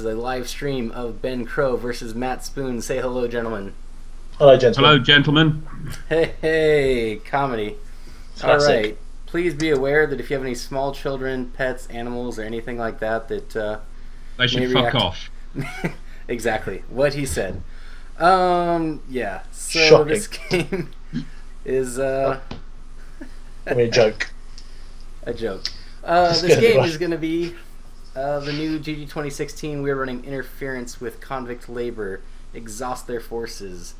is a live stream of Ben Crowe versus Matt Spoon. Say hello, gentlemen. Hello, gentlemen. Hello, gentlemen. Hey, hey, comedy. Classic. All right. Please be aware that if you have any small children, pets, animals, or anything like that, that uh, They should fuck off. exactly what he said. Um, yeah. So Shocking. this game is uh, I mean, a joke. a joke. Uh, this gonna game is going to be uh, the new GG 2016. We're running interference with convict labor. Exhaust their forces.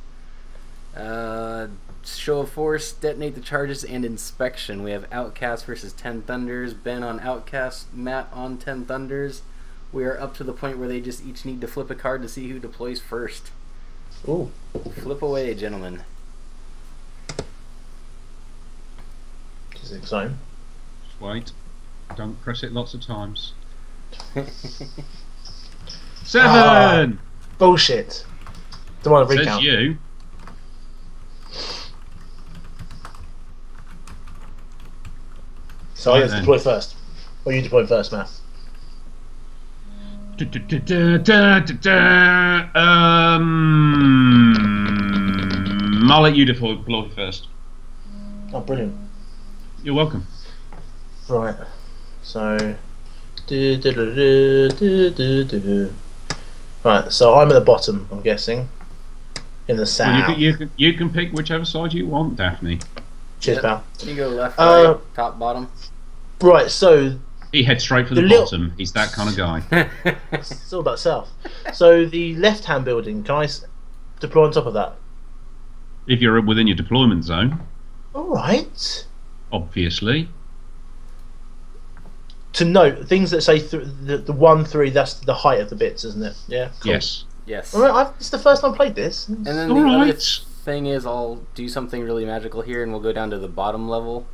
Uh, show of force, detonate the charges, and inspection. We have Outcast versus Ten Thunders. Ben on Outcast, Matt on Ten Thunders. We are up to the point where they just each need to flip a card to see who deploys first. Ooh, Flip away, gentlemen. this is exciting. Just wait. Don't press it lots of times. Seven! Bullshit. Don't want to Says recount. you. So I get to deploy first. Or you deploy first, Matt. Um, I'll let you deploy, deploy first. Oh, brilliant. You're welcome. Right. So. Do, do, do. Right, so I'm at the bottom, I'm guessing. In the Well, south. you, can, you, can, you can pick whichever side you want, Daphne. Cheers, Yep. pal. You go left, Uh, right, top, bottom. Right, so He heads straight for the, The little- bottom. He's that kind of guy. it's all about south. So the left hand building, can I deploy on top of that? If you're within your deployment zone, Alright. obviously. To note, things that say th- the, the 1 3, that's the height of the bits, isn't it? Yeah? Cool. Yes. yes. Alright, I've, it's the first time I played this. And then the All other thing is, I'll do something really magical here, and we'll go down to the bottom level.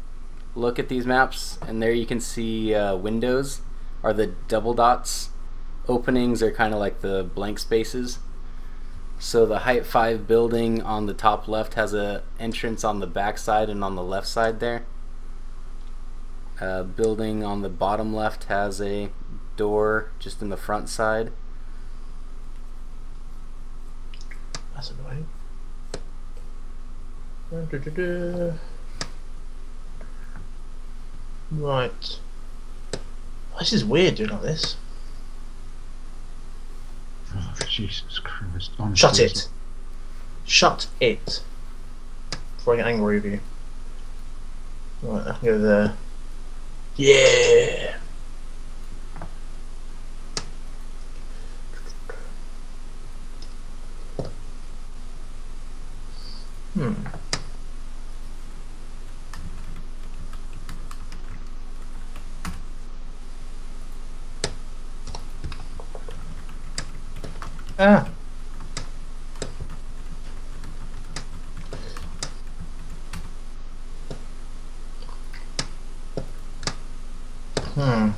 Look at these maps, and there you can see uh, windows are the double dots. Openings are kind of like the blank spaces. So the height five building on the top left has a entrance on the back side and on the left side there. Uh, building on the bottom left has a door just in the front side. That's annoying. Right. This is weird doing all this. Oh, Jesus Christ. Honestly, Shut it. Shut it. Before I get angry with you. Right, I can go there. Yeah! Hmm. Ah. Hmm.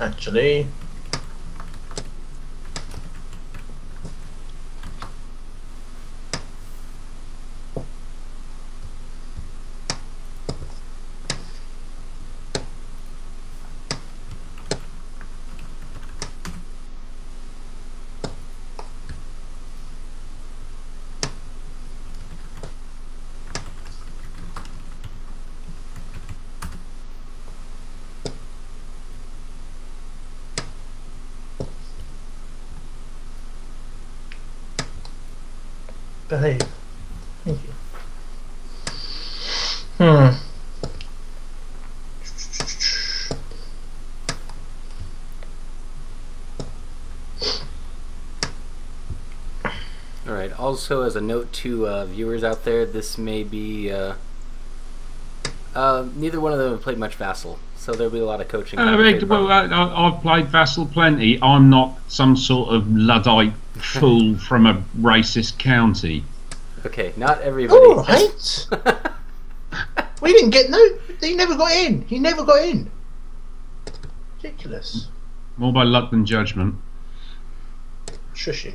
Actually. Behave. Thank you. Hmm. All right. Also, as a note to uh, viewers out there, this may be. Uh, uh, neither one of them have played much Vassal, so there'll be a lot of coaching. Uh, conversation well, I, I- I've played Vassal plenty. I'm not some sort of Luddite fool from a racist county. okay, not everybody. All right. we didn't get no. He never got in. He never got in. Ridiculous. More by luck than judgment. Shushy.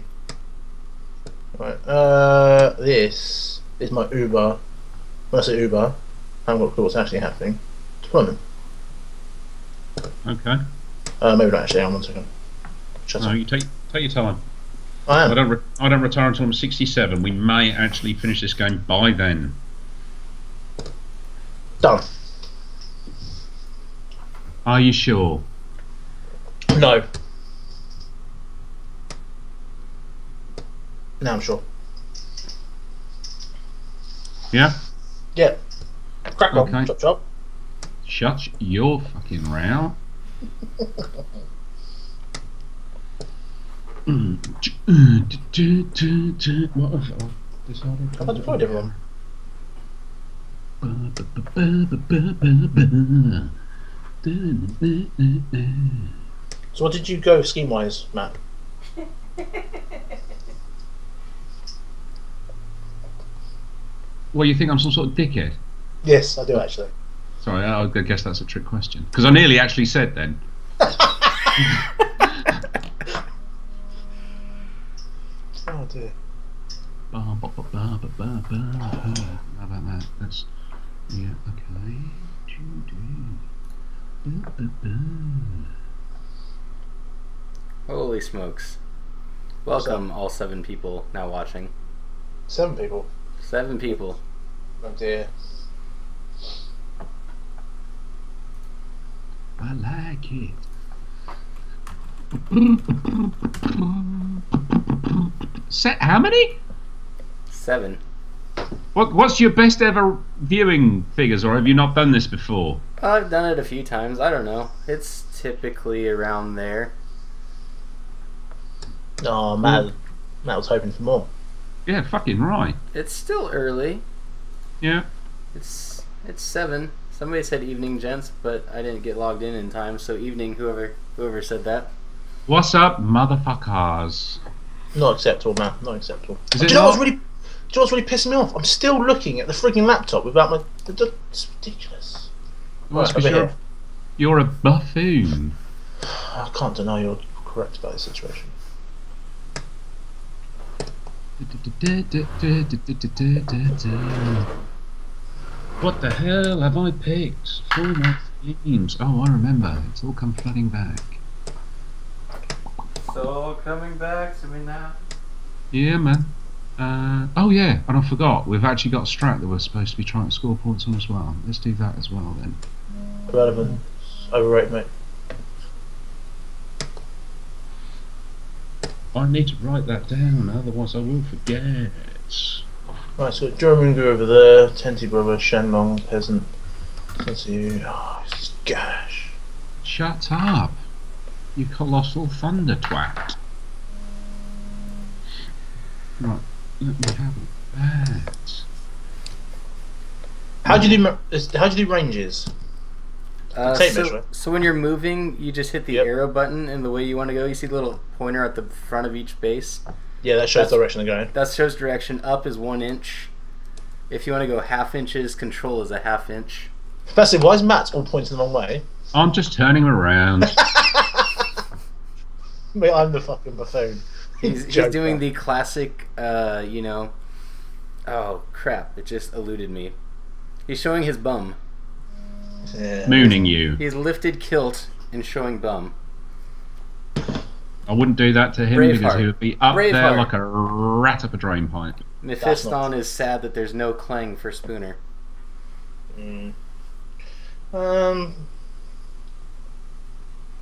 Right. Uh, this is my Uber. When I say Uber, I haven't got a clue what's actually happening. Deployment. Okay. Uh, maybe not actually. Hang on one second. Shut No, up. you take take your time. I am. I don't. I don't retire until I'm 67. We may actually finish this game by then. Done. Are you sure? No. Now I'm sure. Yeah. Yeah. Crack on. Okay. Chop chop. Shut your fucking row. what have I decided? Have I deployed everyone? So what did you go scheme wise, Matt? Well, you think I'm some sort of dickhead? Yes, I do actually. Sorry, I I guess that's a trick question. Because I nearly actually said then. Oh dear. Ba, ba, ba, ba, ba, ba, ba. How about that? That's yeah. Okay. Doo, doo. Ba, ba, ba. Holy smokes. Welcome, all seven people now watching. Seven people. Seven people. Oh dear. I like it. Set how many? Seven. What What's your best ever viewing figures, or have you not done this before? I've done it a few times. I don't know. It's typically around there. Oh Matt Matt was hoping for more. Yeah, fucking right. It's still early. Yeah. It's it's seven. Somebody said evening, gents, but I didn't get logged in in time. So evening, whoever whoever said that. What's up, motherfuckers? Not acceptable, man. Not acceptable. Is do you know what's really do you know what's really pissing me off? I'm still looking at the freaking laptop without my it's ridiculous. Well, it's Right, 'cause over you're, here. you're a buffoon. I can't deny you're correct about the situation. What the hell have I picked for my themes? Oh, I remember. It's all come flooding back. It's all coming back to me now. Yeah, man. Uh, oh, yeah, and I forgot. We've actually got a strat that we're supposed to be trying to score points on as well. Let's do that as well then. Relevant. Overrated, mate. I need to write that down, otherwise I will forget. Right, so German go over there, Tenty brother, Shenlong, peasant. Let's see. Oh, gash. Shut up, you colossal thunder twat. Right, let me have that. How do you do? How do you do ranges? Uh, Tape so, measure. so when you're moving, you just hit the Yep. arrow button and the way you want to go. You see the little pointer at the front of each base. Yeah, that shows That's- direction they're going. That shows direction. Up is one inch. If you want to go half inches, control is a half inch. Firstly, why is Matt all pointing the wrong way? I'm just turning around. Mate, I'm the fucking buffoon. He's, he's doing the classic, uh, you know. Oh crap! It just eluded me. He's showing his bum. Yeah. Mooning you. He's lifted kilt and showing bum. I wouldn't do that to him Braveheart. because he would be up there Braveheart. like a rat up a drain pipe. Mephiston is sad that there's no clang for Spooner. Mm. Um.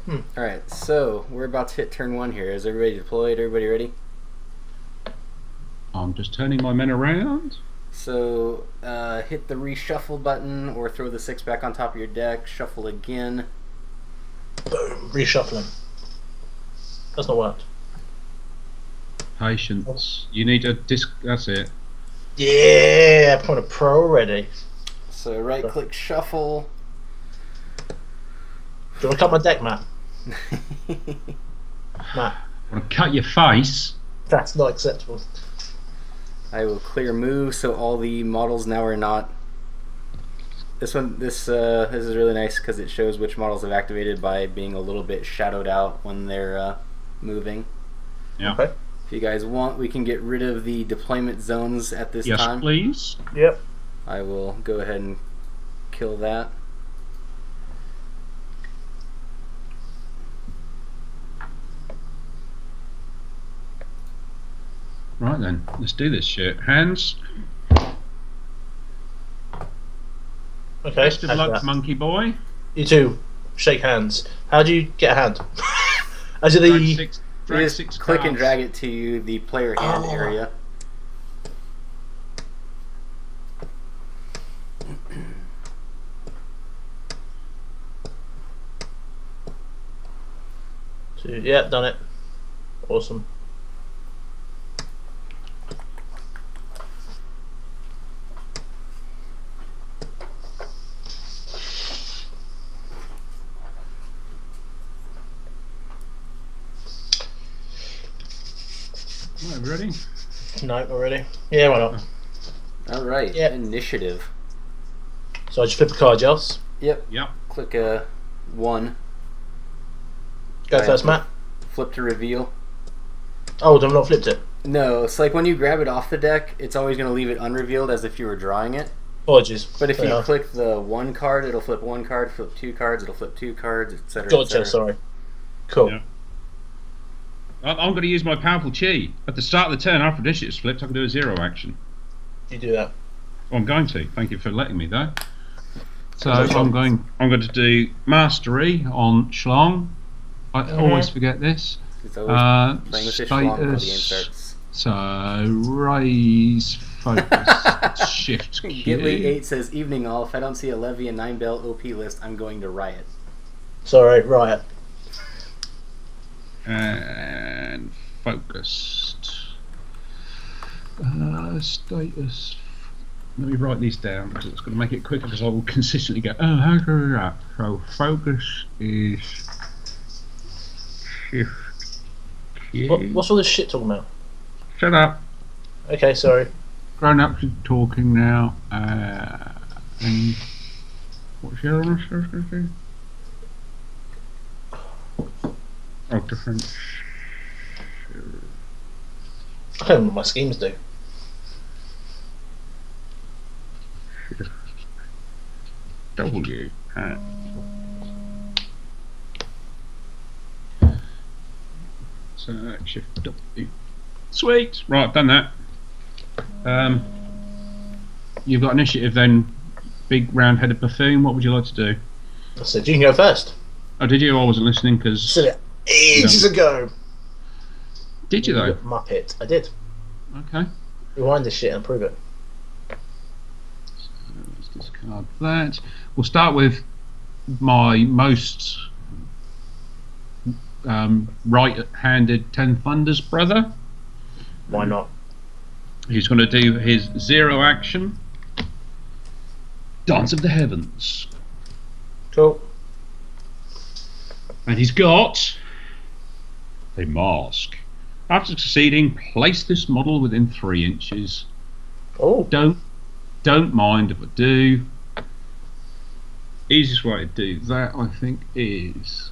All right, so we're about to hit turn one here. Is everybody deployed? Everybody ready? I'm just turning my men around. So uh, hit the reshuffle button or throw the six back on top of your deck. Shuffle again. Boom. Reshuffling. That's not worked. Patience. You need a disc. That's it. Yeah, I'm a pro already. So right click shuffle. Do you want to cut my deck, Matt? Matt, I Want to cut your face? that's not acceptable. I will clear move so all the models now are not. This one, this uh, this is really nice because it shows which models have activated by being a little bit shadowed out when they're uh, moving. Yeah. Okay. If you guys want, we can get rid of the deployment zones at this Yes, time. please. Yep. I will go ahead and kill that. Right then, let's do this shit. Hands. Okay. Best of luck, that? monkey boy. You too. shake hands. How do you get a hand? Is it Drag the six, drag just six click and drag it to the player hand Oh. area. two? Yeah, done it. Awesome. Right, we ready? No, we're ready. Yeah, why not? All right. Yep. Initiative. So I just flip a card, Jels. Yep. Yep. Click a one. Go Right. first, Matt. Flip to reveal. Oh, I've not flipped it. No, it's like when you grab it off the deck, it's always going to leave it unrevealed as if you were drawing it. Apologies. But if you Yeah. click the one card, it'll flip one card. Flip two cards, it'll flip two cards, etc. Gotcha, sorry. Cool. Yeah. I'm, I'm going to use my powerful chi. At the start of the turn, after this shit's flipped, I can do a zero action. You do that. Oh, I'm going to. Thank you for letting me, though. So I'm going. I'm going to do mastery on Schlong. I Mhm. always forget this. It's always Uh, playing with fish long before the status. So raise focus shift Gitly eight says, "Evening all. If I don't see a levy and nine bell OP list, I'm going to riot." Sorry, riot. And focused. Uh, status. Let me write these down because it's going to make it quicker because I will consistently go, oh, how do I do that? So focus is shift Q. What, what's all this shit talking about? Shut up. Okay, sorry. Grown ups are talking now. Uh, and what's the other one I was going to do? Oh, different. I don't know what my schemes do. W. Uh, so shift W. Sweet. Right, done that. Um, you've got initiative then. Big round-headed buffoon. What would you like to do? I said, you can go first. Oh, did you? I wasn't listening because. Ages ago. Did you though? Muppet. I did. Okay. Rewind this shit and prove it. Let's discard that. We'll start with my most um, right-handed Ten Thunders brother. Why not? He's going to do his zero action. Dance of the Heavens. Cool. And he's got a mask. After succeeding, place this model within three inches. Oh, Don't don't mind if I do. Easiest way to do that, I think, is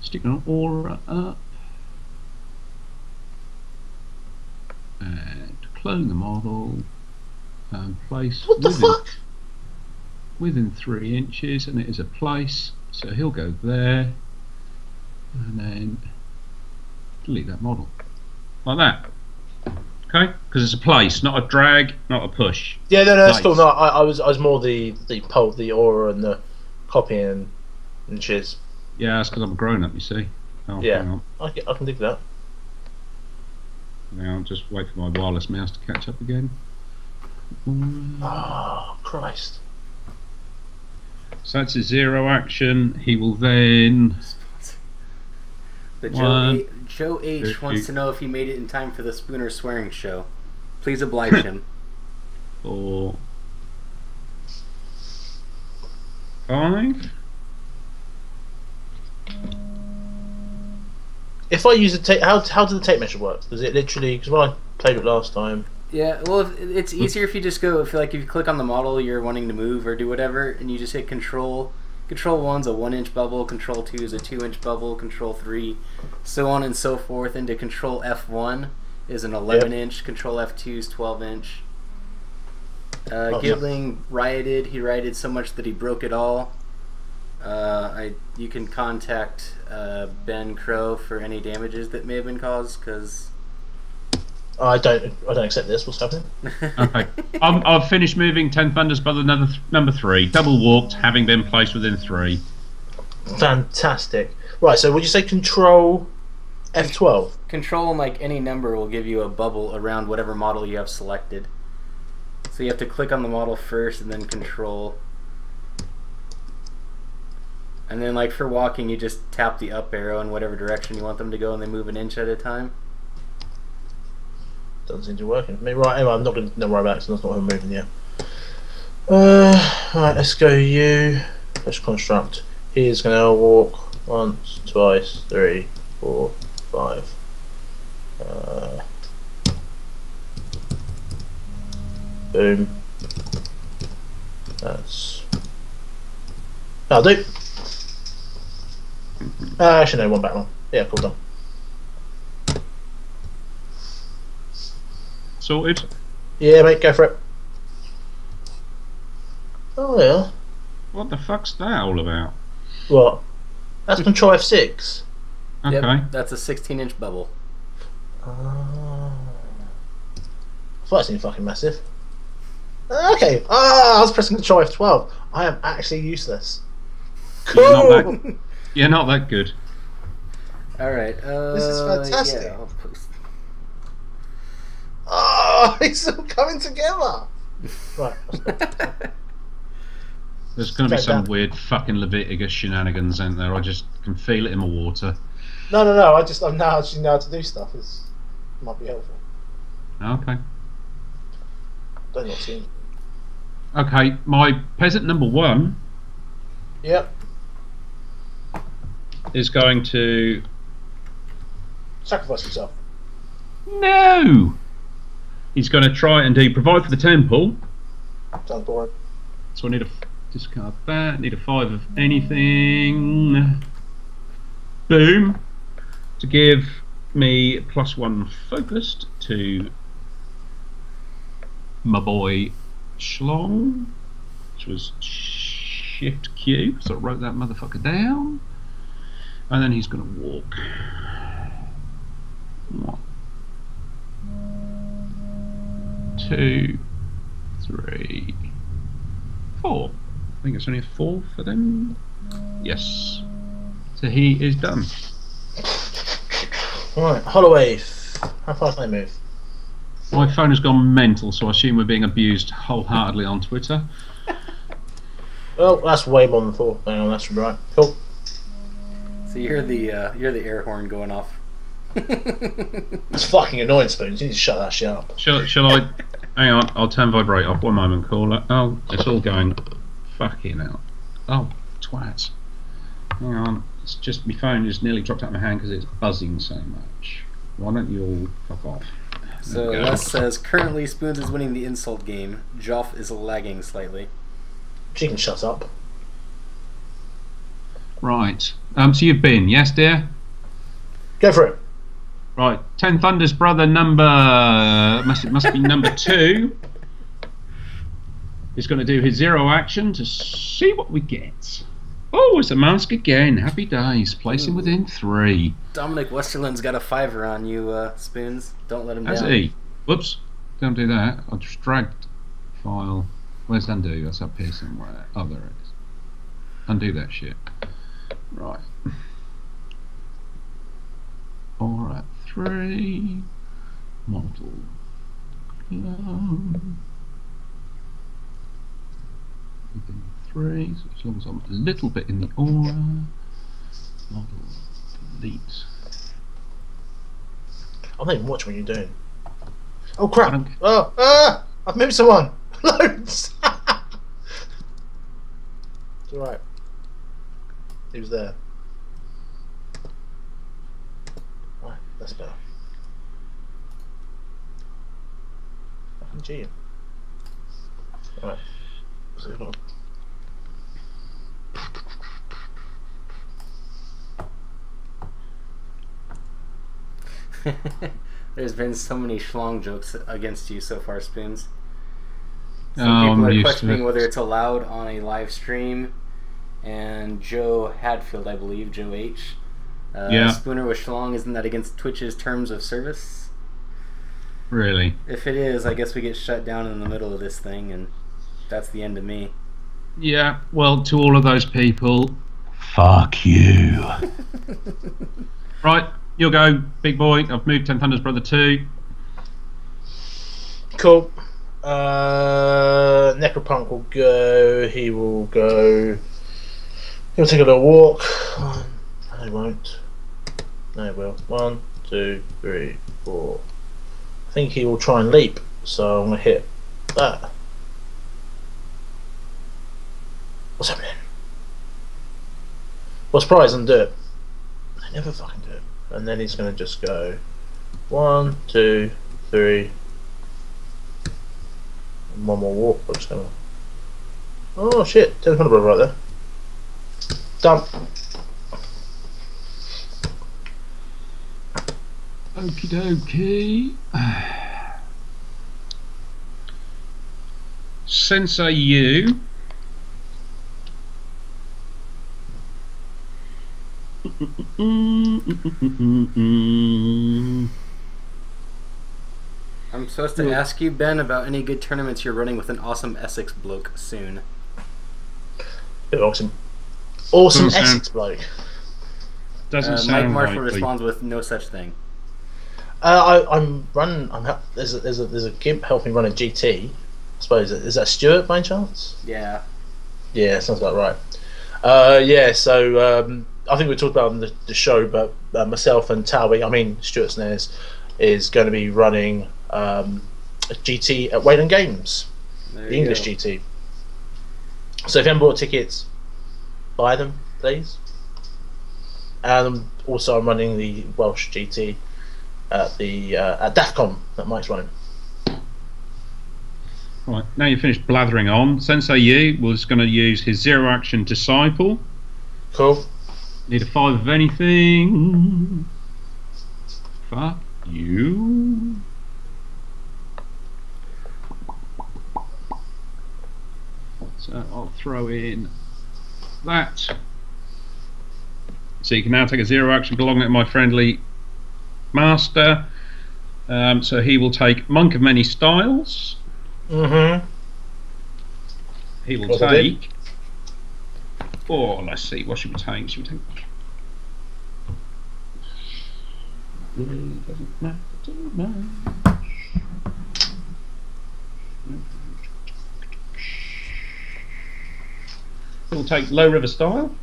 stick an aura up and clone the model and place what the within, fuck? within three inches, and it is a place. So he'll go there, and then delete that model like that. Okay, because it's a place, not a drag, not a push. Yeah, no, no, that's Nice. cool. No, I, I was, I was more the the pole, the aura, and the copying and shiz. Yeah, that's because I'm a grown up, you see. Oh, Yeah. I can, I can dig that. Now, I'll just wait for my wireless mouse to catch up again. Oh, Christ. So that's a zero action. He will then. The Joe, One, A- Joe H two, wants to know if he made it in time for the Spooner swearing show. Please oblige him. Four. Five. If I use a tape, how how does the tape measure work? Does it literally? Because when I played it last time, Yeah, well, if, it's easier if you just go. If like if you click on the model you're wanting to move or do whatever, and you just hit Control. Control one's a one inch bubble. Control two is a two inch bubble. Control three, so on and so forth. Into Control F one is an eleven inch. Control F two is twelve inch. Uh, Oh, yeah. Rioted. He rioted so much that he broke it all. Uh, I you can contact uh, Ben Crowe for any damages that may have been caused because I don't. I don't accept this. What's happening? Okay. I'm, I've finished moving Ten Thunders Brother number, th- number three. Double walked, having been placed within three. Fantastic. Right. So would you say Control F12? Control and like any number will give you a bubble around whatever model you have selected. So you have to click on the model first and then control. And then like for walking you just tap the up arrow in whatever direction you want them to go and they move an inch at a time. Doesn't seem to be working for me. Right. Anyway, I'm not going to worry about So that's not how I'm moving yet. Uh, right. Let's go. You. Let's construct. He's going to walk once, twice, three, four, five. Uh, boom. That's. That'll do. Uh, actually, no, one back one. Yeah, cool done. Sorted. Yeah, mate, go for it. Oh, yeah. What the fuck's that all about? What? That's Control F6. Okay. Yep, that's a 16 inch bubble. Oh. I thought it seemed fucking massive. Okay. Ah, I was pressing Control F12. I am actually useless. Cool. You're not that, you're not that good. Alright, uh, This is fantastic. Yeah, I'll post- Oh, it's all coming together. Right. There's going to be Straight some down. weird fucking Leveticus shenanigans, in there? I just can feel it in my water. No, no, no. I just I'm now actually know how to do stuff. It's might be helpful. Okay. Don't not seem. Okay, my peasant number one Yep. is going to. Sacrifice himself. No! He's going to try and do provide for the temple. Sounds boring. So I need a discard that. Need a five of anything. Boom. To give me plus one focused to my boy Schlong, which was Shift Q. So I wrote that motherfucker down. And then he's going to walk. Two, three, four. I think it's only a four for them. Yes. So he is done. Right. Hollow Waif. How far can I move? My phone has gone mental, so I assume we're being abused wholeheartedly on Twitter. well, that's way more than four. Hang on, that's right. Cool. So you're the uh, you're the air horn going off. It's fucking annoying, Spoons. You need to shut that shit up. Shall, shall I? Hang on, I'll turn vibrate off. One moment, caller. Oh, it's all going fucking out. Oh, twat. Hang on. It's just my phone just nearly dropped out of my hand because it's buzzing so much. Why don't you all fuck off? So Okay. Les says currently Spoons is winning the insult game. Joff is lagging slightly. She can shut up. Right. Um. So you've been, yes, dear. Go for it. Right. Ten Thunders brother number must it must be number two. Is going to do his zero action to see what we get. Oh, it's a mask again. Happy days. Placing within three. Dominic Westerland's got a fiver on you, uh, Spoons. Don't let him Has down. he? Whoops. Don't do that. I just dragged file. Where's undo? That's up here somewhere. Oh, there it is. Undo that shit. Right. Four at three. Model. Clone. Within three. So as long as I'm a little bit in the aura. Model. Delete. I'm not even watching what you're doing. Oh crap! Oh, ah! I've moved someone. Loads. it's all right. He was there. Right, that's better. Fucking G. Right. So, hold on. There's been so many schlong jokes against you so far, Spoons. Oh, Some people are questioning it. whether it's allowed on a live stream. And Joe Hadfield, I believe, Joe H. Uh, Yeah. Spooner with schlong, isn't that against Twitch's terms of service? Really? If it is, I guess we get shut down in the middle of this thing, and that's the end of me. Yeah. Well, to all of those people, fuck you. right, you'll go, big boy. I've moved Ten Thunders Brother two. Cool. Uh, Necropunk will go. He will go. He'll take a little walk. He won't. No, will. One, two, three, four. I think he will try and leap. So I'm gonna hit that. What's happening? Well, surprise and do it. They never fucking do it. And then he's gonna just go one, two, three, one more walk. I'm just gonna. Oh shit! Ten hundred right there. Done. Okie dokie. Sensei Yu. I'm supposed to ask you, Ben, about any good tournaments you're running with an awesome Essex bloke soon. Awesome. Awesome Doesn't sound- Essex bloke. Doesn't Uh, Mike Marshall likely. responds with no such thing. Uh, I, I'm running. I'm there's a, there's a there's a gimp helping run a GT. I suppose is that Stuart by any chance? Yeah. Yeah, sounds about right. Uh, yeah, so um, I think we talked about on the, the show, but uh, myself and Towie, I mean Stuart Snares, is going to be running um, a GT at Wayland Games, There the English go. GT. So if you haven't bought tickets, buy them, please. And also, I'm running the Welsh GT at the uh, at DAFCON that Mike's running. Right, now you've finished blathering on. Sensei Yu was going to use his zero action disciple. Cool. Need a five of anything. Fuck you. So I'll throw in that. So you can now take a zero action belonging to my friendly master. Um, so he will take Monk of Many Styles. Mm-hmm. He will What take. Oh, let's see. What should we take? Should we take? Really doesn't matter too much. He'll take Low River Style.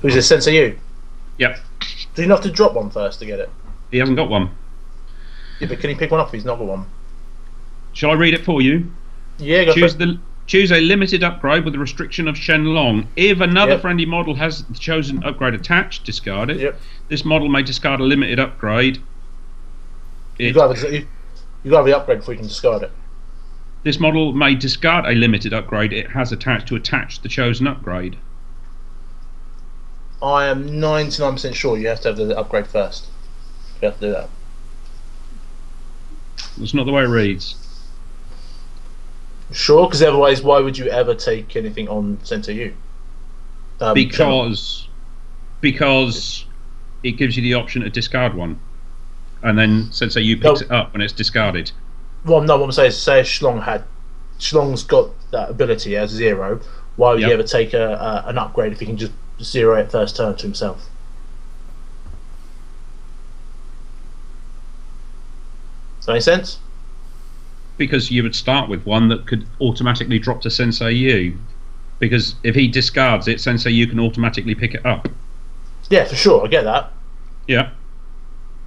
Who's this Sensei Yu? Yep. Do you not have to drop one first to get it? He hasn't got one. Yeah, but can he pick one up if he's not got one? Shall I read it for you? Yeah, go Choose for the choose a limited upgrade with the restriction of Shenlong. If another Yep. friendly model has the chosen upgrade attached, discard it. Yep. This model may discard a limited upgrade. You It- got to have, you, you got to have the upgrade before you can discard it. This model may discard a limited upgrade it has attached to attach the chosen upgrade. I am 99% sure you have to have the upgrade first. You have to do that. That's not the way it reads. Sure, because otherwise, why would you ever take anything on Sensei Yu? Um, Because because it gives you the option to discard one. And then Sensei Yu picks No. it up when it's discarded. Well, no, what I'm saying is, say Schlong had, Schlong's got that ability as zero. Why would Yep. you ever take a, a, an upgrade if he can just zero it first turn to himself? Does that make sense? Because you would start with one that could automatically drop to Sensei Yu. Because if he discards it, Sensei Yu can automatically pick it up. Yeah, for sure. I get that. Yeah.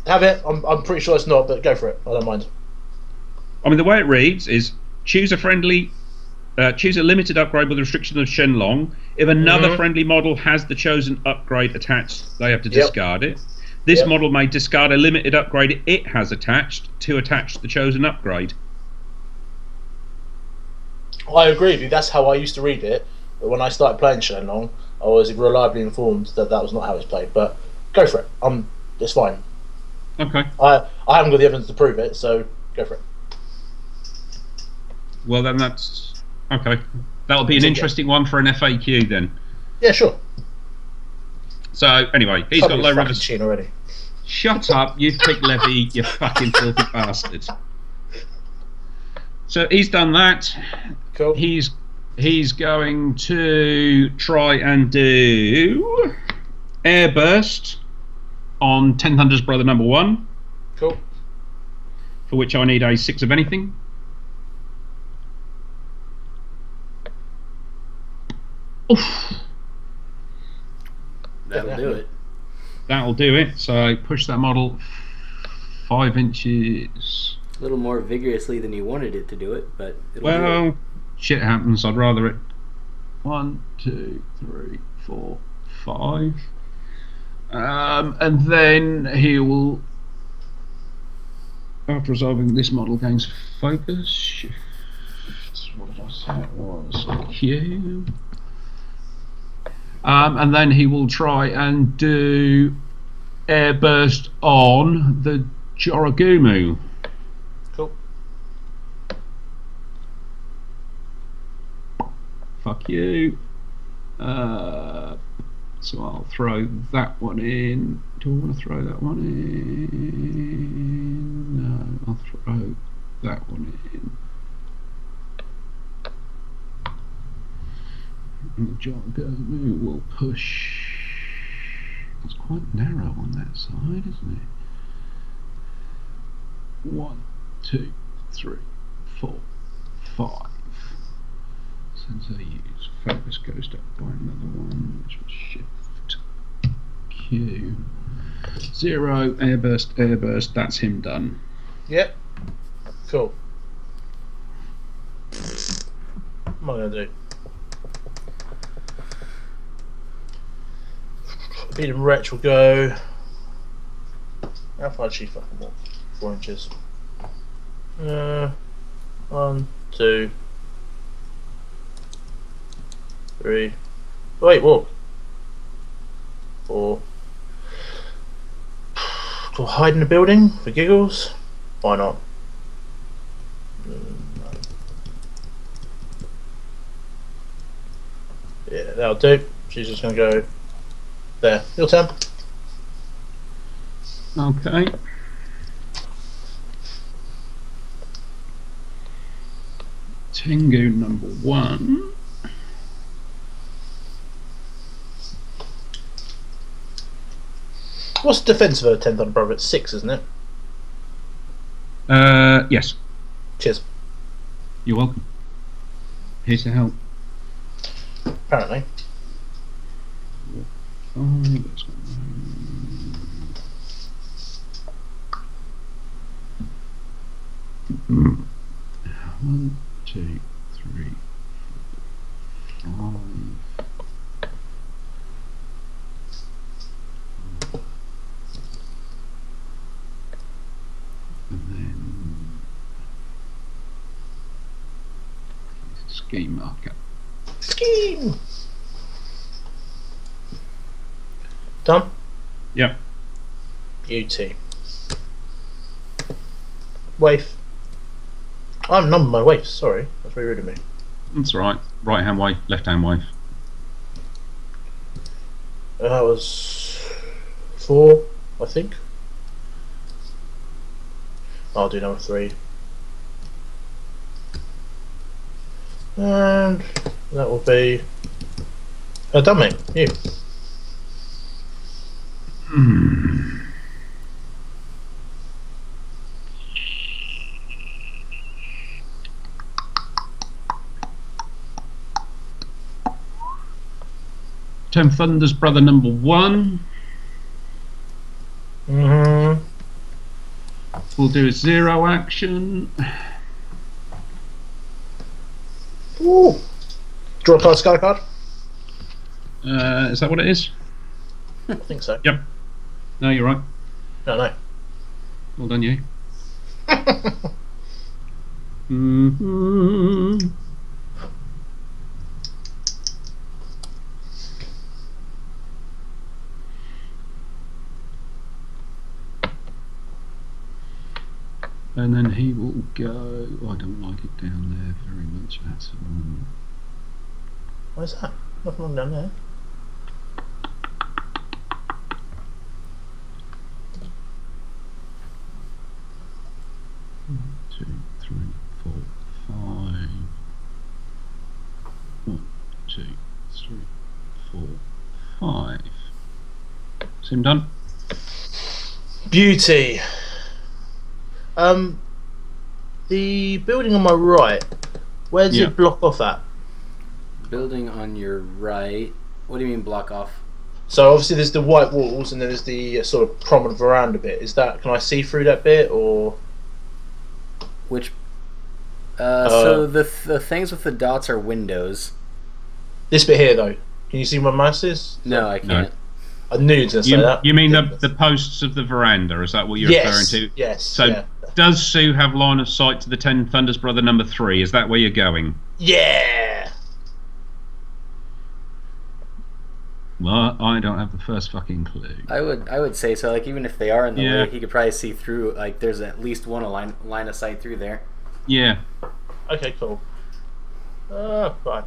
Have it. I'm, I'm pretty sure it's not, but go for it. I don't mind. I mean, the way it reads is choose a friendly, uh, choose a limited upgrade with a restriction of Shenlong. If another Mhm. friendly model has the chosen upgrade attached, they have to Yep. discard it. This Yep. model may discard a limited upgrade it has attached to attach the chosen upgrade. I agree with you. That's how I used to read it. But when I started playing Shenlong, I was reliably informed that that was not how it's played. But go for it. Um, it's fine. Okay. I I haven't got the evidence to prove it, so go for it. Well, then that's okay. That'll be an interesting one for an FAQ then. Yeah, sure. So anyway, he's Probably got low river. machine already. Shut up! You've picked Levy, you fucking filthy bastard. So he's done that. Cool. He's he's going to try and do airburst on Ten Thunder's brother number one, Cool. for which I need a six of anything. Oof, That'll do it. that'll do it. So push that model five inches. A little more vigorously than you wanted it to do it, but it'll do it. Well, shit happens. I'd rather it. One, two, three, four, five. Um, and then he will, after resolving this model, gains focus. Shift. What did I say it was? Q. Um, and then he will try and do airburst on the Jorogumo. Cool. fuck you. Uh, so I'll throw that one in. Do I want to throw that one in? No, I'll throw that one in. Jorogumo will push. It's quite narrow on that side, isn't it? One, two, three, four, five. Sensei Yu's. Focus goes up by another one, which was shift Q. Zero, airburst, airburst, that's him done. Yep. Cool. What am I going to do? Beating Wretch will go. How far did she fucking walk? Four inches. Uh, one, two, three. Wait, walk. Four. I hide in the building for giggles? Why not? Mm. Yeah, that'll do. She's just gonna go there. Your turn. Okay. Tengu number one. What's the defense of a 10th on brother? It's six, isn't it? Uh, yes, Cheers. you're welcome. Here's to help. Apparently. Oh, that's got no- One, two, three, four, five. And then scheme marker. Scheme. Done. Yep. Beauty. Wave. I haven't numbered my waves. Sorry, that's very rude of me. That's right. Right hand wave, left hand wave. Uh, That was four, I think. I'll do number three. And that will be a dummy. You. Ten Thunder's brother number one. Mm-hmm. We'll do a zero action. Ooh. Draw a card, sky card. Uh, is that what it is? I think so. Yep. No, you're right. No, no. Well done, you. hmm And then he will go. oh, I don't like it down there very much at all. Where's that? Nothing wrong down there. Two, three, four, five. One, two, three, four, five. Seem done? Beauty. Um, the building on my right. Where does Yeah. it block off at? Building on your right. What do you mean block off? So obviously there's the white walls and then there's the uh, sort of prominent veranda bit. Is that can I see through that bit or? Which? Uh, so the the things with the dots are windows. This bit here though. Can you see where my mouse is? No, I No. I can't. knew you were to say You, that. you mean the, the posts of the veranda? Is that what you're yes, referring to? Yes. So yeah. does Sue have line of sight to the Ten Thunders Brother number three? Is that where you're going? Yeah. Well, I don't have the first fucking clue. I would I would say so. Like even if they are in the Yeah. way, he could probably see through. Like there's at least one line line of sight through there. Yeah. Okay. Cool. Uh, right.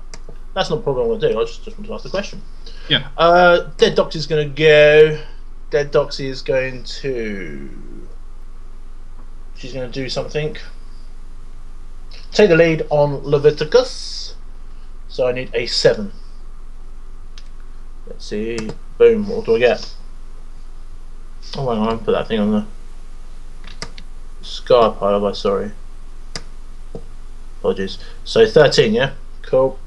That's not a problem. I'm going to do. I just just want to ask the question. Yeah. Uh, Dead Doxy is going to go. Dead Doxy is going to. She's going to do something. Take the lead on Leveticus. So I need a seven. Let's see. Boom. What do I get? Oh, hang on. Put that thing on the scar pile. I? Sorry. Apologies. So 13, yeah? Cool.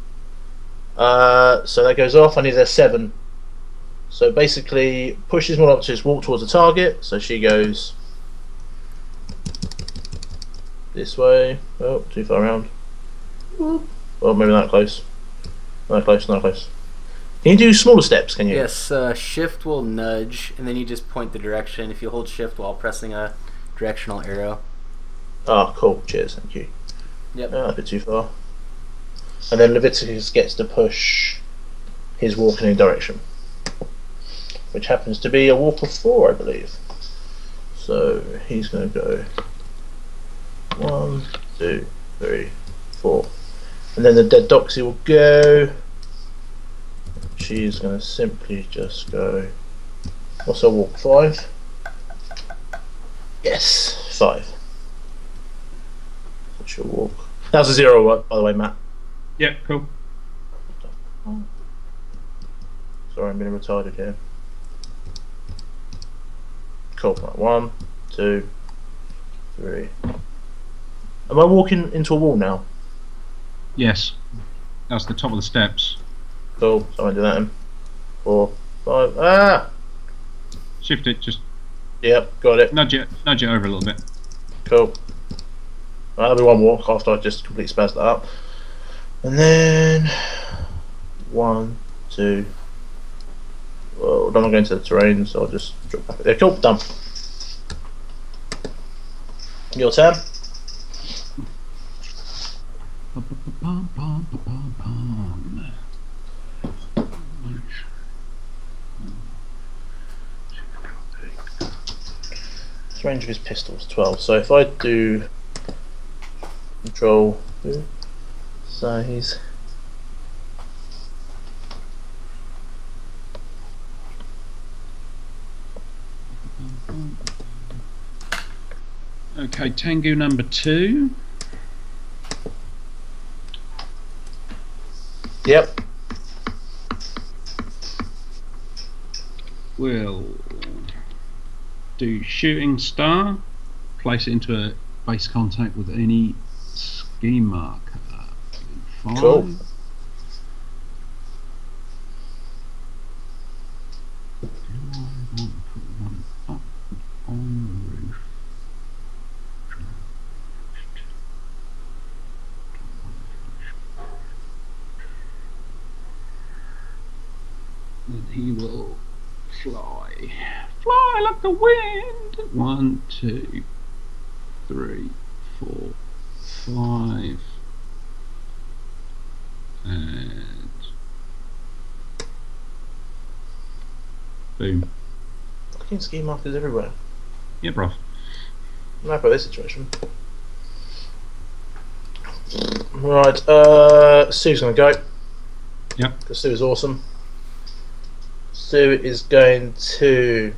Uh, so that goes off. I need a 7. So basically, pushes more up to just walk towards the target. So she goes this way. Oh, too far around. Well, maybe not close. Not close, not close. Can you do smaller steps, can you? Yes, uh, shift will nudge, and then you just point the direction. If you hold shift while pressing a directional arrow. Oh, cool. Cheers, thank you. Yep. Oh, a bit too far. And then Leveticus gets to push his walk in a direction. Which happens to be a walk of four, I believe. So he's going to go one, two, three, four. And then the dead doxy will go. She's going to simply just go. What's her walk? Five? Yes, five. She'll walk. That was a zero, uh, by the way, Matt. Yeah, cool. Sorry, I'm being retarded here. Cool. Right, one, two, three. Am I walking into a wall now? Yes. That's the top of the steps. Cool. So I'm gonna do that then. Four, five. Ah! Shift it, just Yep, got it. nudge it, nudge it over a little bit. Cool. Right, that'll be one walk after I just completely spazzed that up. And then one, two. Well, I'm not going to go into the terrain, so I'll just drop back there. Cool, done. Your turn. The range of his pistol is 12. So if I do control size. Okay, Tengu number two. Yep. We'll do shooting star. Place it into a base contact with any scheme marker. Five. Cool. Do I want to put one up on the roof? Then he will fly. Fly like the wind! One, two, three, four, five. And. Boom. Fucking scheme markers everywhere. Yeah, bro. I'm happy with this situation. Right, uh, Sue's gonna go. Yep. Because Sue is awesome. Sue is going to.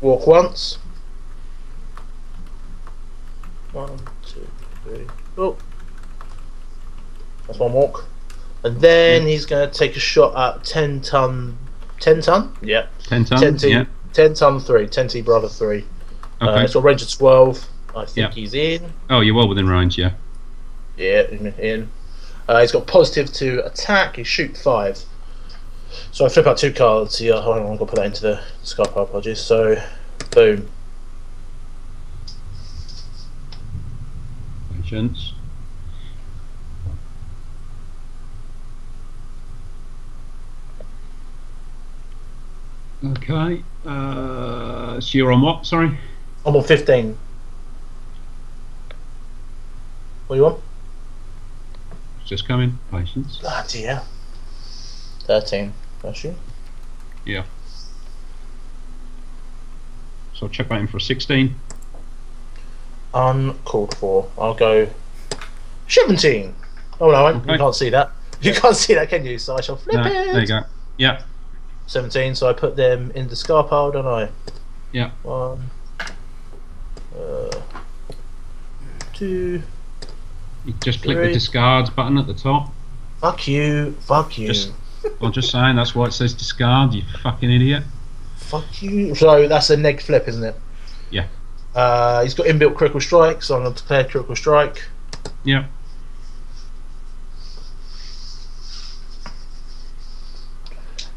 Walk once. One, two, three. Oh. That's one walk. And then he's going to take a shot at 10 ton. 10 ton? Yeah. 10 ton? 10 t, yeah. 10 ton 3. 10 T brother 3. Uh, okay. Uh, it's a range of 12. I think yeah. he's in. Oh, you're well within range, yeah. Yeah, in. Uh, he's got positive to attack. He shoot 5. So I flip out two cards. Yeah, hold on, got to put that into the scar pile, apologies. So, boom. Patience. Okay. Uh, so you're on what? Sorry. I'm on 15. What do you want? It's just coming. Patience. Ah, dear. 13. That's you. Yeah. So I'll check that in for 16. Uncalled for. I'll go 17. Oh no, I won't. you can't see that. You can't see that, can you? So I shall flip No, it. there you go. Yeah. 17, so I put them in the scar pile, don't I? Yeah. One. Uh, two. You just click the discards button at the top. Fuck you. Fuck you. Just- I'm just saying that's why it says discard, you fucking idiot. Fuck you. So that's a neg flip, isn't it? Yeah. Uh, he's got inbuilt critical strike, so I'm going to declare critical strike. Yeah.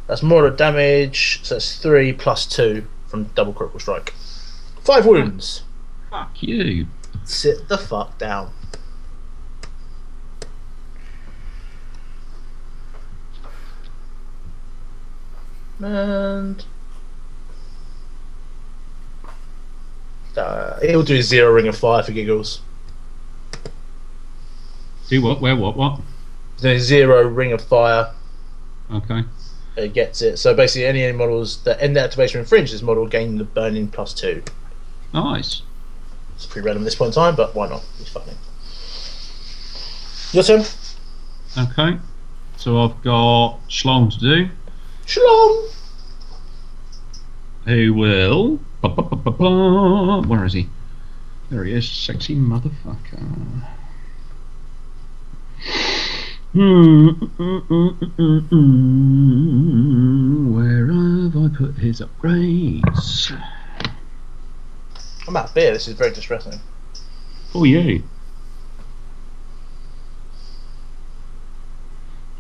That's moderate damage, so that's 3 plus 2 from double critical strike. 5 wounds. Fuck you. Sit the fuck down. And uh, he'll do zero ring of fire for giggles. Do what? Where? What? What? The zero ring of fire. Okay. It gets it. So basically, any, any models that end the activation of infringe this model gain the burning plus two. Nice. It's pretty random at this point in time, but why not? It's funny. Your turn. Okay. So I've got Schlong to do. Shalom. Who will. ba, ba, ba. Where is he? There he is. Sexy motherfucker. Hmm. mm, mm, mm, mm. Where have I put his upgrades? I'm out of beer. This is very distressing. Oh, yeah.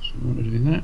So I want to do that.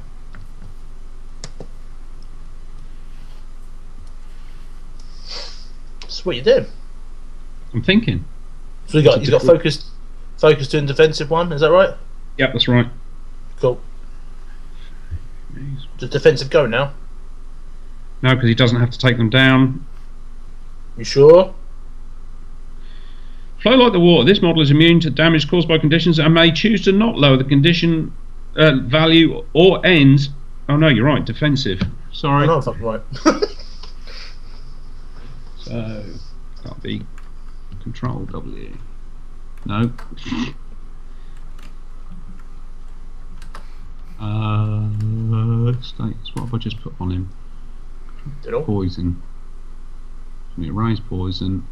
That's what you doing? I'm thinking. So he got It's he's got focused focused and defensive one. Is that right? Yep, that's right. Cool. Does defensive go now? No, because he doesn't have to take them down. You sure? Flow like the water. This model is immune to damage caused by conditions and may choose to not lower the condition uh, value or ends. Oh no, you're right. Defensive. I Sorry. know I'm fucking right. So that'll be Control W. No. Uh, states. What have I just put on him? Did all? Poison. So we raise poison,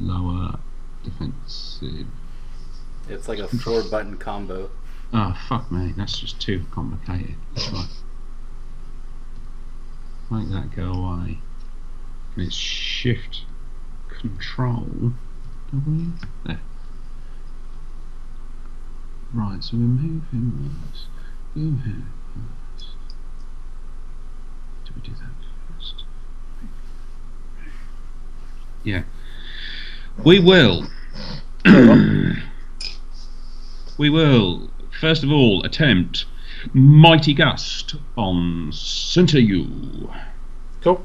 lower defensive. It's like a four button combo. Oh fuck me, that's just too complicated. That's right. Make that go away. And it's shift control W there. Right, so we move him first. Move him first. Do we do that first? Yeah. We will. we will first of all attempt Mighty Gust on Sensei Yu. Cool.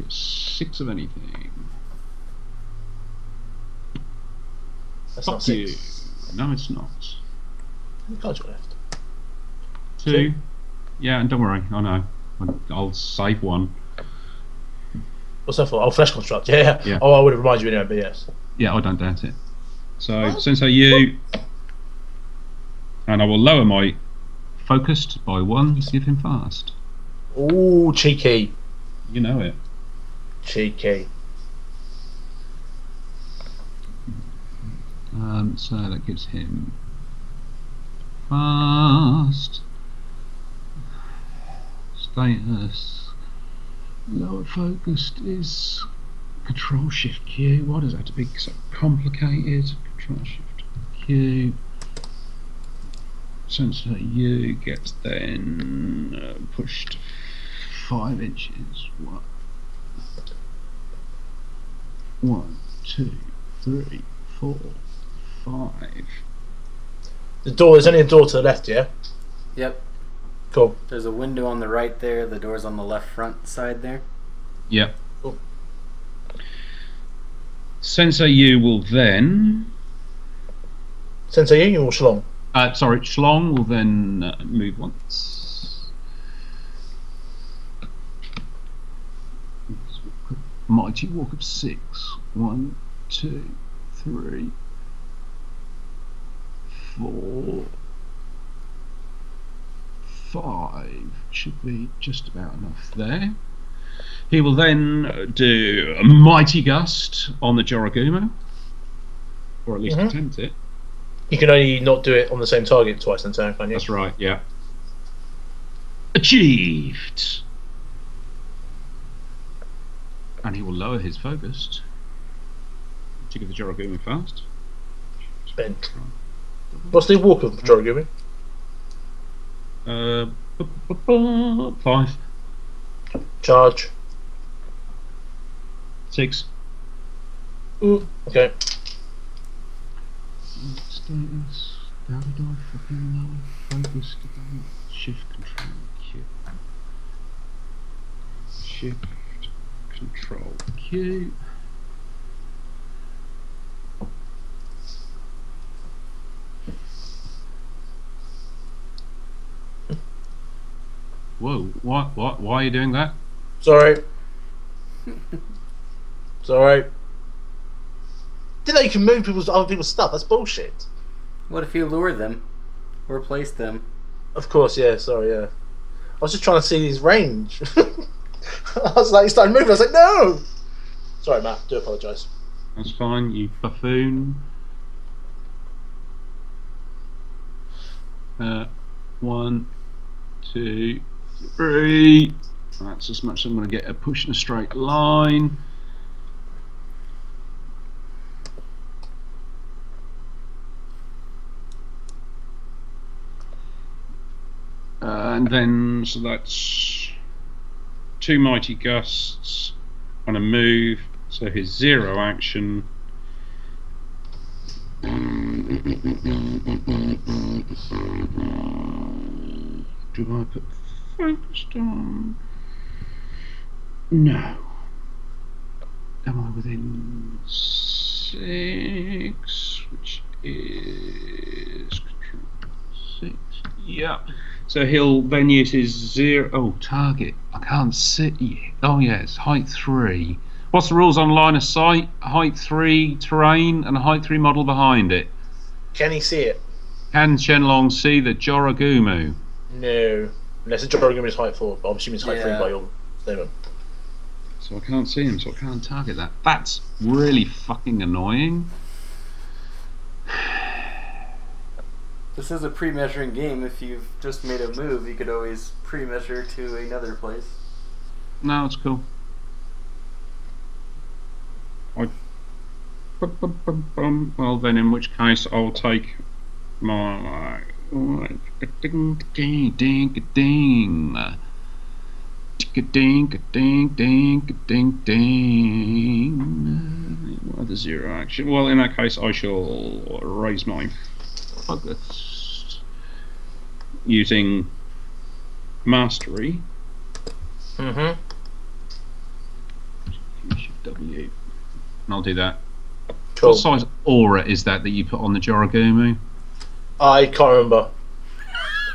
It's six of anything. That's Fuck not you. six. No, it's not. How many cards you got left? Two. Yeah, and don't worry, I know. I'll save one. What's that for? Oh, flesh construct. Yeah, yeah. Yeah. Oh, I would have reminded you anyway, but yes. Yeah, I don't doubt it. So, since I you. And I will lower my focused by one to give him fast. Ooh, cheeky. You know it. Cheeky. Um, so that gives him fast status. Lower focused is Control Shift Q. Why does that have to be so complicated? Control Shift Q. Sensei Yu gets then uh, pushed five inches. One, one, two, three, four, five. The door, there's only a door to the left, yeah? Yep. Cool. There's a window on the right there. The door's on the left front side there. Yep. Cool. Sensei Yu will then. Sensei Union or Shalom? Uh, sorry, Schlong will then uh, move once. Mighty walk of six. One, two, three, four, five. Should be just about enough there. He will then do a mighty gust on the Jorogumo, or at least Mhm. attempt it. You can only not do it on the same target twice in turn, can't you? That's right, yeah. Achieved! And he will lower his focus to give the Jorogumo fast. Ben. What's the walk of? Uh, bu- bu- bu- five, Charge. six. Ooh, okay. Status. Did I fucking know? Focus. Shift control Q. Shift control Q. Whoa! What? What? Why are you doing that? Sorry. Sorry. Didn't know you can move people's other people's stuff. That's bullshit. What if you lure them or place them? Of course, yeah. Sorry, yeah. I was just trying to see his range. I was like, he started moving. I was like, no. Sorry, Matt. Do apologise. That's fine. You buffoon. Uh, one, two, three. That's as much as I'm going to get a push in a straight line. And then, so that's two mighty gusts on a move. So his zero action. Do I put focused on? No. Am I within six? Which is six. Yeah. So he'll then use his zero. Oh, target. I can't see. Oh, yes, height three. What's the rules on line of sight? Height three terrain and a height three model behind it. Can he see it? Can Shenlong see the Jorogumo? No. Unless the Jorogumo is height four. But I'm assuming it's height three by your statement. So I can't see him, so I can't target that. That's really fucking annoying. This is a pre-measuring game. If you've just made a move, you could always pre-measure to another place. No, it's cool. Well, then, in which case, I'll take my. Ding, ding, ding, ding. Ding, ding, ding, ding, ding. What other zero action? Well, in that case, I shall raise my focus using mastery. Mm-hmm. W. And I'll do that. Cool. What size aura is that that you put on the Jorogumo? I can't remember.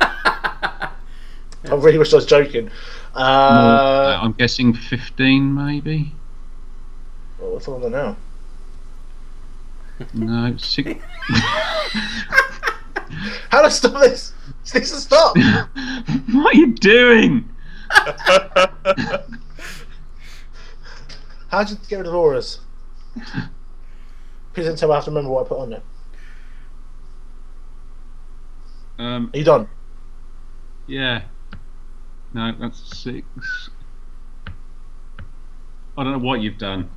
I really wish I was joking. More, Uh, uh, I'm guessing 15, maybe. what what's on there now? No, six. How do I stop this? This needs to stop. what are you doing? How did you get rid of auras? Please don't tell me I have to remember what I put on there. Um, Are you done? yeah. No, that's six. I don't know what you've done,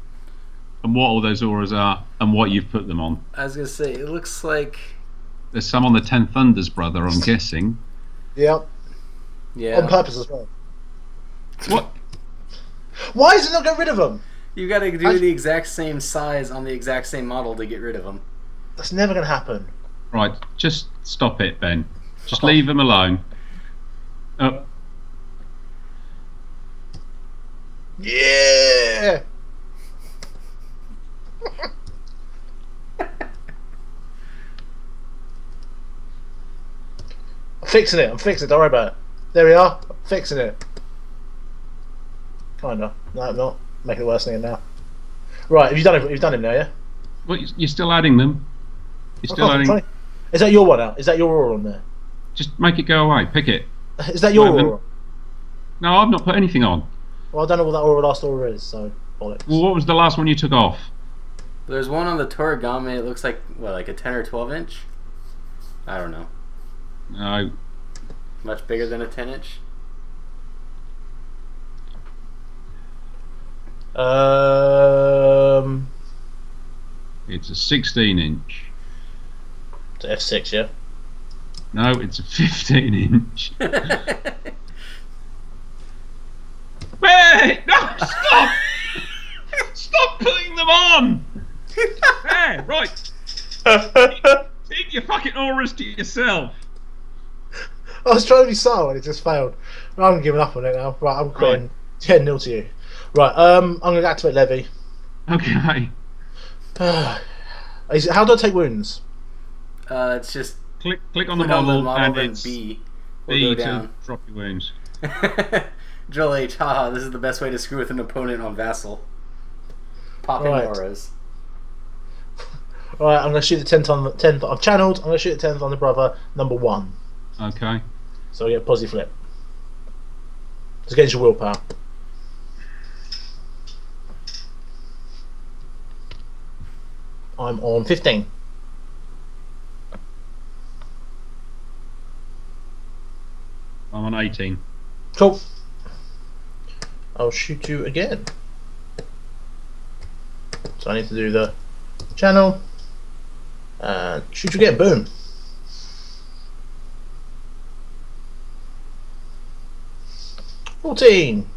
and what all those auras are, and what you've put them on. I was gonna say it looks like There's some on the Ten Thunders, brother. I'm guessing. Yeah. yeah. On purpose as well. What? Why is it not get rid of them? You got to do I- the exact same size on the exact same model to get rid of them. That's never going to happen. Right, just stop it, Ben. Just leave them alone. Oh, Yeah. fixing it. I'm fixing it. Don't worry about it. There we are. I'm fixing it. Kinda. No, I'm not. Making it worse than it now. Right. Have you done it? You've done him now, yeah. well, you're still adding them. You're still Oh, adding. trying- Is that your one out? Is that your aura on there? Just make it go away. Pick it. Is that your Well, aura? No, I've not put anything on. Well, I don't know what that aura last aura is, so bollocks. Well, what was the last one you took off? There's one on the Toragami. It looks like what, like a 10 or 12 inch. I don't know. No, Much bigger than a 10 inch. Um, it's a 16 inch. it's F6, yeah. No, it's a 15 inch. Wait! No, stop! stop putting them on! There, right. Keep your fucking auras to yourself. I was trying to be subtle and it just failed. I'm giving up on it now. Right, I'm quitting. 10 0 to you. Right, um, I'm going to activate Levy. Okay. Is it, how do I take wounds? uh, it's just Click click on the click on model, the model and then it's B. will B go to down. drop your wounds. Drill H, haha, this is the best way to screw with an opponent on Vassal. Popping Right. auras. Right, I'm going to shoot the 10th on the 10th. I've channeled. I'm going to shoot the 10th on the brother, number one. Okay. So I get a positive flip. It's against your willpower. I'm on 15. I'm on 18. Cool. I'll shoot you again. So I need to do the channel and shoot you again. Boom. Fourteen.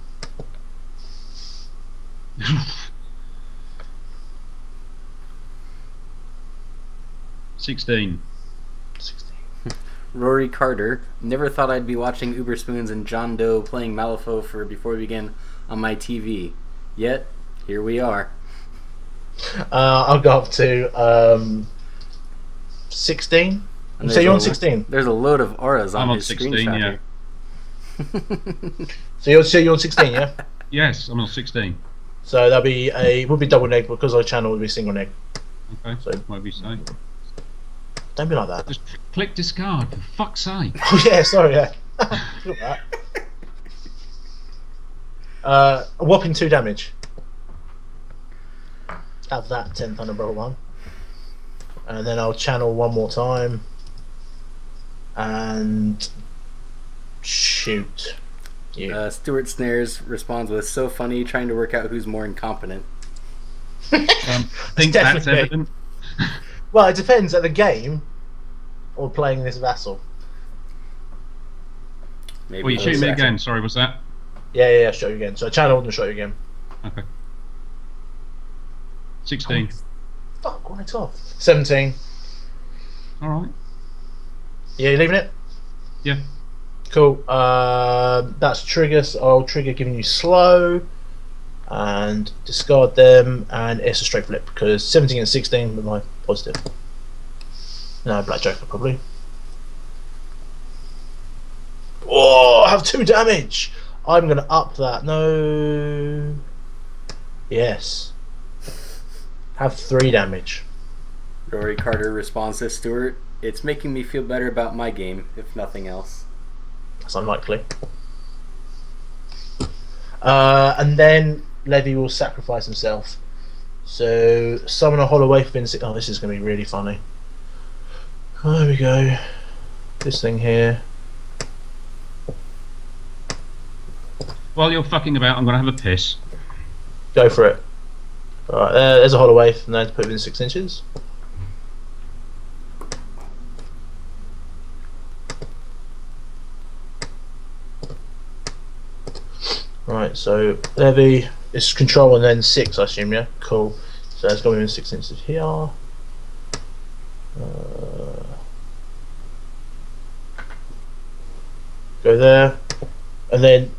Sixteen. Sixteen. Rory Carter. Never thought I'd be watching Uber Spoons and John Doe playing Malifaux for Before We Begin on my TV. Yet, here we are. Uh, I'll go up to um, sixteen. And So there's you're on 16. There's a load of auras on I'm on his 16, screenshot yeah. So you're, so you're on sixteen, yeah. Yes, I'm on 16. So that'll be a would be double neg because I channel would be single neg. Okay. So- Whatever you say. Don't be like that. Just click discard, for fuck's sake. Oh yeah, sorry, yeah. Look at that. Uh, a whopping two damage. Have that ten Thunderbolt one, and then I'll channel one more time, and shoot. You. Uh, Stuart Snares responds with, so funny, trying to work out who's more incompetent. Um, I think that's evident. well, it depends at the game, or playing this vassal. Maybe Well, you those- shoot me second. again. Sorry, what's that? Yeah, yeah, yeah. Shot you again. So I channeled and shot you again. Okay. 16. Fuck, right off. Seventeen. Alright. Yeah, you leaving it? Yeah. Cool. Uh, that's triggers. I'll trigger giving you slow and discard them, and it's a straight flip because 17 and 16 with my positive. No, Black Joker probably. Oh, I have two damage. I'm gonna up that. No. Yes. Have three damage. Rory Carter responds to Stuart. It's making me feel better about my game, if nothing else. That's unlikely. Uh, and then Levy will sacrifice himself. So summon a hollow within six. Oh, this is going to be really funny. Oh, there we go. This thing here. While you're fucking about, I'm going to have a piss. Go for it. Alright, there, there's a hollow waif, and then to put within six inches. Right, so Levy is control and then six, I assume, yeah? Cool. So it's going within six inches here. Uh, go there, and then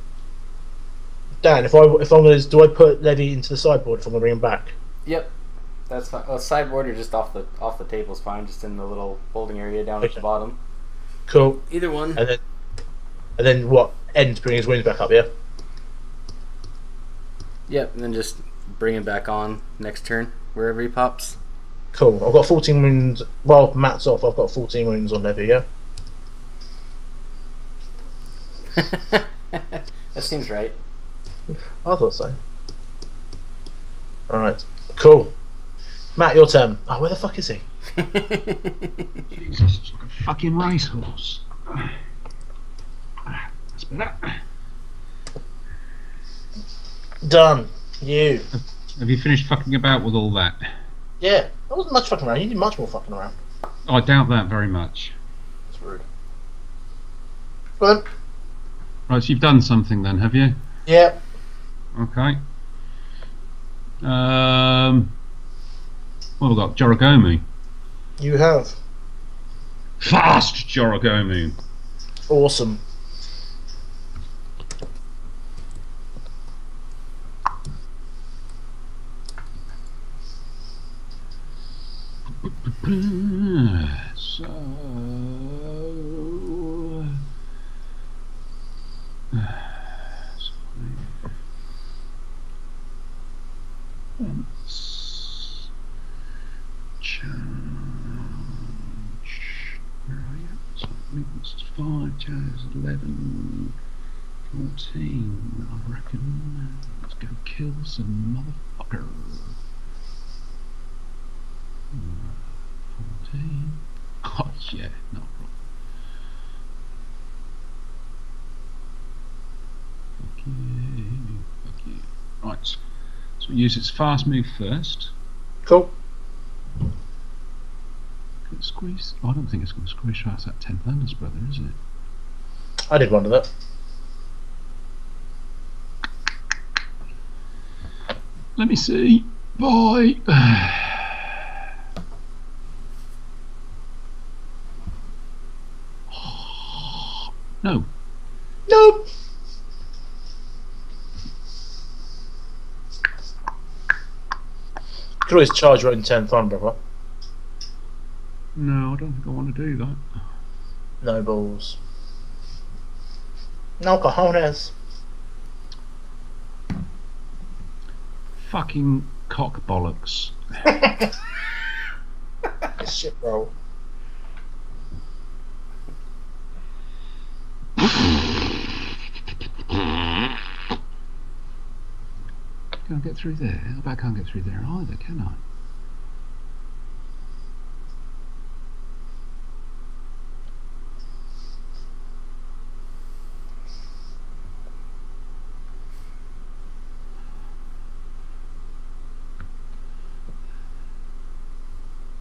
Dan, if I if I'm gonna do I put Levy into the sideboard if I'm gonna bring him back? Yep, that's fine. Well, sideboard or just off the off the table's fine, just in the little holding area down at the bottom. Cool. Either one. And then and then what? End bring his wings back up, yeah? Yep, and then just bring him back on next turn, wherever he pops. Cool. I've got 14 wounds. Well, Matt's off. I've got 14 wounds on Levy, yeah? that seems right. I thought so. Alright. Cool. Matt, your turn. Oh, where the fuck is he? Jesus, it's like a fucking racehorse. That's better. Done. You. Have you finished fucking about with all that? Yeah. That wasn't much fucking around. You did much more fucking around. I doubt that very much. That's rude. Go on. Right, so you've done something then, have you? Yeah. Okay. Um, what have we got? Jorogumo. You have. Fast Jorogumo. Awesome. So. Once. Where are you? So movements is 5, charge is 11, 14, I reckon. Let's go kill some motherfucker. 14. Oh, yeah, no problem. Fuck you. Right. So we use its fast move first. Cool. Can it squeeze? Oh, I don't think it's going to squeeze past that 10th Landers brother, is it? I did wonder that. Let me see. Bye. No. Nope. You could always charge your own 10 fun, brother. No, I don't think I want to do that. No balls. No cojones. Fucking cock bollocks. Shit roll. Can I get through there? I I can't get through there either, can I?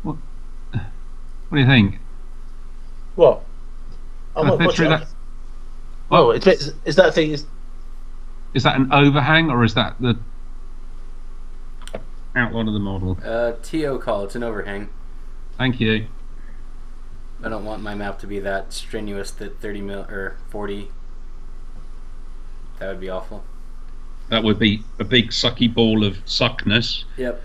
What? What do you think? What? I'm I not fit through that? Oh, it's, is, is that thing? Is, Is that an overhang or is that the outline of the model? Uh, TO call. It's an overhang. Thank you. I don't want my map to be that strenuous that 30 mil or 40. That would be awful. That would be a big sucky ball of suckness. Yep.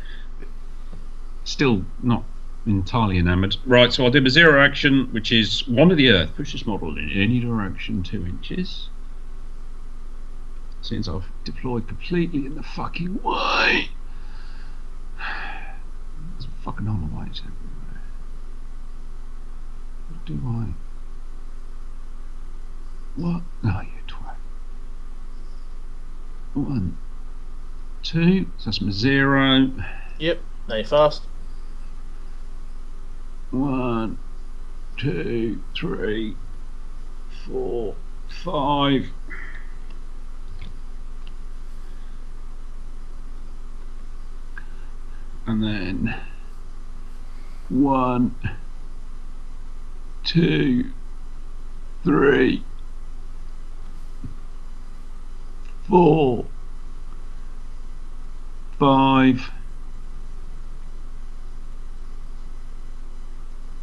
Still not entirely enamoured. Right, so I'll do my zero action, which is one of the earth. Push this model in any direction two inches. since I've deployed completely in the fucking way. Fucking Hollow Waifs everywhere. What do I? What? No, you twat. One, two. So that's my zero. Yep. Now you're fast. One, two, three, four, five. And then one, two, three, four, five.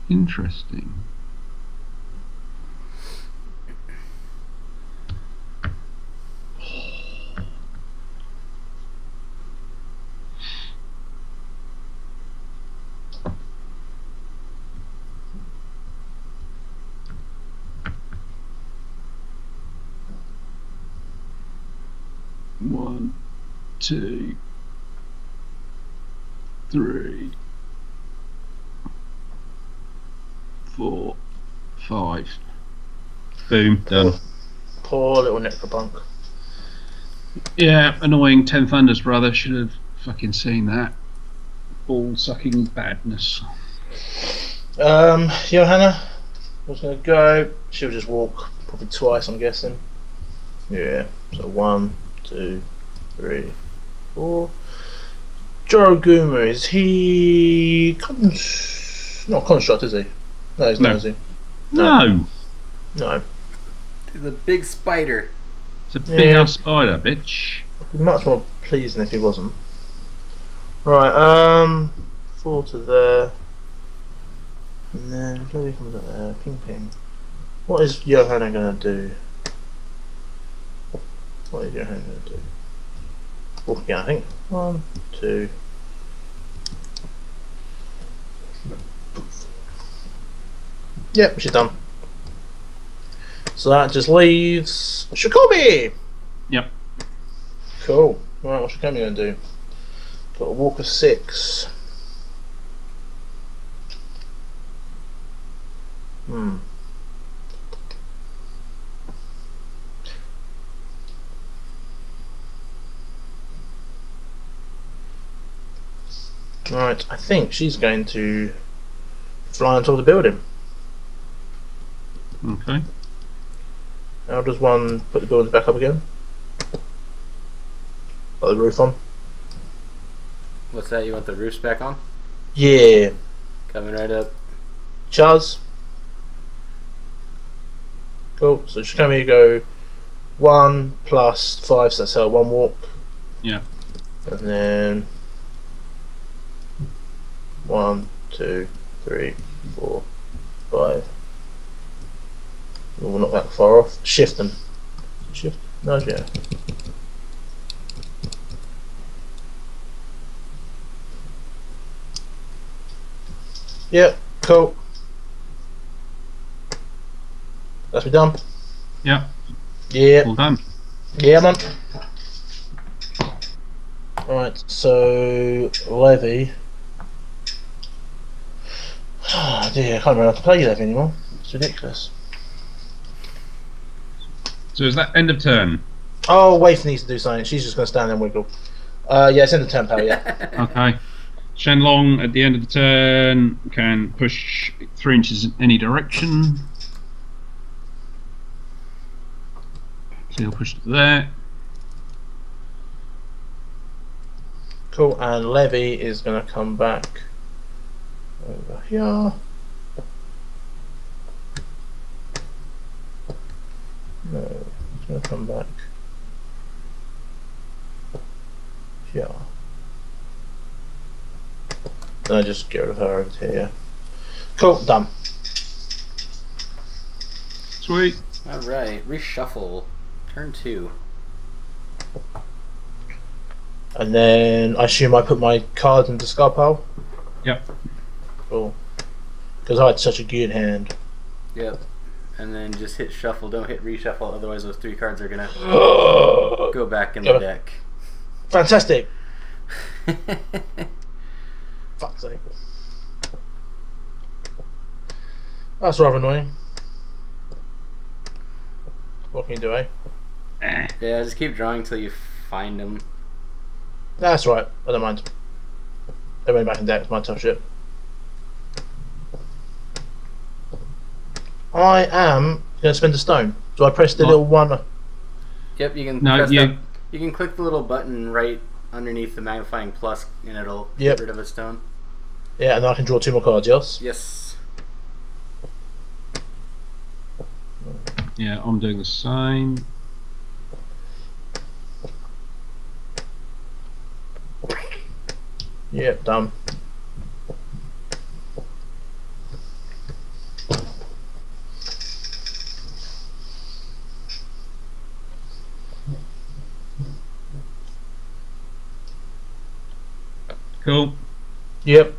Interesting. One, two, three, four, five. Boom, done. Poor little necropunk. Yeah, annoying Ten Thunders brother should have fucking seen that. Ball sucking badness. Um, Johanna was going to go. She'll just walk probably twice, I'm guessing. Yeah. So one, two, three, four. Jorogumo, is he con- not construct, is he? No, he's No. not, is he? No, No. The big spider. it's a big Yeah. ass spider, bitch. Be much more pleasing if he wasn't. Right, um, four to there. And then Chloe comes up there. Ping ping. What is Johanna gonna do? What is Johanna gonna do? Out, I think. One, two. Yep, she's done. So that just leaves Shikome! Yep. Cool. Right, what's Shikome gonna do? Got a walk of six. Hmm. Right, I think she's going to fly on top of the building. Okay. How does one put the buildings back up again? Got the roof on? What's that? You want the roofs back on? Yeah. Coming right up. Chaz. Cool. So just come here, go one plus five, so that's how one walk. Yeah. And then one, two, three, four, five. We're not that far off. Shift them. Shift. No, yeah. Yep. Cool. That's me done. Yep. Yeah. All done. Yeah, man. Alright, so Levy. Oh dear, I can't remember how to play Levy anymore. It's ridiculous. So is that end of turn? Oh, Waif needs to do something. She's just going to stand there and wiggle. Uh, yeah, it's in the turn power, yeah. Okay. Shenlong at the end of the turn can push three inches in any direction. So he'll push to there. Cool, and Levy is going to come back over here. No, it's going to come back here. And I just get rid of her over here. Cool, done. Sweet. All right. Reshuffle. Turn two. And then I assume I put my cards into discard pile. Yep. Cool. Because I had such a good hand. Yep. and then just hit shuffle. Don't hit reshuffle, otherwise those three cards are gonna go back in the deck. Fantastic. Fuck's sake. That's rather annoying. What can you do, eh? Yeah, just keep drawing till you find them. That's right. I don't mind. Running back in deck. It's my tough shit. I am going to spend a stone. Do I press the What? little one? Yep, you can No, press you- that- You can click the little button right underneath the magnifying plus, and it'll Yep. get rid of a stone. Yeah, and I can draw two more cards, yes? Yes. Yeah, I'm doing the same. Yep, done. Cool. Yep.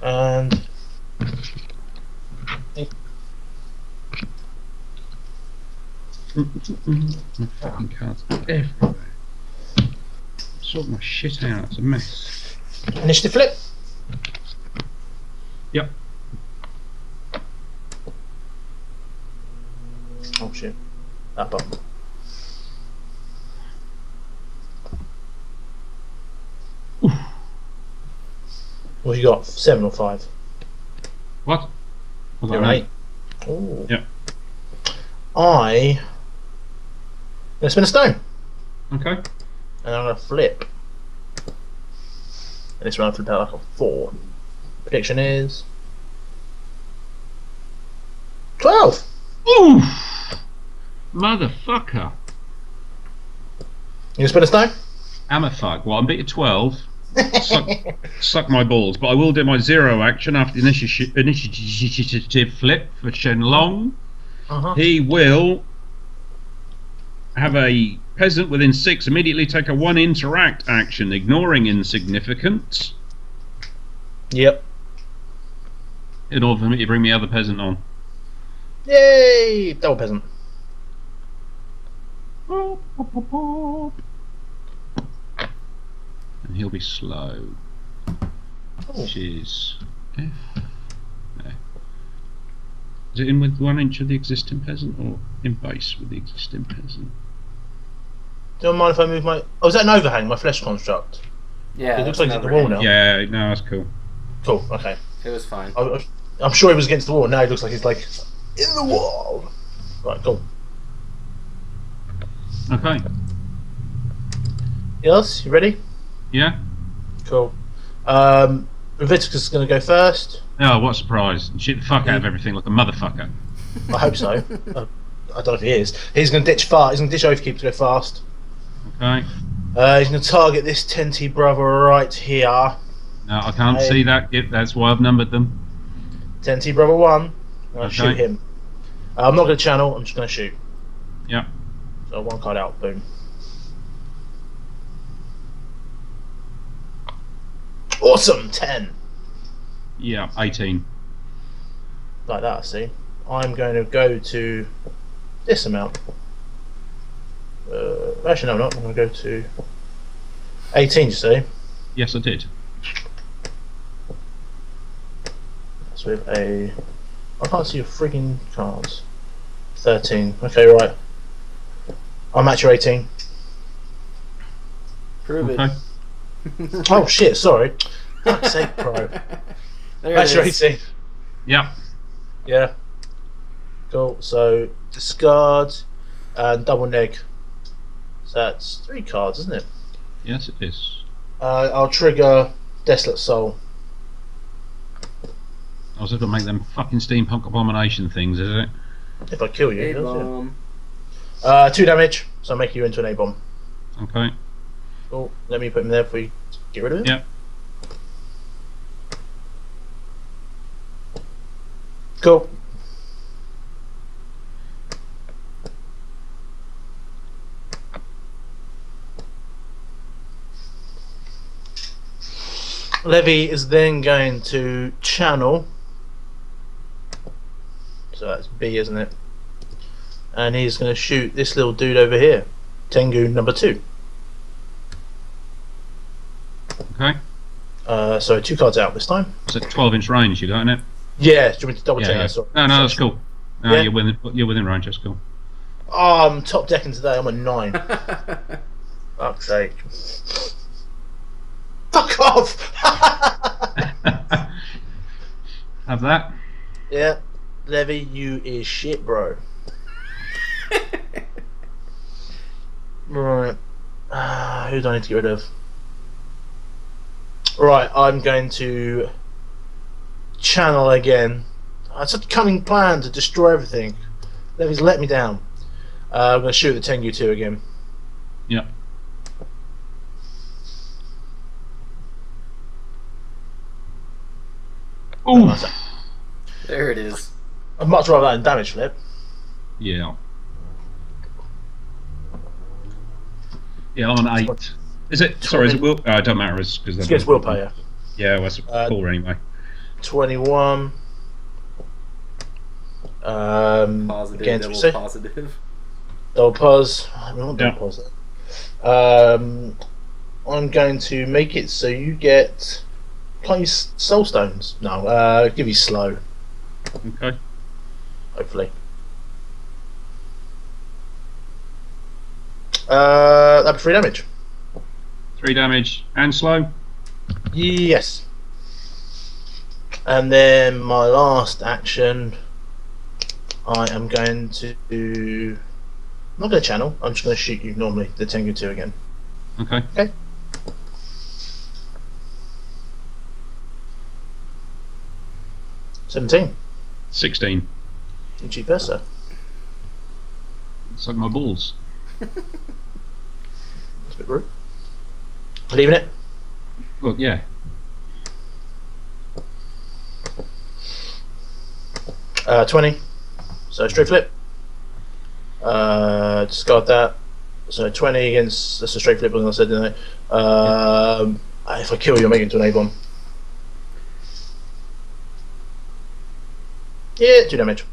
And Fucking cards everywhere. Sort my shit out. It's a mess. initiative flip. Yep. Oh shit. That button. What you got? Seven or five? What? Was You're eight. Ooh. Yep. I. Gonna spin a stone, Okay. and I'm gonna flip. And this round, I flip out like a four. Prediction is twelve. Ooh! Motherfucker. You spin a stone? I'm a fuck. Well, I'm beat at 12. Suck, suck my balls. But I will do my zero action after the initi- initiative flip for Shenlong. Uh-huh. He will have a peasant within six immediately take a one interact action, ignoring insignificance, Yep. in order for me to bring the other peasant on. Yay! Double peasant. And he'll be slow, Oh. which is F. No. Is it in with one inch of the existing peasant or in base with the existing peasant? Don't mind if I move my. Oh, is that an overhang? My flesh construct. Yeah. It looks like it's an at the wall now. Yeah, no, that's cool. Cool. Okay. It was fine. I, I'm sure he was against the wall. Now he looks like he's like in the wall. Right. Cool. Okay. Yes. You ready? Yeah? Cool. Um, Leveticus is going to go first. Oh, what a surprise. Shit the fuck out of everything like a motherfucker. I hope so. uh, I don't know if he is. He's going to ditch fast. He's going to ditch Oathkeep to go fast. Okay. Uh, he's going to target this tenty brother right here. No, I can't Hey. see that. Yep, that's why I've numbered them. Tenty brother one. I'm going to Okay. shoot him. Uh, I'm not going to channel. I'm just going to shoot. Yep. So one card out. Boom. Awesome. Ten. Yeah, 18. like that. See, I'm going to go to this amount. Uh, actually, no, I'm not. I'm going to go to 18. You see, Yes, I did. that's with a. I can't see your frigging cards. 13. Okay, right. I'm at your 18. Prove Okay. it. Oh shit! Sorry. Fuck's sake, bro. there That's it your is. 18. Yep. Yeah. Cool. So discard and double neg. So that's three cards, isn't it? Yes, it is. Uh, I'll trigger Desolate Soul. I was going to make them fucking steampunk abomination things, is it? If I kill you, A it does, yeah. bomb. Uh, two damage, so I make you into an A bomb. Okay. Cool. Let me put him there for you get rid of him. Yep. Cool. Levy is then going to channel So that's B, isn't it? And he's going to shoot this little dude over here. Tengu number two. Okay. Uh, so two cards out this time. It's at 12 inch range, you got in it? Yeah, do you want me to double Yeah. check yeah. that? Sorry. No, no, that's cool. No, Yeah. you're within you're within range. That's cool. Oh, I'm top decking today. I'm a nine. Fuck's sake. Fuck off! Have that. yeah, Levy, you is shit, bro. Right. Ah, who do I need to get rid of? Right, I'm going to channel again. It's a cunning plan to destroy everything. Levy's let me down. Uh, I'm going to shoot the Tengu 2 again. Yep. Oh, Ooh. there it is. I'd much rather that than damage flip. Yeah. Yeah, I'm an eight. Is it? Sorry, is it will? Uh, it don't matter. It's because It's against willpower. Yeah, well, that's Uh, cool anyway. 21. Um, Positive, against, double we say? positive. Double pause. I mean, not double Yeah. pause. there. Um, I'm going to make it so you get place soul stones. No, uh, give you slow. Okay. Hopefully. Uh, that'd be three damage. Three damage and slow. Yes. And then my last action, I am going to. I'm not going to channel. I'm just going to shoot you normally the Tengu two again. Okay. Okay. Seventeen. Sixteen. You cheap sir. Suck my balls. That's a bit rude. Leaving it. Well, yeah. Uh, Twenty. So straight flip. Uh, discard that. So twenty against that's a straight flip, as I said, didn't I? Um, if I kill you, I'll make it into an A bomb. Yeah, two damage.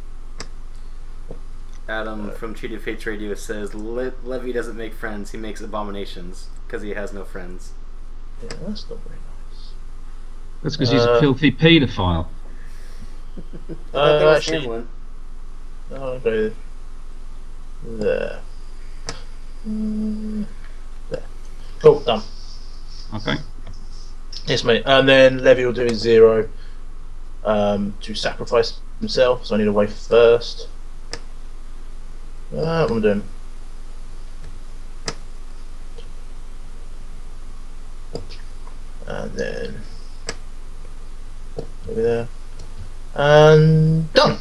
Adam from Cheated Fates Radio says Le- Levy doesn't make friends; he makes abominations because he has no friends. Yeah, that's not very nice. That's because he's a Uh, filthy paedophile. I thought Uh, that was actually- Hamelin. I'll go there. Mm, There. Cool, done. Okay. Yes, mate. And then Levy will do his zero um, to sacrifice himself, so I need a way first. Uh, what am I doing? And then over there. And done.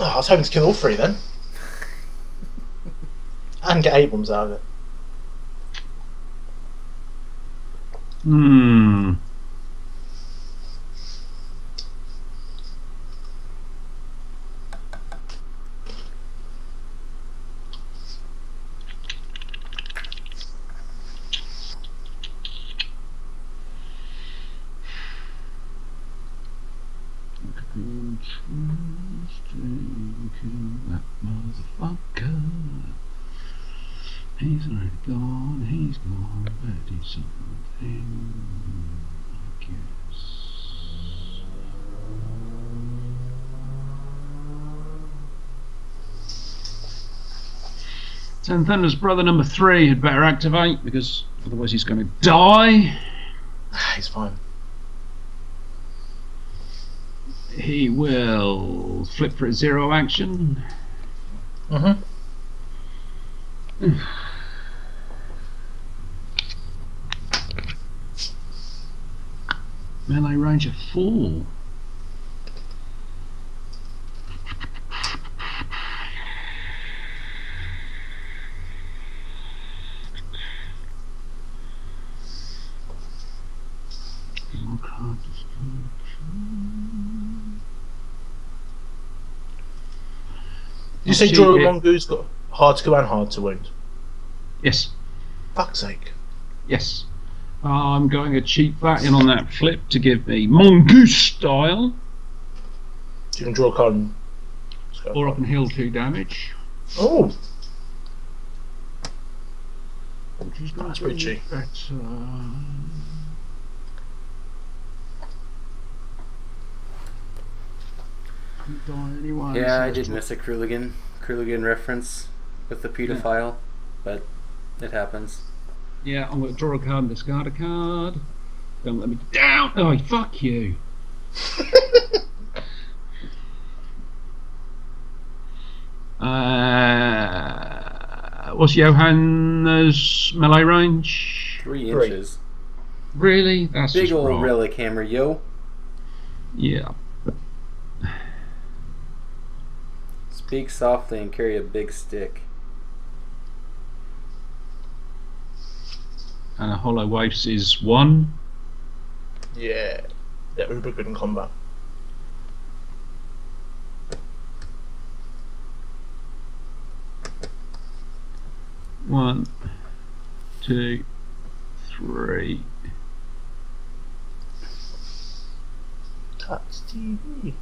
Oh, I was hoping to kill all three then. and get eight bombs out of it. Hmm. That motherfucker. He's already gone, he's gone, but he's something, I guess. Ten Thunder's brother number three had better activate because otherwise he's going to die. He's fine. He will flip for a zero action. Mm-hmm. Melee range of four. You say Draw Mongoose got hard to kill and hard to wound. Yes, Fuck's sake. yes. I'm going to cheat that in on that flip to give me mongoose style. you can draw a card. Or I can heal two damage. Oh, Which is That's pretty cheap. better. Didn't die anyway, Yeah, so I did miss a Kruligan Kruligan reference with the pedophile, but it happens. Yeah, I'm going to draw a card and discard a card. Don't let me down. Oh, fuck you. uh, what's Johanna's melee range? Three Three. inches. Really? That's Big just old wrong. relic hammer, yo. Yeah. Speak softly and carry a big stick. And a hollow waifs is one. yeah, that we were good in combat. One, two, three. Touch TV.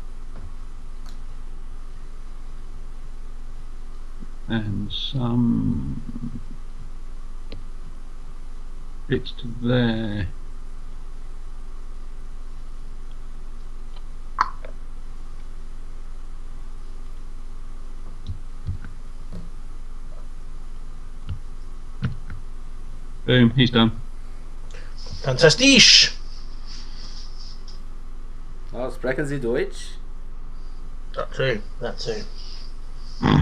And some bits to there. Boom, he's done. Fantastisch. Oh, sprechen Sie Deutsch? That too. That too. Hmm.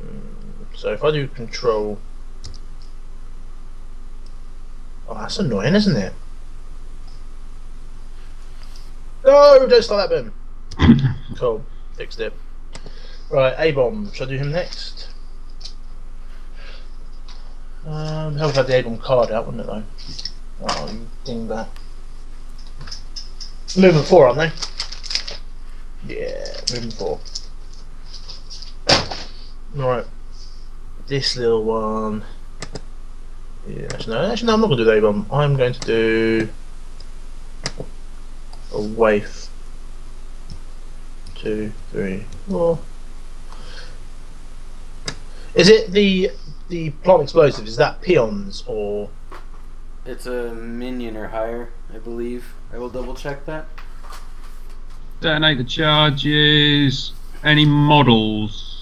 Mm, So if I do control. Oh, that's annoying, isn't it? No, don't start that boom. Cool, fixed it. Right, A bomb. Should I do him next? Um, hell, have the A bomb card out, wouldn't it though? Oh, you ding that. Moving four, aren't they? Yeah, moving four. Alright. This little one. Yeah, actually, no, actually, no, I'm not going to do that one. I'm going to do. A waif. Two, three, four. Is it the the plant explosive? Is that peons or It's a minion or higher, I believe. I will double check that. Detonate the charges. Any models?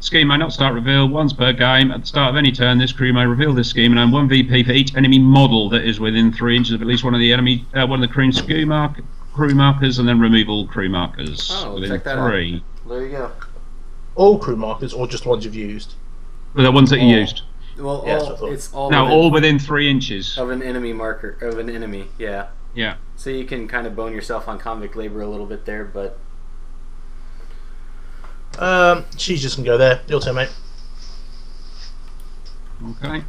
Scheme may not start reveal once per game. At the start of any turn, this crew may reveal this scheme and earn one VP for each enemy model that is within three inches of at least one of the enemy, uh, one of the crew's crew, mark, crew markers, and then remove all crew markers Oh, within check that out. three. There you go. all crew markers or just ones you've used? Well, the ones that you Oh. used. Well, Yeah, all, what it's all No, within- all within three inches. of an enemy marker of an enemy. Yeah. Yeah. So you can kind of bone yourself on convict labor a little bit there, but Um, she's just gonna go there. Your turn, mate. Okay.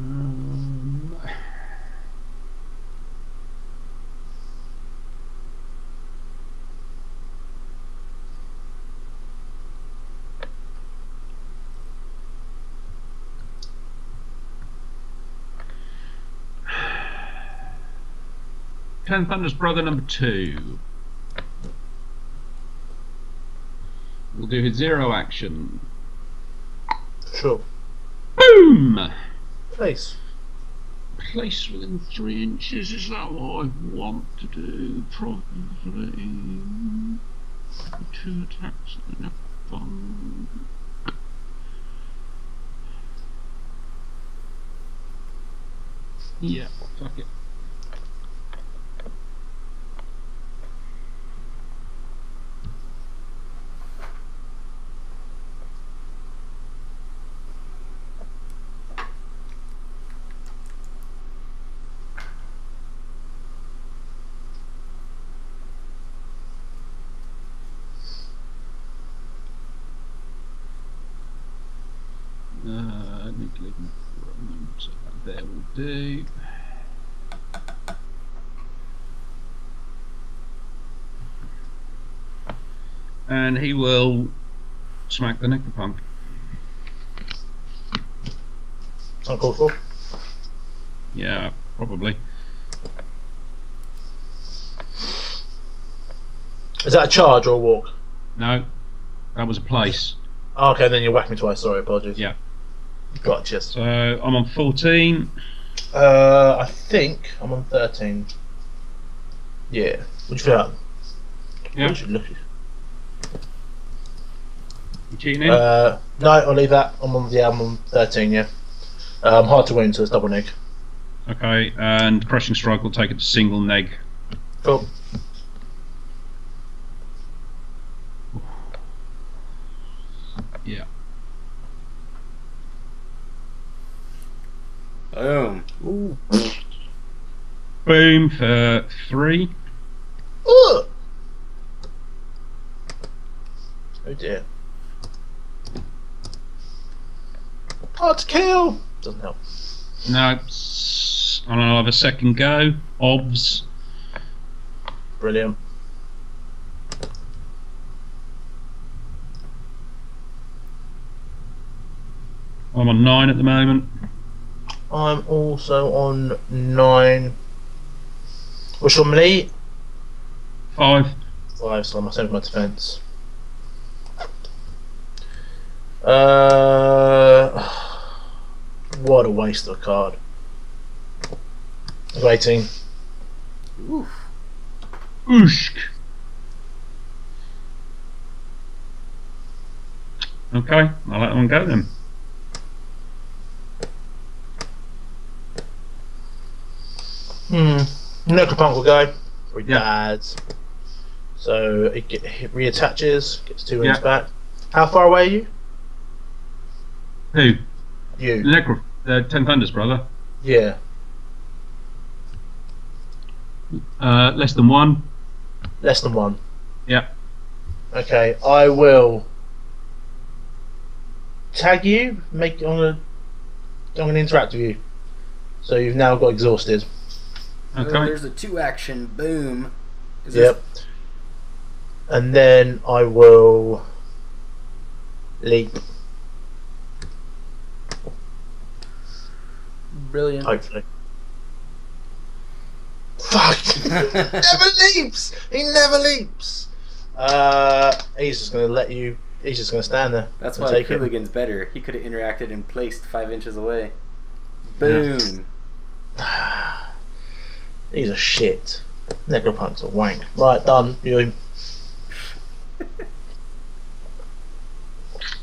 Um, Ten Thunder's brother number two. We'll do his zero action. Sure. Boom! Place. Place within three inches, is that what I want to do? Probably. Two attacks and a. Yeah, fuck it. Uh, I need to leave my room. And he will smack the necropunk. Uncalled for. Yeah, probably. Is that a charge or a walk? No, that was a place. Oh, okay, then you whack me twice. Sorry, apologies. Yeah. Gotcha. So I'm on 14. Uh, I think I'm on 13. Yeah. What do you feel? Yeah. We should look. You cheating in? Uh, no, I'll leave that. I'm on. Yeah, I'm 13. Yeah. Um, hard to win, so it's double neg. okay, and crushing strike will take it to single neg. Cool. Yeah. Boom. Boom for three. Ugh. Oh dear. Hard to kill. Doesn't help. No, s- and I'll have a second go. Obs. Brilliant. I'm on nine at the moment. I'm also on nine. What's your melee? Five. Five, so I'm saving my defense. Uh, what a waste of a card. Waiting. Oof. Ooshk. Okay, I'll let one go then. Hmm. Necropunk will go. Or Yeah. dies. So it, get, it reattaches, gets two Yeah. back. How far away are you? Who? You. Necro. Uh, Ten Thunders, brother. Yeah. Uh, less than one. Less than one. Yeah. Okay, I will tag you. Make I'm gonna I'm gonna interact with you. So you've now got exhausted. Oh, Okay. there's a two action. Boom. Is Yep. And then I will leap. brilliant? Hopefully. Fuck! never leaps. He never leaps. Uh, he's just gonna let you. He's just gonna stand there. That's and why take better. He could have interacted and placed five inches away. Boom. He's a shit. Necropunk's a wank. Right, done. You.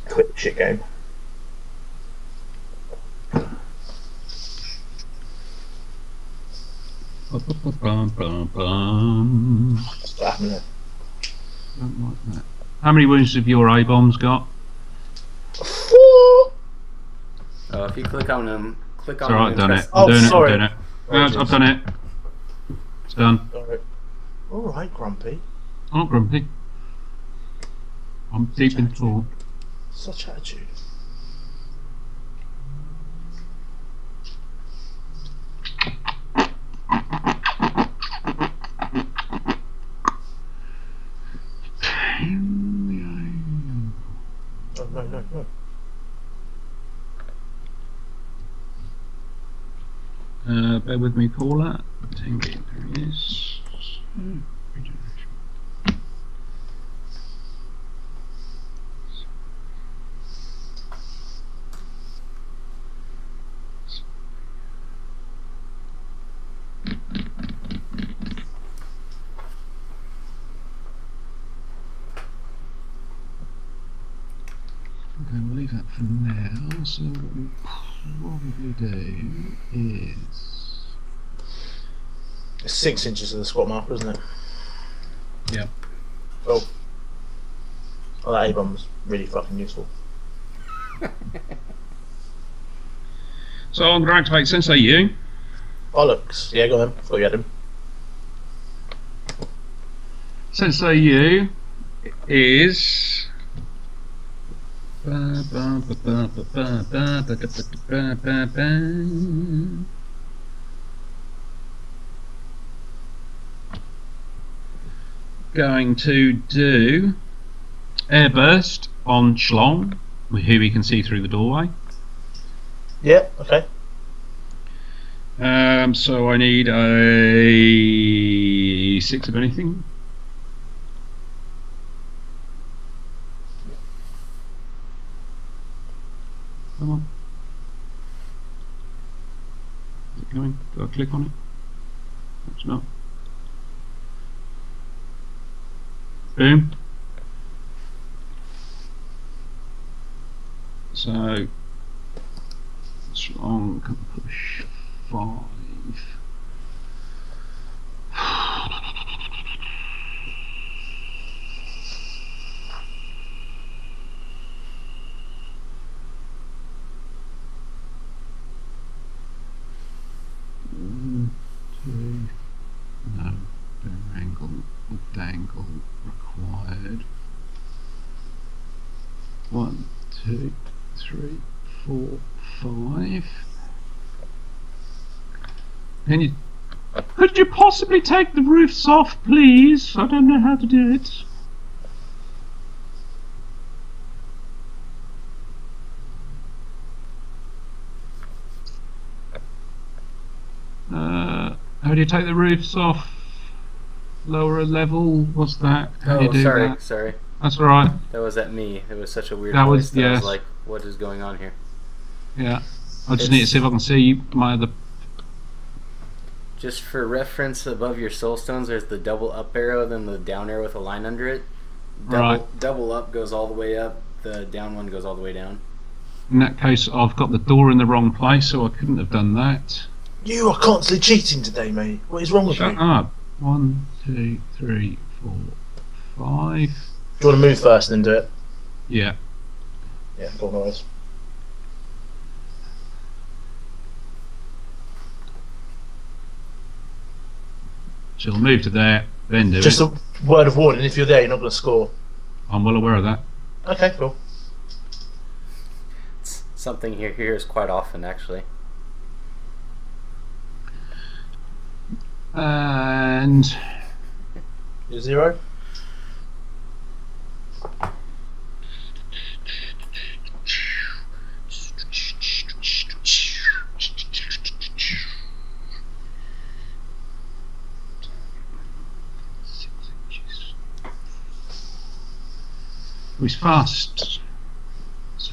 Quit the shit game. What's happening? Like. How many wounds have your A bombs got? Four. Oh, if you click on them, click It's on alright, him. done it. I'm Oh, doing sorry. it. I'm doing it. No, I've done it. Um, it's done. Alright. Alright, oh, Grumpy. I'm not grumpy. I'm deep in thought. Such attitude. Oh, no, no, no. Uh, bear with me, Paula. Ten gig, there he is. Okay, we'll leave that for now. So probably do is It's six inches of the squat marker, isn't it? Yeah. Oh. Oh, that A-bomb's really fucking useful. So I'm going to activate Sensei Yu. Bollocks. Yeah, go on then. Thought you had him. Sensei Yu is Ba, ba, ba, ba, ba, ba, ba, ba, da, ba, ba, ba, ba. Going to do airburst on Schlong, who we can see through the doorway. Yeah, okay. Um, so I need a six of anything. Come on. Is it going? Do I click on it? No, it's. Boom. So, strong can push five. One, two, no, angle, dangle required. One, two, three, four, five. Can you? Could you possibly take the roofs off, please? I don't know how to do it. Uh, how do you take the roofs off? Lower a level? What's that? How do you Oh, do sorry, that? sorry. That's all right. That was at me. It was such a weird That voice was- that yes. was like, what is going on here? Yeah. I just It's- need to see if I can see my other. Just for reference, above your soul stones, there's the double up arrow, then the down arrow with a line under it. Double, Right. double up goes all the way up. The down one goes all the way down. In that case, I've got the door in the wrong place, so I couldn't have done that. You are constantly cheating today, mate. What is wrong with Shut you? up. One, two, three, four, five. Do you want to move first and then do it? Yeah. Yeah, go on, guys. So I'll move to there, then do Just it. a word of warning: if you're there, you're not going to score. I'm well aware of that. Okay, cool. It's something here here is quite often actually. And You're zero. Who's fast?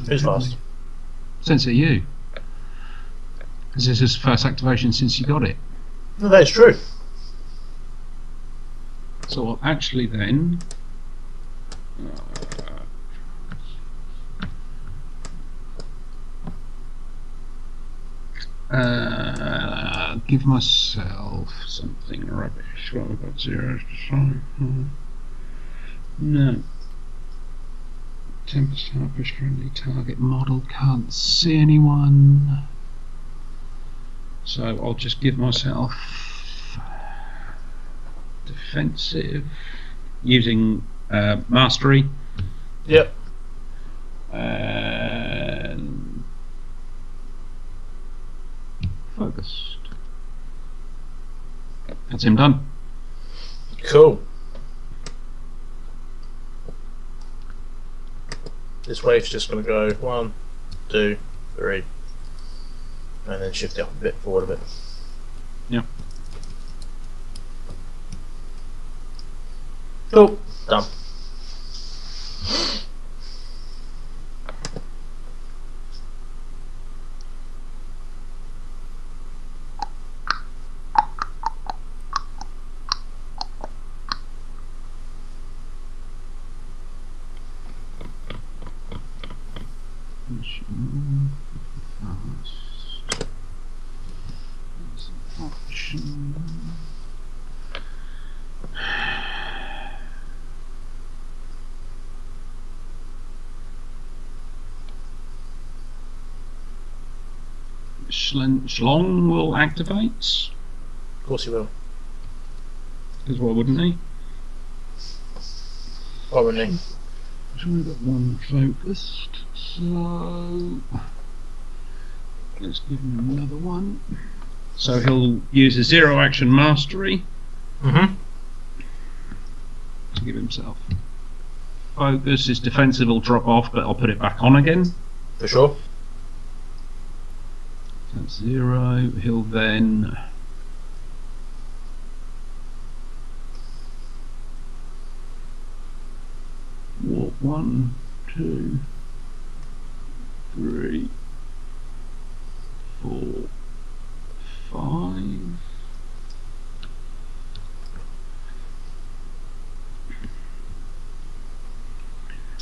Who's fast? Sensei Yu. This is his first activation since you got it. No, that is true. So actually then. uh, Uh, give myself something rubbish. What have I got? Zero? Hmm. No. Tempest Harpish friendly target model. Can't see anyone. So I'll just give myself defensive using uh, mastery Yep. and focused. That's him done. Cool. This wave's just going to go one, two, three, and then shift it up a bit forward a bit. Yep. Cool. Done. Schlong Schlong will activate. Of course he will. Because why wouldn't he? Why wouldn't he? sure we've got one focused. So let's give him another one. So he'll use a zero action mastery Mm-hmm. to give himself focus. His defensive will drop off, but I'll put it back on again. For sure. That's zero. He'll then. Walk one, two, three, four, five.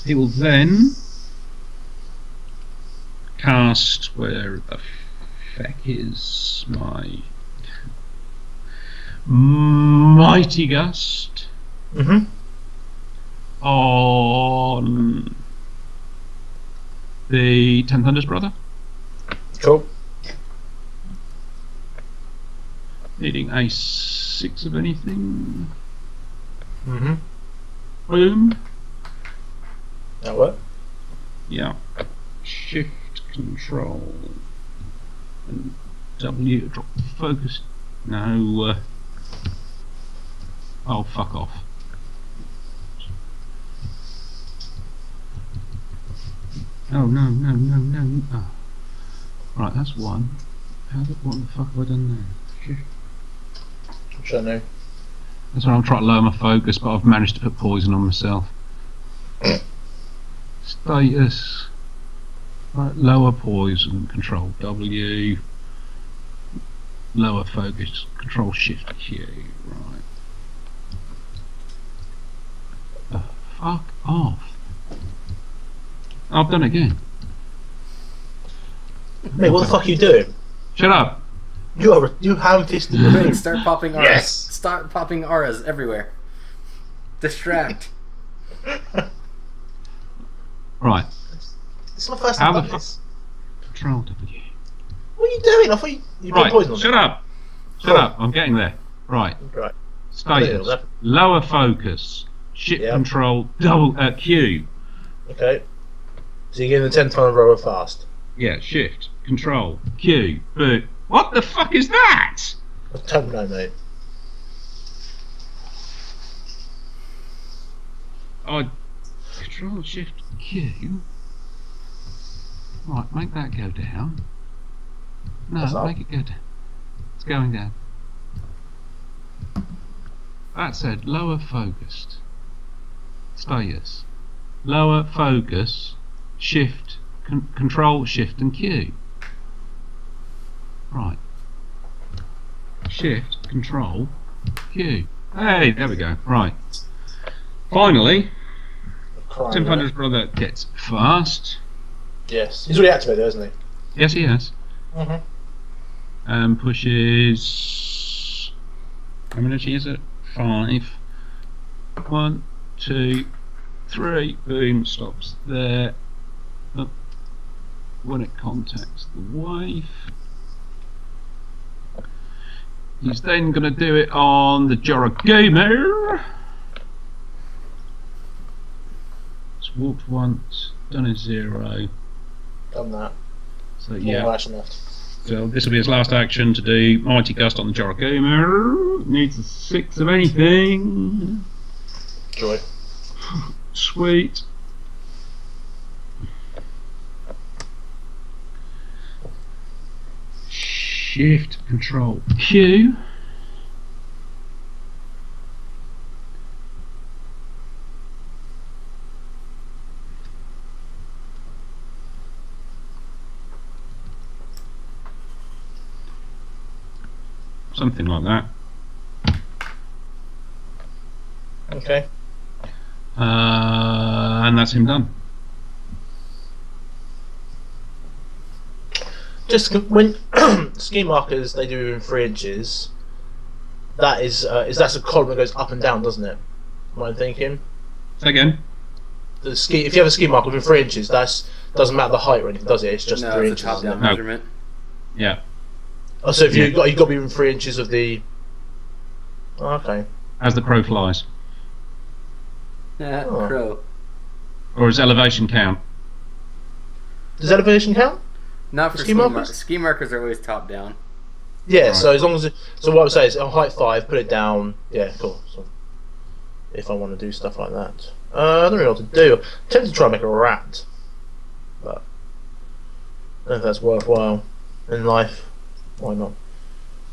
He will then cast where the feck is my mighty gust Mm-hmm. on the Ten Thunders brother, Cool. needing a six of anything. Mm-hmm. Boom. That work? Yeah. Shift control W drop focus. No. Uh, oh, fuck off. Oh no no no no! Oh. Right, that's one. How the, what the fuck have I done there? Which I know. That's why I'm trying to lower my focus, but I've managed to put poison on myself. Status. Right, lower poison, control W. Lower focus, control shift Q. Right. The fuck off. I've done it again. Mate, what the fuck are you doing? Shut up. You are you ham-fisted the ring. Start popping auras. Yes. Start popping auras everywhere. Distract. Right, It's my first How time the done this. control W. What are you doing? I thought you, you put Right, poison on shut up. Shut Cool. up, I'm getting there. Right. Right. Status. Yeah, Lower focus. Shift Yeah. control double uh, Q. Okay. So you're getting the 10 ton rower fast. Yeah, shift control Q. But what the fuck is that? I don't know, mate. I control shift Q. Right, make that go down. No, up? make it go down. It's going down. That said, lower focused. Status. Lower focus. Shift. Con- control shift and Q. Right. Shift. Control. Q. Hey, there we go. Right. Finally, Tim mate. Thunder's brother gets fast. Yes. He's already activated, isn't he? Yes, he has. Mm-hmm. Um, pushes. How many is it? Five. One, two, three. Boom. Stops there. Up. When it contacts the wave. He's then going to do it on the Jorogumo. It's walked once, done a zero. Done that. So Yeah. yeah. More action. So this will be his last action to do Mighty Gust on the Jorogumo. Needs a six of anything. Joy. Sweet. Shift Control Q. Something like that. Okay. Uh, and that's him done. Just when scheme markers they do in three inches, that is uh, is that's a column that goes up and down, doesn't it? Am I thinking? Say again. The ski if you have a scheme marker within three inches, that's doesn't matter the height or anything, does it? It's just no, three it's a inches. top down it? No. measurement. Yeah. Oh, so if you Yeah. got you got to be within three inches of the. Oh, okay. As the crow flies. Nah, Oh. crow. Or is elevation count? Does elevation count? Not for Ski ski, mar- markers? scheme markers are always top down. Yeah. Right. So as long as it, so what I would say is on height five, put it down. Yeah, cool. So if I want to do stuff like that, uh, I don't really know what to do. I'm tempted to try and make a rat, but I don't know if that's worthwhile in life. Why not?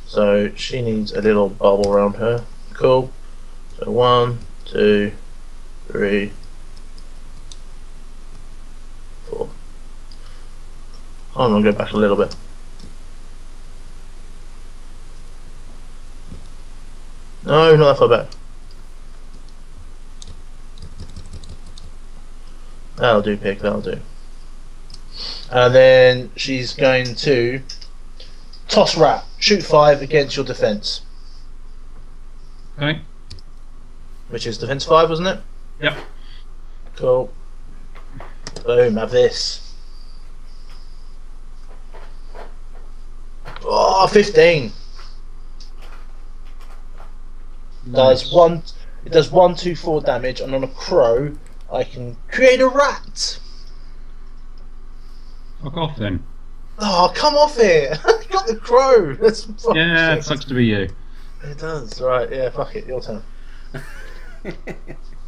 So she needs a little bubble around her. Cool. So one, two, three, four. I'm gonna go back a little bit. No, not that far back. That'll do, pig. That'll do. And then she's going to toss rat. Shoot five against your defense, Okay. which is defense five, wasn't it? Yep. Cool. Boom. Have this. Oh, 15. Does one. It does one, two, four damage, and on a crow, I can create a rat. Fuck off then. Oh, come off it! You Got the crow. That's Yeah, shit. it sucks to be you. It does. Right. Yeah. Fuck it. Your turn.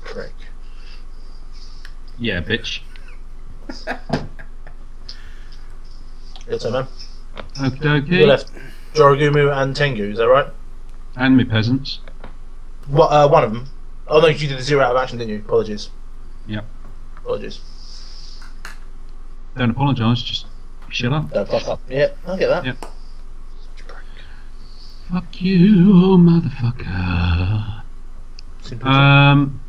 Prick. Yeah, bitch. Your turn, man. Okie dokie. left. Jorogumo and Tengu. Is that right? And me peasants. What? Uh, one of them. Oh no, you did the zero out of action, didn't you? Apologies. Yep. Apologies. Don't apologise, just shut up. Don't fuck up. Yeah, I'll get that. Yep. Fuck you, oh motherfucker. Simple Um,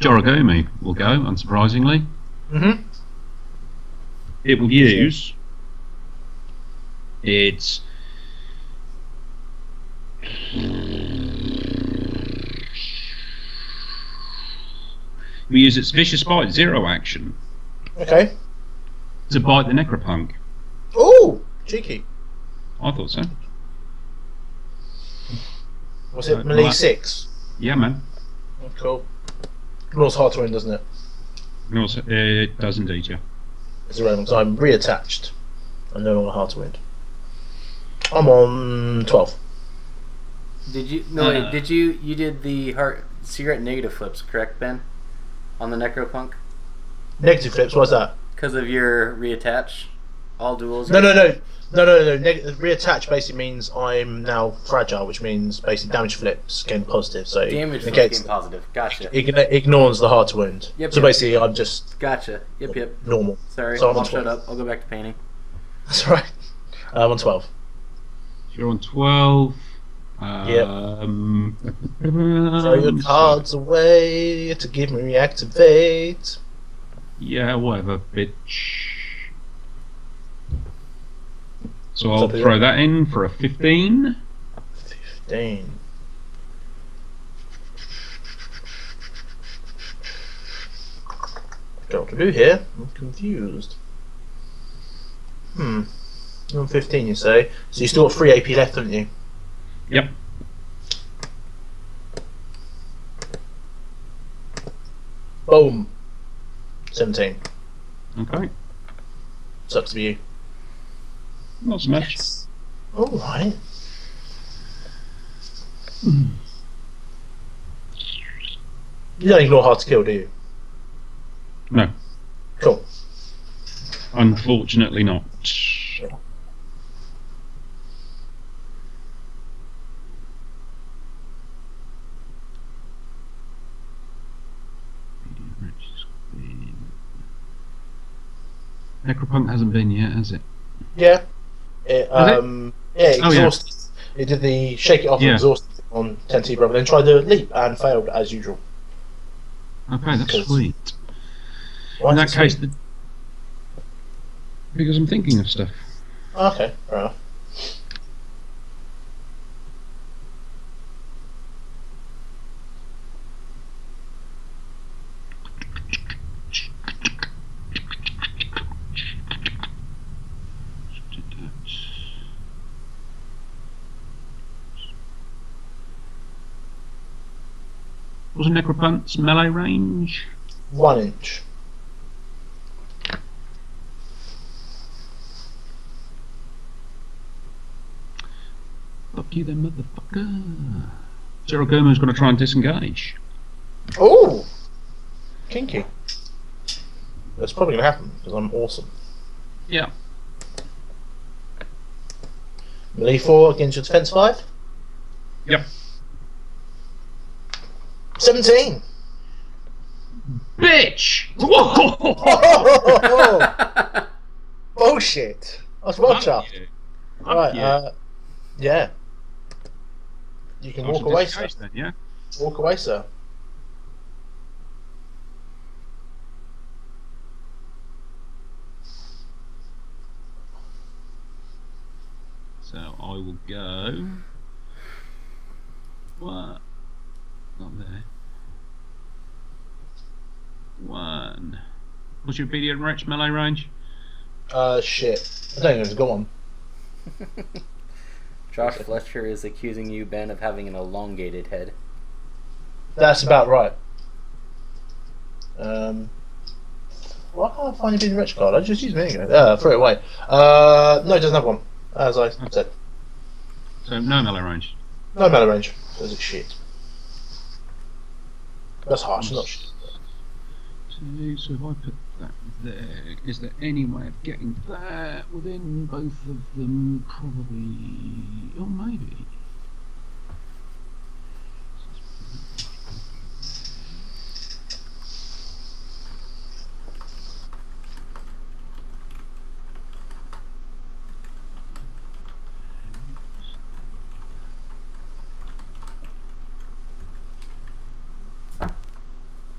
Jorogumo will go, unsurprisingly. mm-hmm. It will use its we use its vicious bite zero action Okay. To bite the necropunk. Oh, cheeky. I thought so. Was Uh, it melee well, six? Yeah, man. Oh, cool. Rules hard to wound, doesn't it? And also, it does indeed, yeah. It's irrelevant because I'm reattached. I'm no longer hard to wound. I'm on twelve. Did you no wait, Uh. did you you did the heart cigarette negative flips, correct, Ben? On the necropunk? Negative flips. What's that? Because of your reattach? All duels No, are- no, no, no, no, no. Neg- reattach basically means I'm now fragile, which means basically damage flips gain positive. So Damage it flips negates- game positive. Gotcha. ign- ignores the hard to wound. Yep, so yep. basically, I'm just Gotcha. Yep, yep. normal. Sorry, So I'm I'll shut up. I'll go back to painting. That's right. I'm on twelve. You're on 12. Yep. Um, Throw your cards away to give me reactivate. Yeah, whatever, bitch. So I'll throw that in for a 15. Fifteen. Don't know what to do here. I'm confused. Hmm. On 15, you say? So you still got 3 AP left, haven't you? Yep. Boom. 17. Okay. Up to be you. Not so much. Alright. You don't ignore hard to kill, do you? No, Cool. unfortunately not. Necropunk hasn't been yet, has it? Yeah. It, Has it? um, yeah, it Oh, yeah. exhausted. It did the shake it off and Yeah. exhaust on 10T Brother, then tried the leap and failed as usual. Okay, that's sweet. In that case, the... because I'm thinking of stuff. Okay, fair enough. What's a Necropunk's melee range? One inch. Fuck you, then, motherfucker. Jorogumo's going to try and disengage. Oh! Kinky. That's probably going to happen, because I'm awesome. Yeah. Melee 4 against your defense 5? Yep. 17! Bitch! Whoa! Oh, Bullshit! I was well chuffed. you. Right, uh, yeah. You can walk away, sir. then, yeah? Walk away, sir. So I will go. What? Not there. One. What's your obedient wretch melee range? Uh, shit. I don't even go on. Josh Fletcher is accusing you, Ben, of having an elongated head. That's about right. Um, why can't I find your being rich card? I just used a minute ago. Uh, throw it away. Uh, no, it doesn't have one. As I said, So no melee range. no melee range. Because it's shit. That's harsh. Two, so if I put that there, is there any way of getting that within both of them? Probably. or maybe.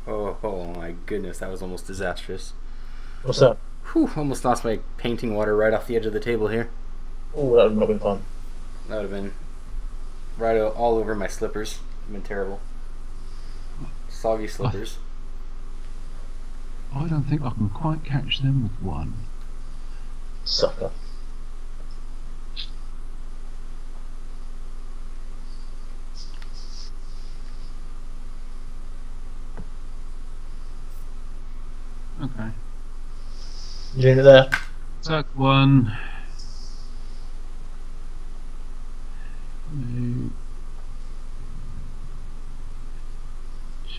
Oh, oh my goodness, that was almost disastrous. What's that? Whew, almost lost my painting water right off the edge of the table here. Oh, that would not been fun. That would have been right all over my slippers. Been terrible. Soggy slippers. I don't think I can quite catch them with one. Sucker. Okay. You doing it there? Tuck one.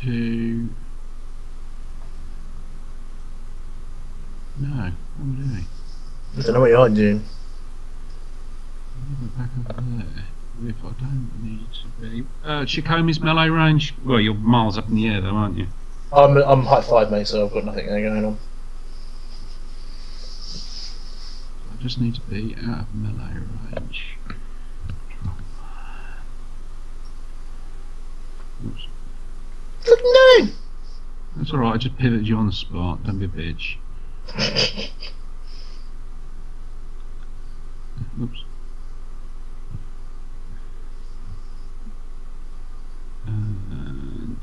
Two. No, what am I doing? I don't know what you're doing. Back there. If I don't need to be. Uh, Shikome's melee range. Well, you're miles up in the air, though, aren't you? I'm I'm height five, mate, so I've got nothing there going on. I just need to be out of melee range. Oops. No! That's alright, I just pivoted you on the spot. Don't be a bitch. Oops. And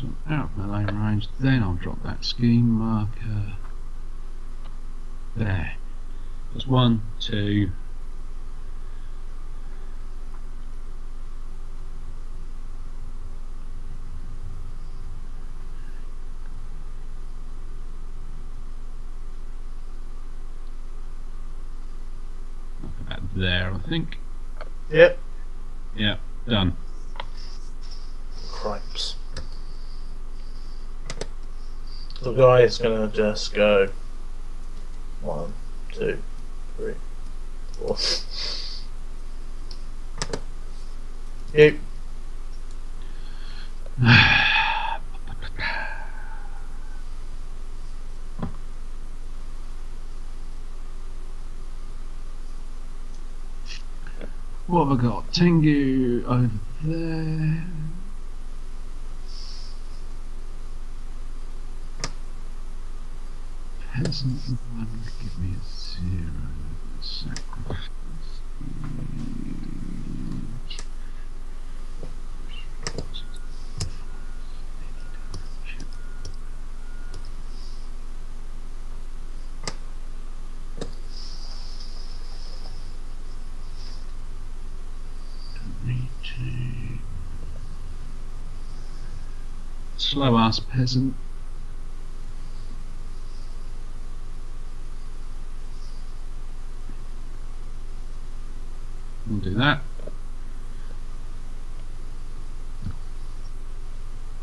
so out of melee range. Then I'll drop that scheme marker. There. That's one, two. There, I think. Yep. Yeah, done. Cripes. The guy is gonna just go one, two, three, four. You. What have I got? Tengu over there. Peasant one give me a zero sacrifice. Slow ass peasant. We'll do that.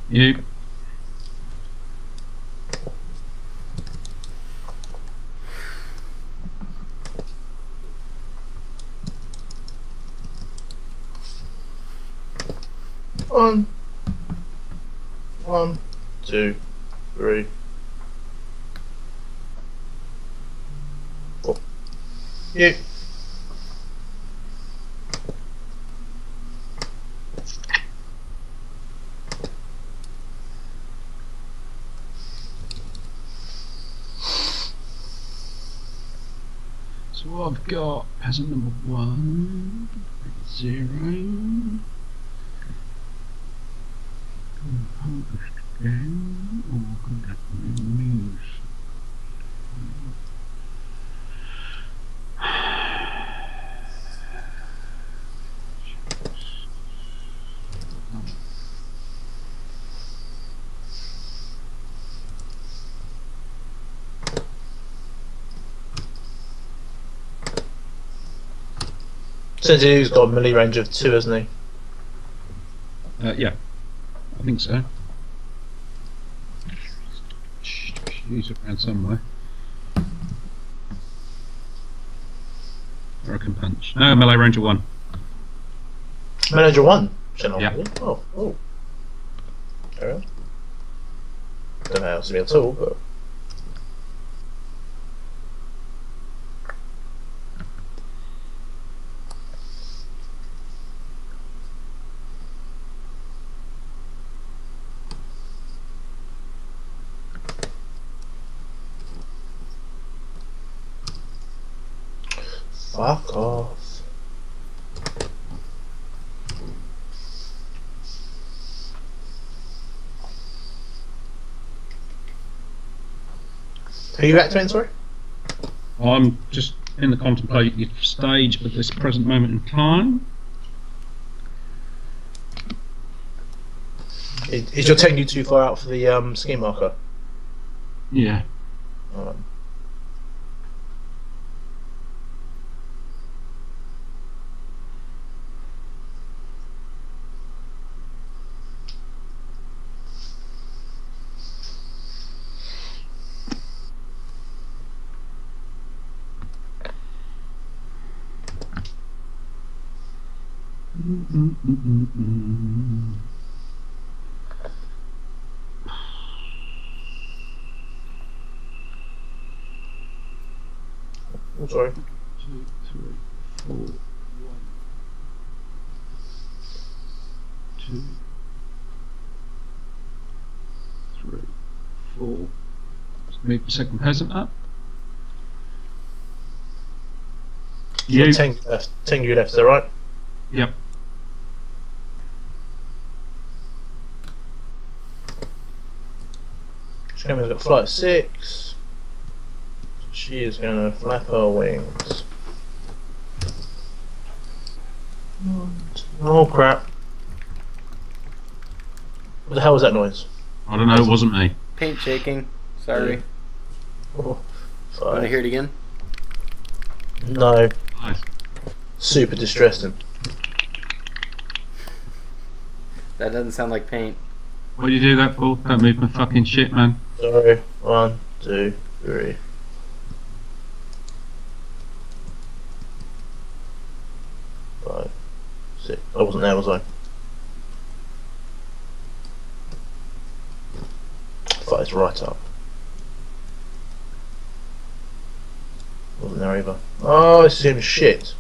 You. One. One, two, three. Four. You. got peasant number one, zero, hmm, 100, Since he's got a melee range of two, hasn't he? Uh, yeah, I think so. He's around somewhere. I reckon punch. No, melee range of one. Manager one. Channel. Yeah. Oh, oh. Enough. Don't know how to be at all, but. Fuck off. Who are you activating, sorry? I'm just in the contemplative stage at this present moment in time. Is, your you too far out for the um, scheme marker? Yeah. Alright. Mm-mm-mm-mm. I'm sorry. Two, three, four, one, two, three, four. Let's move the second peasant up. You You. Uh, got 10 left. 10 you left, is that right? Yep. Shaman's got flight 6. She is going to flap her wings. Oh crap. What the hell was that noise? I don't know. It wasn't me. Paint shaking. Sorry. Oh, Want to hear it again? No, Nice. super distressing. That doesn't sound like paint. What do you do that for? Don't move my fucking shit, man. Sorry. One, two, three. Five, six. I wasn't there, was I? Thought it's right up. Wasn't there either. Oh, this is him shit.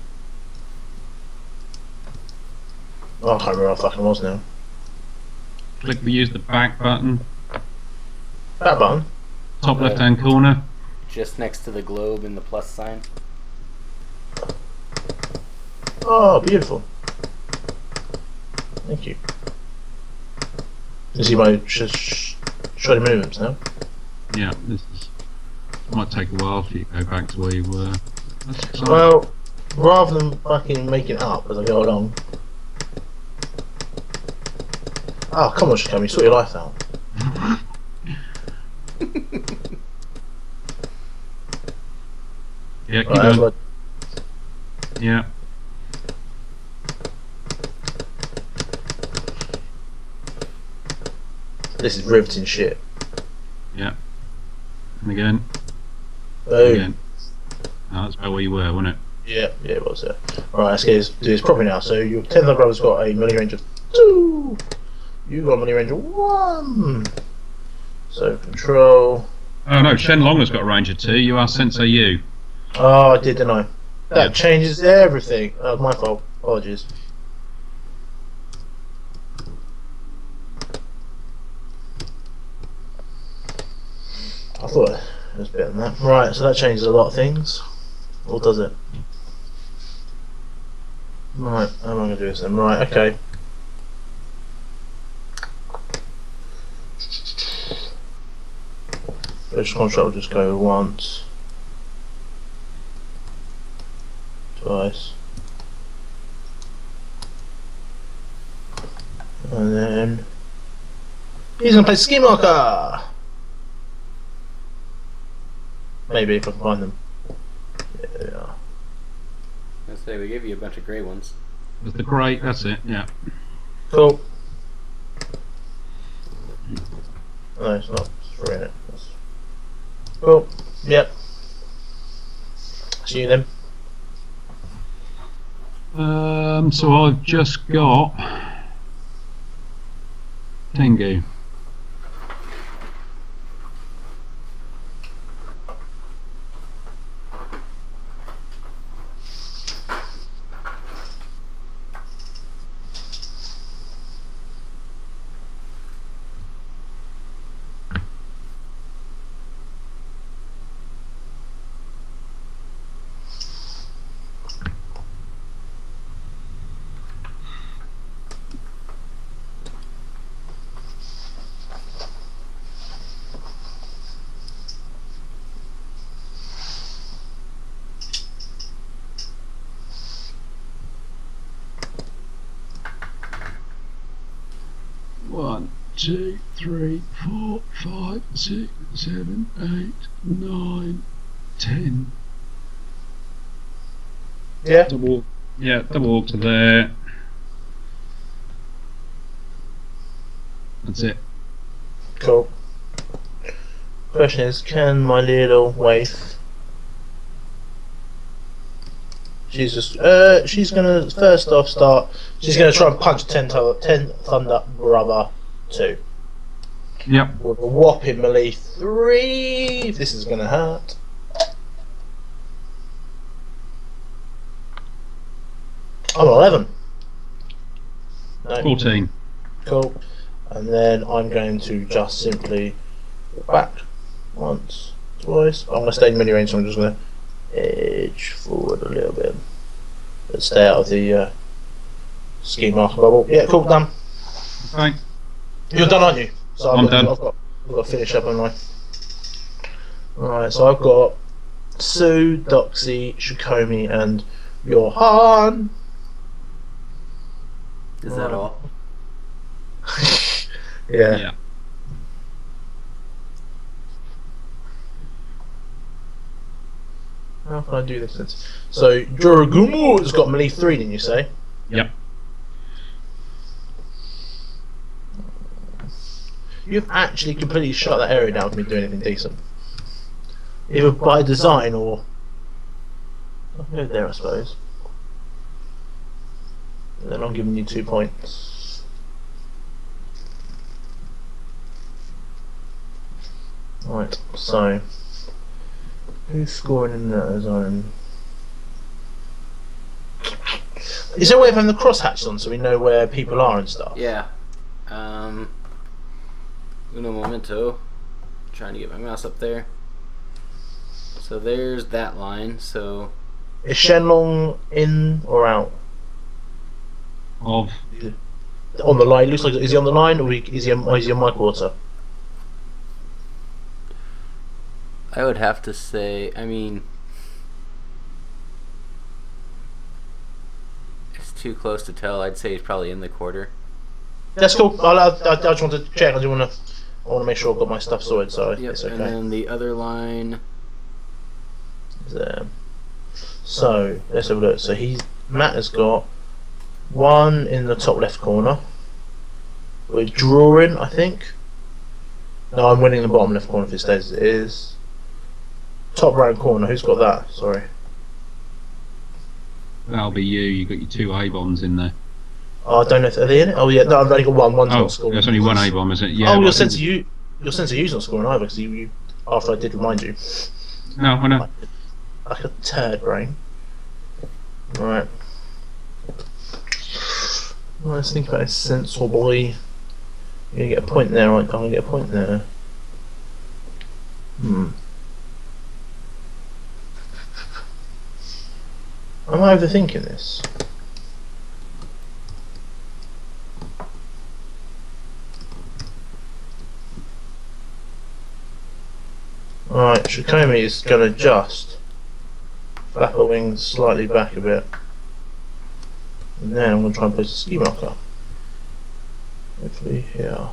Oh, I can't remember where I fucking was now. Click the use the back button, That button. top left hand corner. Just next to the globe and the plus sign. Oh, beautiful. Thank you. You see my sh- sh- shoddy movements now? Yeah, this is. Might take a while for you to go back to where you were. Well, rather than fucking make it up as I go along, Oh, come on, Shikome, sort your life out. Yeah, keep Right, going. Yeah. this is riveting shit. Yeah. And again. Boom. Oh, that's about where you were, wasn't it? Yeah, yeah, it was. Yeah. All right, let's get this, do this properly now. So your tenth brother's got a melee range of two. You got a melee range of one. So control. Oh no, Shenlong has got a range of two. You are Sensei Yu. Oh, I did, didn't I? That Yeah. changes everything. That was my fault. Apologies. I thought it was better than that. Right, so that changes a lot of things. Or does it? Right, how am I going to do this then? Right, okay. This contract will just go once. Twice. And then he's gonna play Scheme Marker. Maybe if I can find them. Yeah, they are. I say we gave you a bunch of grey ones. That's the grey, That's it. Yeah. Cool. No, it's not. It's three in it. That's... Cool. Yep. See you then. Um. So I've just got Tengu. One, two, three, four, five, six, seven, eight, nine, ten. Yeah. Double. Yeah, double walk to there. That's it. Cool. Question is, can my little waif? She's just, uh, she's gonna first off start. She's gonna try and punch ten, Thu- ten thunder brother two Yep. with a whopping melee three. This is gonna hurt. I'm eleven. No. Fourteen. Cool. And then I'm going to just simply back once, twice. I'm going to stay in mini range, so I'm just going to edge forward a little bit. But stay out of the uh, ski mask bubble. Yeah, cool, done. Right. You're done, aren't you? So I've I'm got, done. I've got, I've got to finish up, haven't I? Alright, so I've got Sue, Doxy, Shikome, and Johan. Is that all? yeah. Yeah. How can I do this? So Jorogumo has got melee three, didn't you say? Yep. You've actually completely shut that area down for me doing anything decent. Either by design or I'll go there, I suppose. And then I'm giving you two points. Right, so who's scoring in that zone? Is there a way of having the crosshatches on so we know where people are and stuff? Yeah. Um. Uno momento. Trying to get my mouse up there. So there's that line. So Is Shenlong in or out? Of On the line. Looks like is he on the line or is he on, is he on my quarter? I would have to say. I mean, it's too close to tell. I'd say he's probably in the quarter. that's cool. I'll, I, I just want to check. I do want to. I want to make sure I've got my stuff sorted, so Yep. it's And then the other line. There. So let's have a look. So he's Matt has got one in the top left corner. We're drawing, I think. No, I'm winning the bottom left corner if it stays as it is. Top right corner. Who's got that? Sorry. That'll be you. You got your two A bombs in there. Oh, I don't know if are they in it. Oh yeah, no, I've only got one. One's Oh, not scoring. there's only one A bomb, isn't it? Yeah. oh, your of you, your Sensei Yu's not scoring either because you, you, after I did remind you, No, I know. like a turd brain. Right. Well, let's think about a sensible boy. You're gonna get a point there, right? I'm gonna get a point there. Hmm. Am I overthinking this? Alright, Shikome is gonna adjust. Flap her wings slightly back a bit. And then I'm gonna try and place a scheme marker. Hopefully here.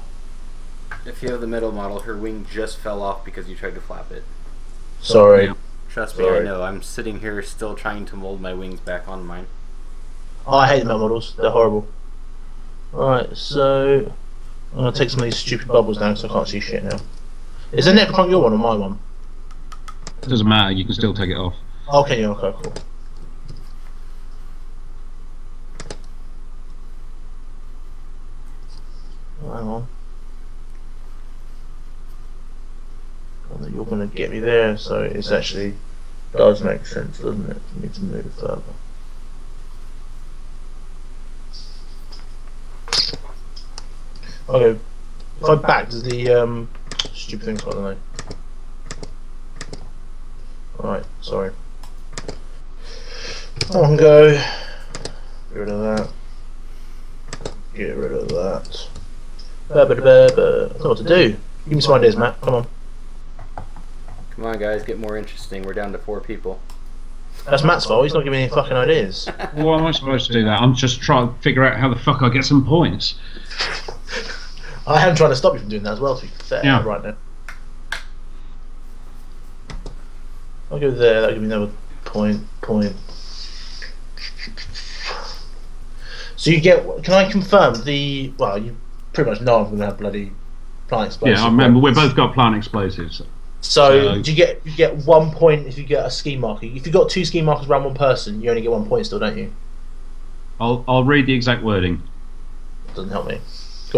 If you have the middle model, her wing just fell off because you tried to flap it. Sorry. Yeah. Trust me, I know. I'm sitting here still trying to mold my wings back on mine. Oh, I hate the metal models. They're horrible. Alright, so I'm gonna take some of these stupid bubbles down because I can't see shit now. Is the Necrocron your one or my one? It doesn't matter. You can still take it off. Okay, yeah, okay, cool. Hang on. Oh, You're gonna get me there, so it's actually does make sense, doesn't it? For me to move further. Okay, if I back, does the um, stupid thing's got the name? Right, sorry. On go. Get rid of that. Get rid of that. Ba ba ba ba. I don't know what to do. Give me some ideas, Matt. Come on. Come on, guys, get more interesting. We're down to four people. That's Matt's fault. He's not giving me any fucking ideas. Why am I supposed to do that? I'm just trying to figure out how the fuck I get some points. I am trying to stop you from doing that as well, to be fair, Yeah. right now. I'll go there, that'll give me another point, point. So you get, can I confirm the, well, you pretty much know I'm going to have bloody plant explosives. Yeah, I remember. We've both got plant explosives. So do you get you get one point if you get a scheme marker? If you got two scheme markers around one person, you only get one point still, don't you? I'll I'll read the exact wording. Doesn't help me.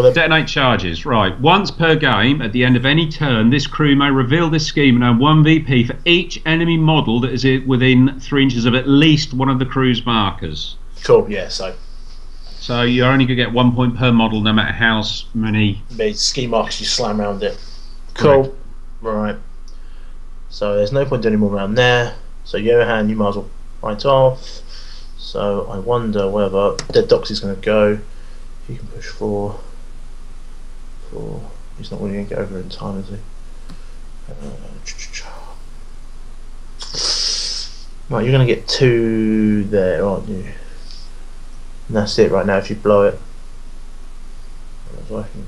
Detonate charges. Right. Once per game, at the end of any turn, this crew may reveal this scheme and earn one VP for each enemy model that is within three inches of at least one of the crew's markers. Cool. Yeah. So So you're only going to get one point per model, no matter how many. scheme markers, you slam around it. Cool. Right. So there's no point doing any more around there. So Johan, you might as well fight off. So I wonder whether Dead Doxy's going to go. He can push four. He's not going to get over in time, is he? Uh, right, you're going to get two there, aren't you? And that's it right now if you blow it. Can-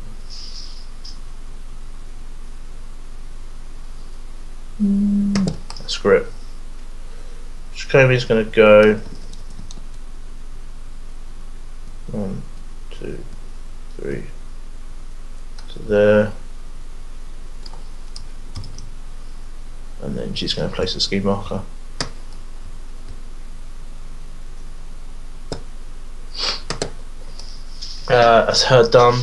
Screw it. Jacoby's going to go. One, two, three. To there. And then she's going to place a scheme marker. Uh, that's her done.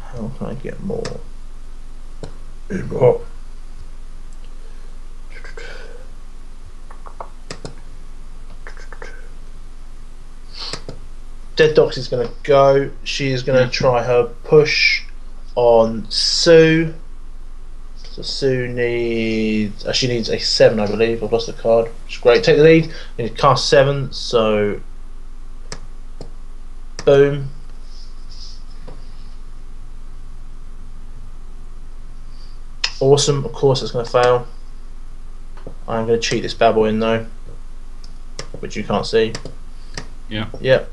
How can I get more? What? Dead Dox is going to go. She is going to try her push on Sue. So Sue needs. Uh, she needs a seven, I believe. I've lost the card. Is great. Take the lead. You need cast seven. So, boom. Awesome. Of course, it's going to fail. I'm going to cheat this bad boy in though, which you can't see. Yeah. Yep.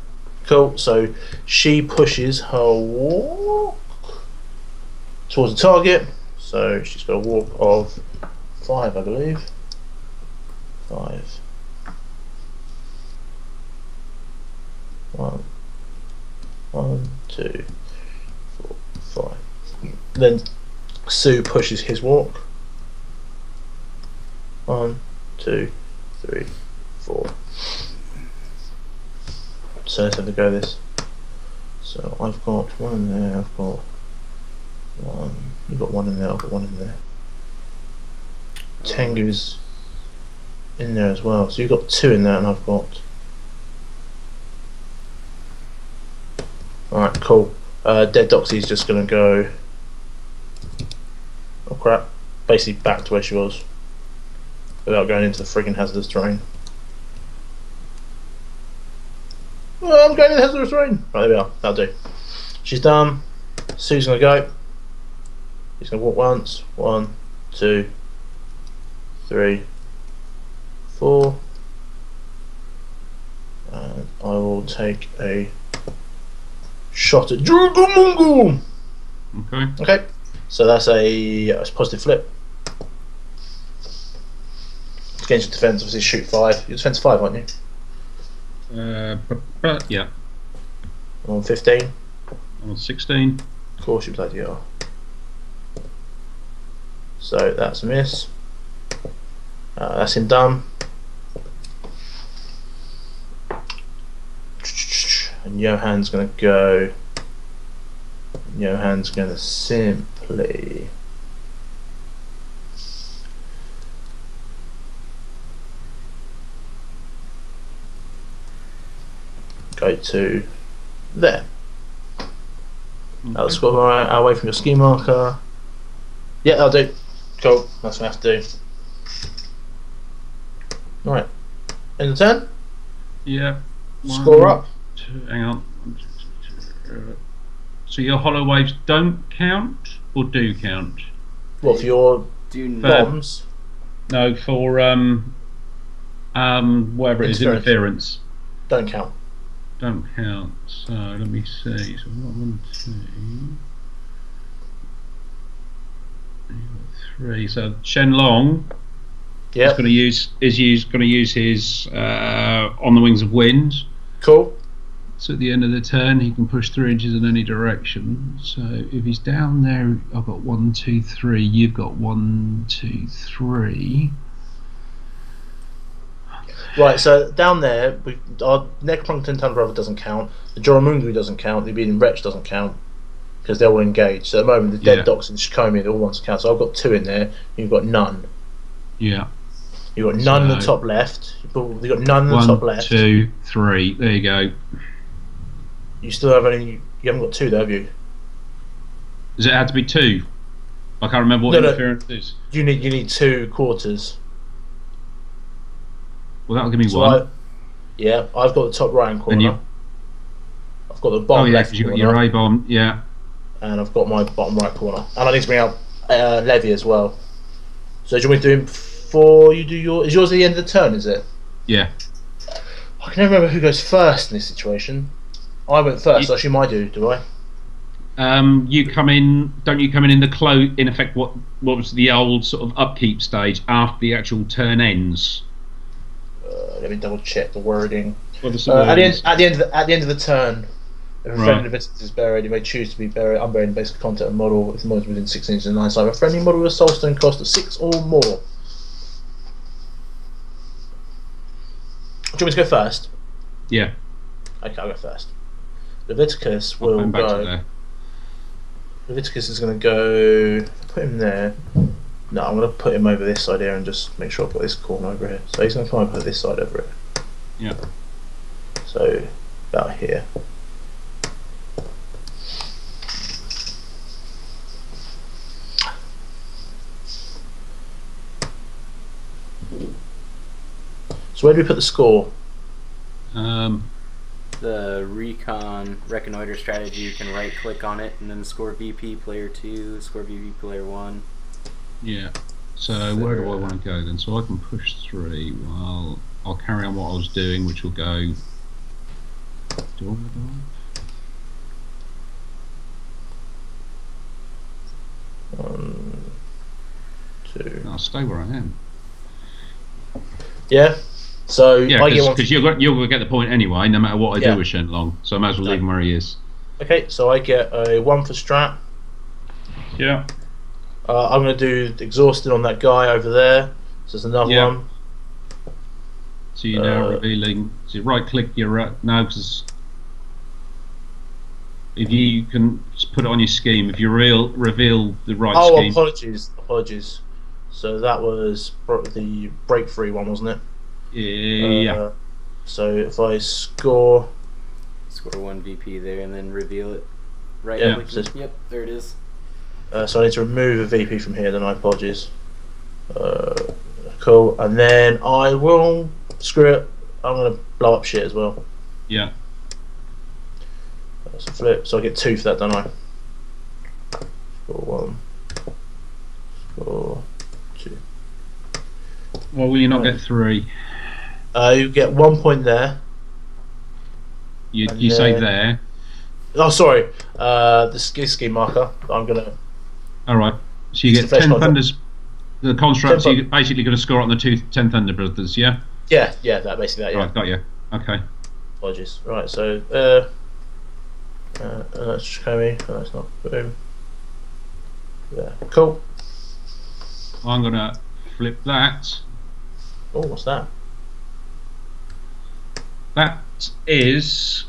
So she pushes her walk towards the target. So she's got a walk of five, I believe. Five. One. One, two, four, five. Then Sue pushes his walk. One, two, three, four. So let's have a go at this. So I've got one in there, I've got one, you've got one in there, I've got one in there. Tengu's in there as well. So you've got two in there and I've got Alright, cool. Uh, Dead Doxy's just gonna go Oh crap. Basically back to where she was. Without going into the friggin' hazardous terrain. Oh, I'm going to the hazardous terrain! Right, there we are. That'll do. She's done. Sue's gonna go. He's gonna walk once. One, two, three, four. And I will take a shot at Jugamungu! Okay. Okay, so that's a, that's a positive flip. Against your defense, obviously shoot five. Your defense five, aren't you? Uh, yeah. On 15. On 16. Of course you bloody are. So that's a miss. Uh, that's him done. And Johan's going to go. Johan's going to simply. Go to there. That'll Okay. score right away from your scheme marker. Yeah, that'll do. Cool. That's what I have to do. Alright. In the turn, Yeah. score up. two- hang on. So your Hollow Waifs don't count or do count? Well, for your Do bombs? No, for um, um, whatever it is, Interference. interference. Don't count. Don't count. So let me see. So I've got one, two, three. So Shenlong is going to use is use going to use his uh, on the wings of wind. Cool. So at the end of the turn, he can push three inches in any direction. So if he's down there, I've got one, two, three. You've got one, two, three. Right, so down there, we, our Necroplankton Ton Brother doesn't count. The Jorogumo doesn't count. The Obedient Wretch doesn't count. Because they're all engaged. So at the moment, the Dead Yeah. Docs and Shikome, they all want to count. So I've got two in there. You've got none. Yeah. You've got none in the top left. You've got none in the One, top left. two, three. There you go. You still have only. You haven't got two, though, have you? Does it have to be two? I can't remember what No, no. interference is. You need you need two quarters. Well, that'll give me So one. I, yeah, I've got the top right hand corner. You- I've got the oh bottom yeah, left because you've got corner, your A bomb. Yeah. and I've got my bottom right corner, and I need to bring out uh, Levy as well. So do you want me to do him before you do your? Is yours at the end of the turn? Is it? Yeah. I can never remember who goes first in this situation. I went first. You- I I do. Do I? Um, you come in. Don't you come in in the close? In effect, what what was the old sort of upkeep stage after the actual turn ends? Uh, let me double check the wording. Well, Uh, at the end, at the end, of the, at the end of the turn, if a Right. friendly visitor is buried, you may choose to be buried, unburied in basic content of model if the model is within six inches of the line side a friendly model with a soulstone cost of six or more. Do you want me to go first? yeah. Okay, I'll go first. Leveticus I'll will come back to go. Leveticus is going to go. Put him there. No, I'm going to put him over this side here and just make sure I've got this corner over here. So he's going to come over this side over it. Yeah. So about here. So where do we put the score? Um, The recon reconnoiter strategy, you can right click on it and then score VP player 2, score VP player 1. Yeah. So where do I want to go then? So I can push three. Well, I'll carry on what I was doing, which will go Still on the door. One, two. I'll stay where I am. Yeah. So Yeah, I get one. because you're you're gonna get the point anyway, no matter what I Yeah. do with Shenlong. So I might as well No. leave him where he is. Okay, so I get a one for strat. Yeah. Uh, I'm going to do exhausted on that guy over there. So there's another Yeah. one. So you're now Uh, revealing. So you right click your uh, no, because if you can just put it on your scheme, if you real reveal the right Oh, scheme, apologies, apologies. So that was the break free one, wasn't it? yeah, Uh, so if I score, Score one VP there and then reveal it. Right Yeah, click. Yep, there it is. Uh, so I need to remove a VP from here. Then I apologies. Uh, cool, and then I will screw it. I'm going to blow up shit as well. yeah, That's a flip. So I get two for that, don't I? Score one. Score two. Well, will you not get three? Uh, you get one point there. You you say there. Oh, sorry. Uh, the ski scheme marker. I'm gonna. All right. So you get ten first ten one. thunders. The constructs Ten you're basically going to score on the two ten thunder brothers. Yeah. Yeah, yeah, that basically that. Yeah. Right. Got you. Okay. Apologies. Right. So, uh, uh, that's Jacoby. Oh, that's not. Boom. Yeah. Cool. I'm going to flip that. Oh, what's that? That is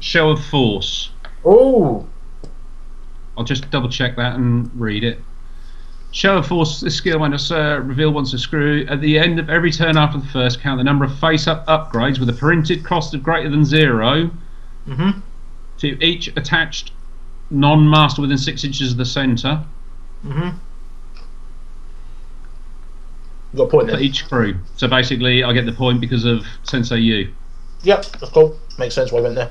show of force. Oh. I'll just double check that and read it. Show of force. This skill minus uh, reveal once a screw. At the end of every turn after the first, count the number of face-up upgrades with a printed cost of greater than zero Mhm. to each attached non-master within six inches of the centre Mhm. Got a point for there. each crew. So basically, I get the point because of Sensei Yu. Yep, that's cool. Makes sense why I went there.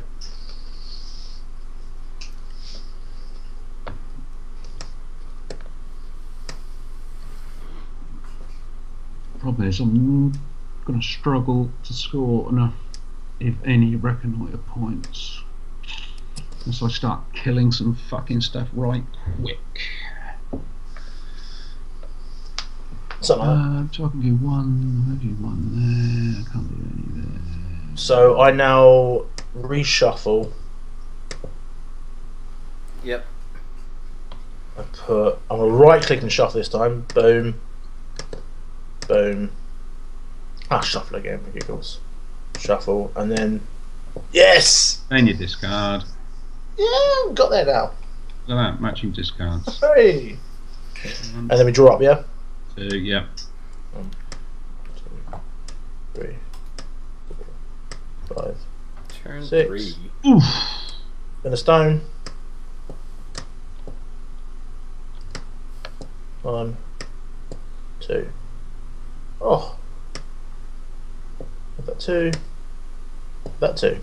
Problem is, I'm going to struggle to score enough, if any, reconnoitre points. Unless I start killing some fucking stuff right quick. Something. Uh, so I can do one, maybe one there. I can't do any there. So I now reshuffle. Yep. I put. I'm gonna right click and shuffle this time. Boom. Boom. Ah, shuffle again for giggles. Shuffle and then. Yes. Then you discard. Yeah, we've got there now. Look at that, matching discards. Hey. One, And then we draw up, yeah. two, yeah. Two, three, four, five. Turn Six. three. Oof. Then a stone. One, two. Oh. That two. That two.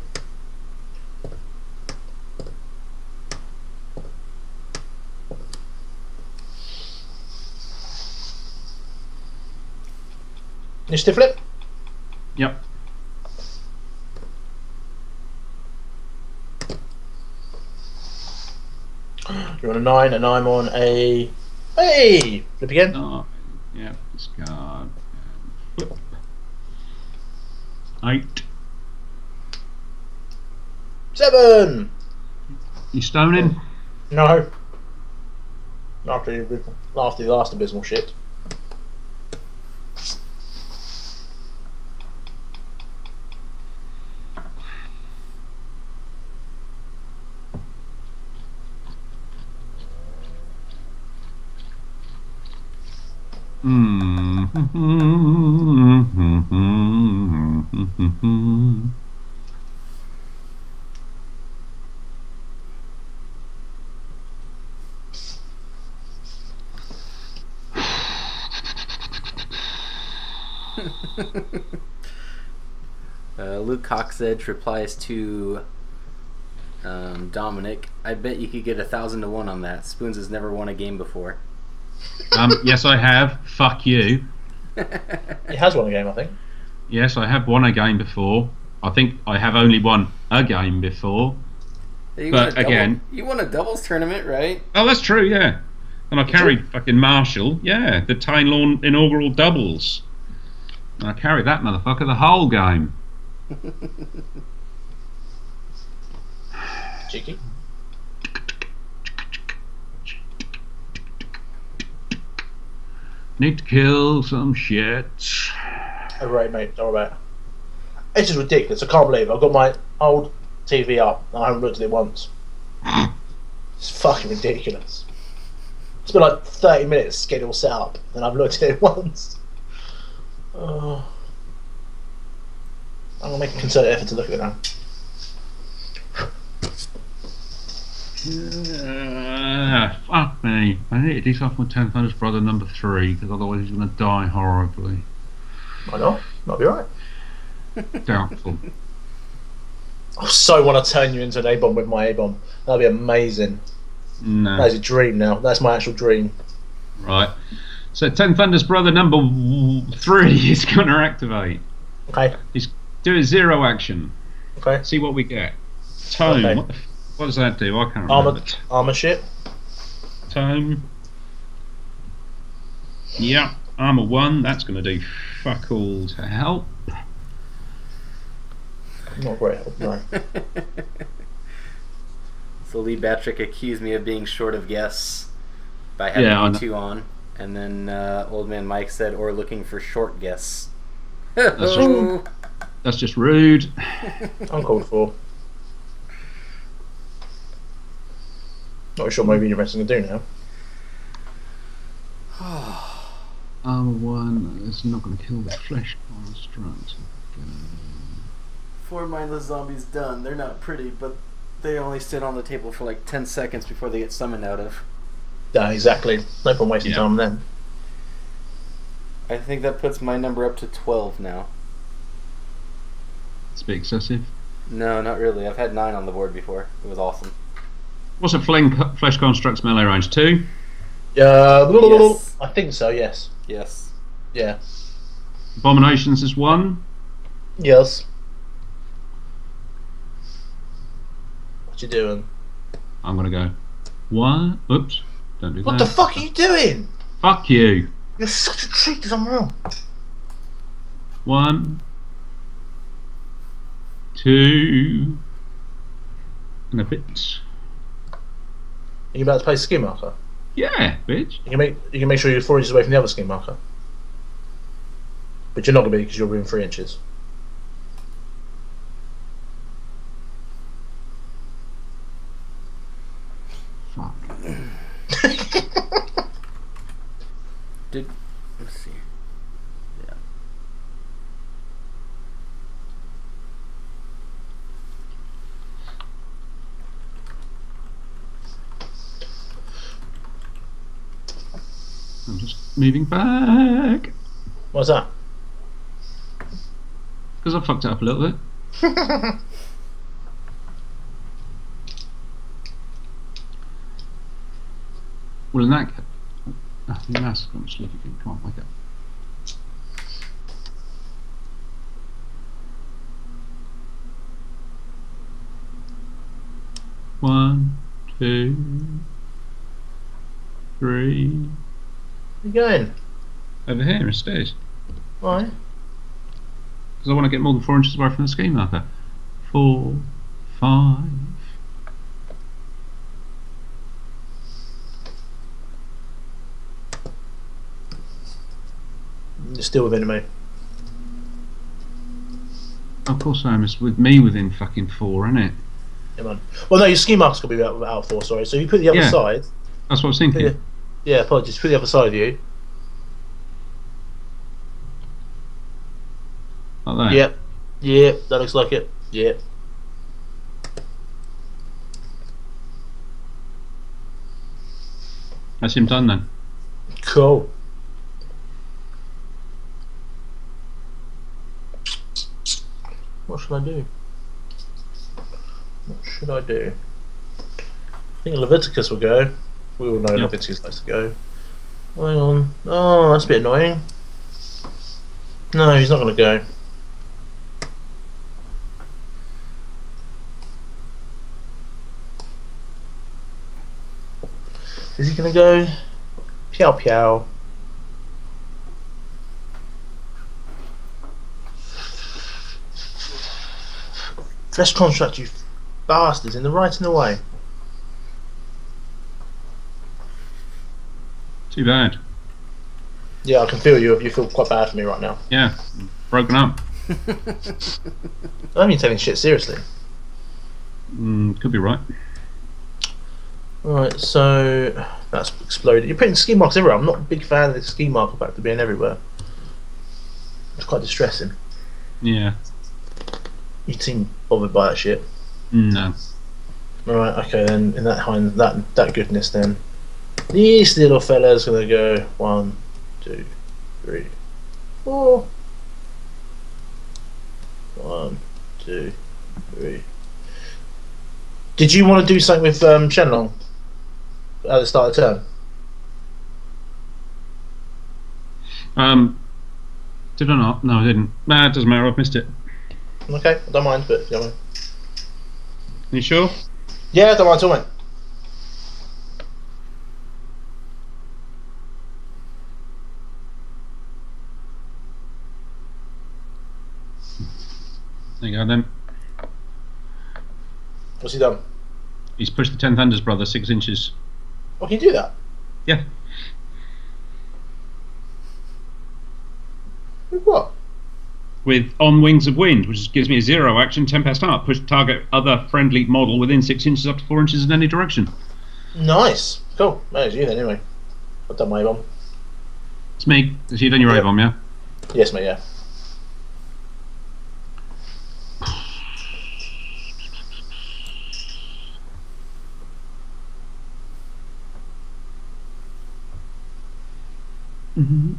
Initiative flip. Yep. You're on a nine, and I'm on a. Hey! Flip again. Nine. Yep, discard. Eight. Seven! You stoning? No. After the, after the last abysmal shit. Uh, Luke Coxedge replies to um, Dominic. I bet you could get a thousand to one on that. Spoons has never won a game before. Um, yes, I have. Fuck you. He has won a game, I think. Yes, I have won a game before. I think I have only won a game before. You But won a double- again- you won a doubles tournament, right? Oh, that's true, yeah. And I carried fucking Marshall, yeah, the Tyne Lawn inaugural doubles. And I carried that motherfucker the whole game. Cheeky. Need to kill some shit. All right, mate. Don't worry about it. It's just ridiculous. I can't believe it. I've got my old TV up and I haven't looked at it once. It's fucking ridiculous. It's been like 30 minutes all set up and I've looked at it once. Oh. I'm going to make a concerted effort to look at it now. Uh, fuck me. I need to do something with 10th Thunder's brother number 3, because otherwise he's going to die horribly. Why not? Might be right. Doubtful. I so want to turn you into an A-bomb with my A-bomb. That'd be amazing. No. That's a dream now. That's my actual dream. Right. So 10 Thunder's brother number 3 is going to activate. Okay. Do a zero action. Okay. See what we get. Tome. Okay. What, the f- what does that do? I can't Armor, remember. armor shit. Tome. Yeah. Armor 1. That's going to do fuck all to help. Not great help, no. So Lee Batrick accused me of being short of guests by having Yeah, I you know. two on, and then uh, Old Man Mike said, "Or looking for short guests." That's just- That's just rude. Uncalled for. Not sure maybe interesting to do now. Armor 1 is not going to kill the flesh construct. Four mindless zombies done. They're not pretty, but they only sit on the table for like ten seconds before they get summoned out of. Yeah, exactly. No point wasting Yeah. time then. I think that puts my number up to twelve now. It's a bit excessive. No, not really. I've had nine on the board before. It was awesome. What's a fling, flesh construct's melee range? 2? Yeah, Yes. I think so. Yes. Yes. Yeah. Abominations is 1. Yes. What you doing? I'm going to go 1. Oops. Don't do What that. the fuck are you doing? Fuck you. You're such a treat. I'm wrong. One, two, and a bit. Are you about to play scheme marker? Yeah, bitch. You can make you can make sure you're four inches away from the other scheme marker. But you're not gonna be because you're within three inches. Fuck. Did let's see. Yeah. I'm just moving back What's that? because I fucked it up a little bit. Well, in that case, ah, I think that's going to sleep again. Come on, wake up. One, two, three. Where you going? Over here instead. Why? Because I want to get more than four inches away from the scheme marker. Four, five. You're still within it, mate. Of course I am. It's with me within fucking four, isn't it? Yeah, man. Well, no, your scheme marker's gonna be out, out four. Sorry. So you put the other Yeah. side. That's what I was thinking. Yeah. Apologies. Put the other side of you. Like that. Yep. Yep. That looks like it. Yep. That's him done then. Cool. What should I do? What should I do? I think Leveticus will go. We all know yep. Novitzky's supposed to go. Hang on. Oh, that's a bit annoying. No, he's not going to go. Is he going to go? Piao Piao. Let's contract you bastards in the right and the way. Too bad. Yeah, I can feel you. You feel quite bad for me right now. Yeah, broken up. I'm even taking shit seriously. Mm, could be right. Right, so that's exploded. You're putting ski marks everywhere. I'm not a big fan of the scheme marker factor being everywhere. It's quite distressing. Yeah. You seem bothered by that shit. No. Right, okay, then in that hind that that goodness then. This little fella's gonna go one, two, three, four. One, two, three. Did you want to do something with um, Shenlong at the start of the turn? Um. Did I not? No, I didn't. Nah, it doesn't matter. I've missed it. Okay, I don't mind, but you know. You sure? Yeah, I don't mind at all, mate. There you go then. What's he done? He's pushed the Ten Thunders brother six inches. Oh, can you do that? Yeah. With what? With On Wings of Wind, which gives me a zero action, 10 past start. Push target other friendly model within six inches up to four inches in any direction. Nice. Cool. That is you then, anyway. I've done my bomb. It's me. So you've done your Yeah. A bomb, yeah? Yes, mate, yeah. Hmm.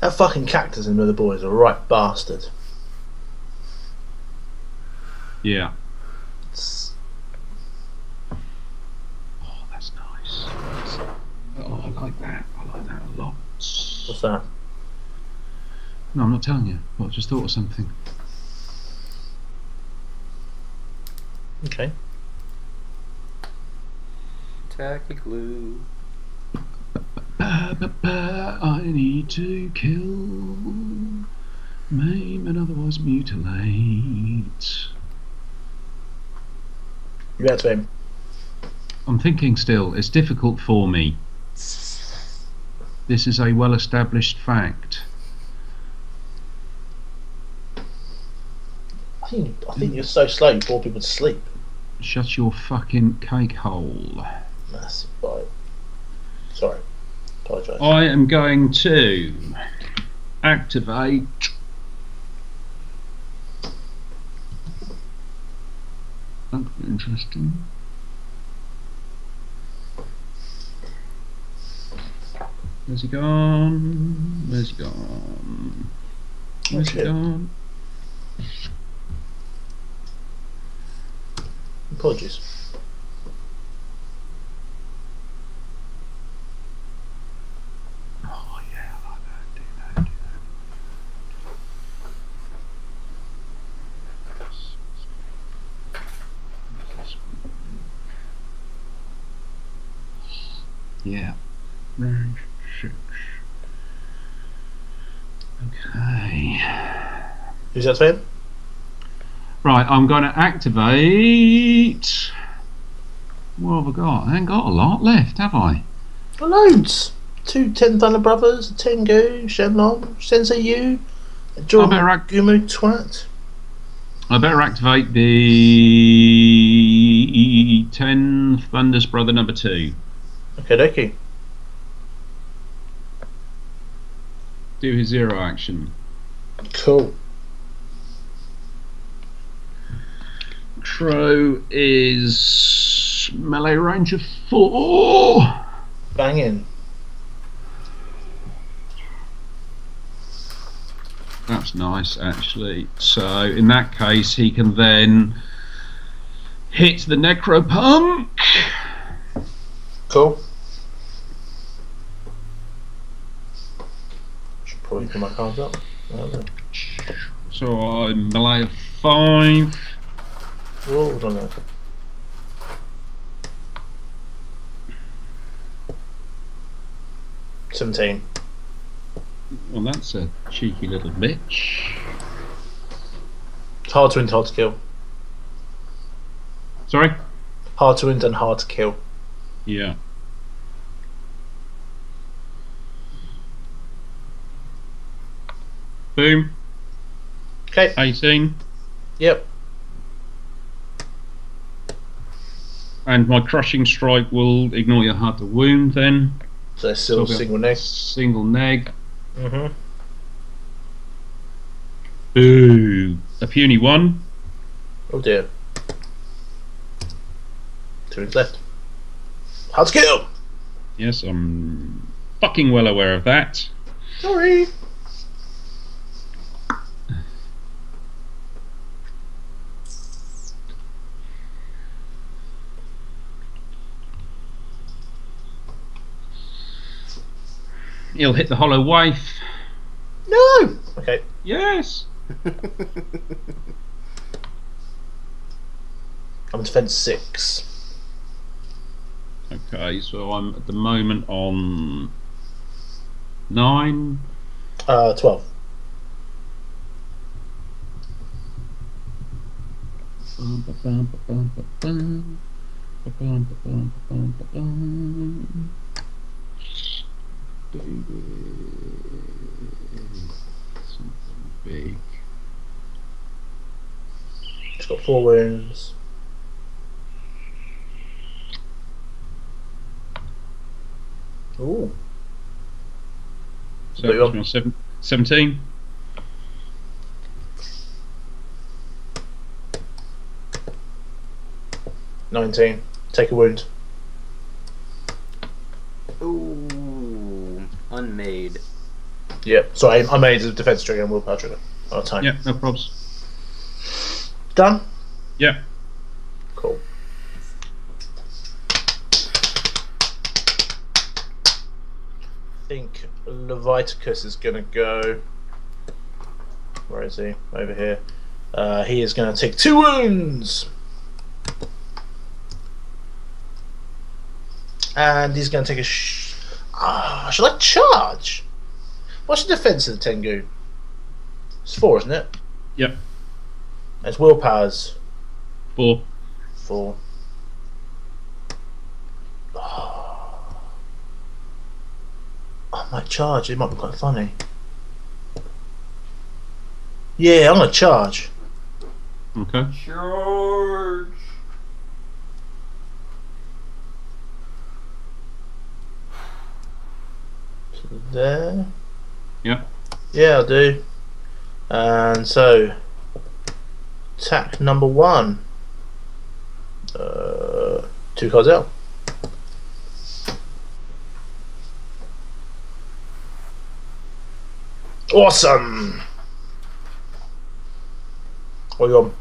That fucking cactus in the boy is a right bastard. Yeah. It's- Oh, that's nice. Oh, I like that. I like that a lot. What's that? No, I'm not telling you. But I just thought of something. Okay. Tacky glue. Ba, ba, ba, I need to kill, maim, and otherwise mutilate. You out to him. I'm thinking still, it's difficult for me. This is a well established fact. I think, I think you're so slow you bore people to sleep. Shut your fucking cake hole. Massive bite. Sorry. Apologise. I am going to activate. That could be interesting. Where's he gone? Where's he gone? Where's he gone? Apologies. Oh yeah, I like that. Do that. Do that. Yeah. Range six. Okay. Who's that to him? Right, I'm going to activate. What have I got? I ain't got a lot left, have I? Oh, loads. Two Ten Thunder Brothers, Tengu, Shenlong, Sensei Yu, John better act- Gumu Twat. I better activate the 10 Thunders Brother number 2. Okay, dokie. Do his zero action. Cool. Crow is melee range of 4. Bang in. That's nice, actually. So, in that case, he can then hit the Necropunk. Cool. Put my cards up. So, I'm five. Hold on there. Seventeen. Well, that's a cheeky little bitch. It's hard to win, hard to kill. Sorry? Hard to win and hard to kill. Yeah. Boom. Okay. 18. Yep. And my crushing strike will ignore your hard to wound then. So still So single neck. Single neg. Mm-hmm. Ooh. A puny one. Oh dear. Two rings left. Hard to kill. Yes, I'm fucking well aware of that. Sorry. He'll hit the Hollow Waif. No. Okay. Yes. I'm defense six. Okay, so I'm at the moment on nine. Uh, twelve. Bum, ba, bum, ba, bum, ba, bum. Ba, bum, ba, bum, ba, bum, ba, bum. David. Something big. It's got four wounds. Ooh. So you that's on. seven, 17. Nineteen. Take a wound. Ooh, unmade. Yeah, Sorry, I made a defense trigger and willpower trigger on a time. Yeah, no problems. Done. Yeah. Cool. I think Leveticus is going to go. Where is he? Over here. Uh, he is going to take two wounds. And he's going to take a. Sh- ah, should I charge? What's the defense of the Tengu? It's four, isn't it? Yep. It's willpower's Four. Four. Oh. I might charge. It might be quite funny. Yeah, I'm gonna charge. Okay. Charge. There. Yeah. Yeah, I'll do. And so, attack number one. Uh, two cards out. Awesome. What are you on?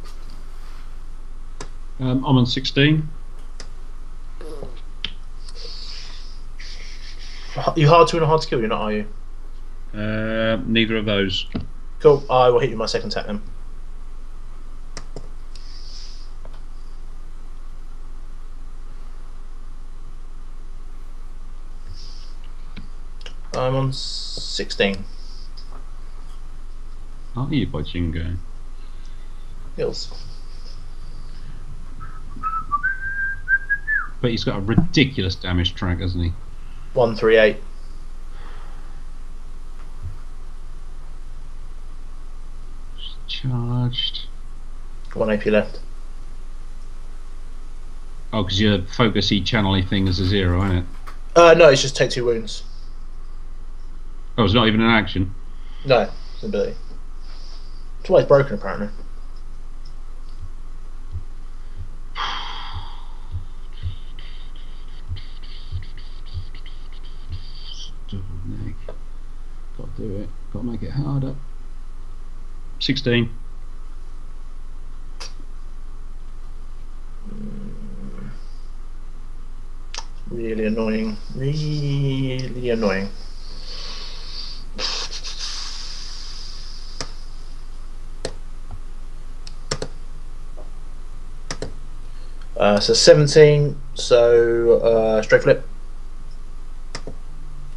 Um, I'm on 16. You hard to win or hard to kill? You're not, are you? Uh, neither of those. Cool. I will hit you with my second attack then. I'm on 16. Are you, Bojingo? Hills. But he's got a ridiculous damage track, hasn't he? 138. Charged. 1 AP left. Oh, because your focusy channely thing is a zero, isn't it? Uh, no, it's just take two wounds. Oh, it's not even an action. No, it's an ability. It's it's broken apparently. Do it. Got to make it harder. 16. Really annoying. Really annoying. Uh, so 17, so uh, straight flip.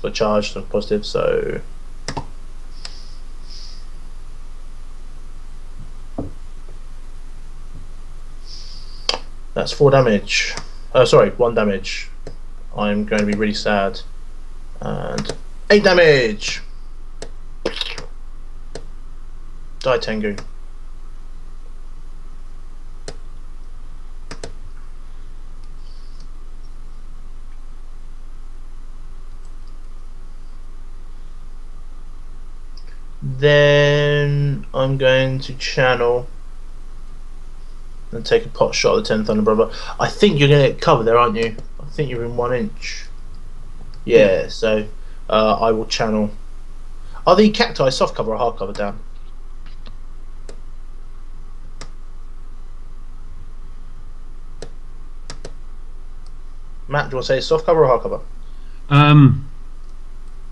So charged, so positive, so. That's four damage. Oh, sorry, one damage. I'm going to be really sad. And eight damage! Die Tengu. Then I'm going to channel and take a pot shot at the 10th Thunder Brother. I think you're going to get cover there, aren't you? I think you're in one inch. Yeah, so uh, I will channel. Are the cacti soft cover or hard cover down? Matt, do you want to say soft cover or hard cover? Um,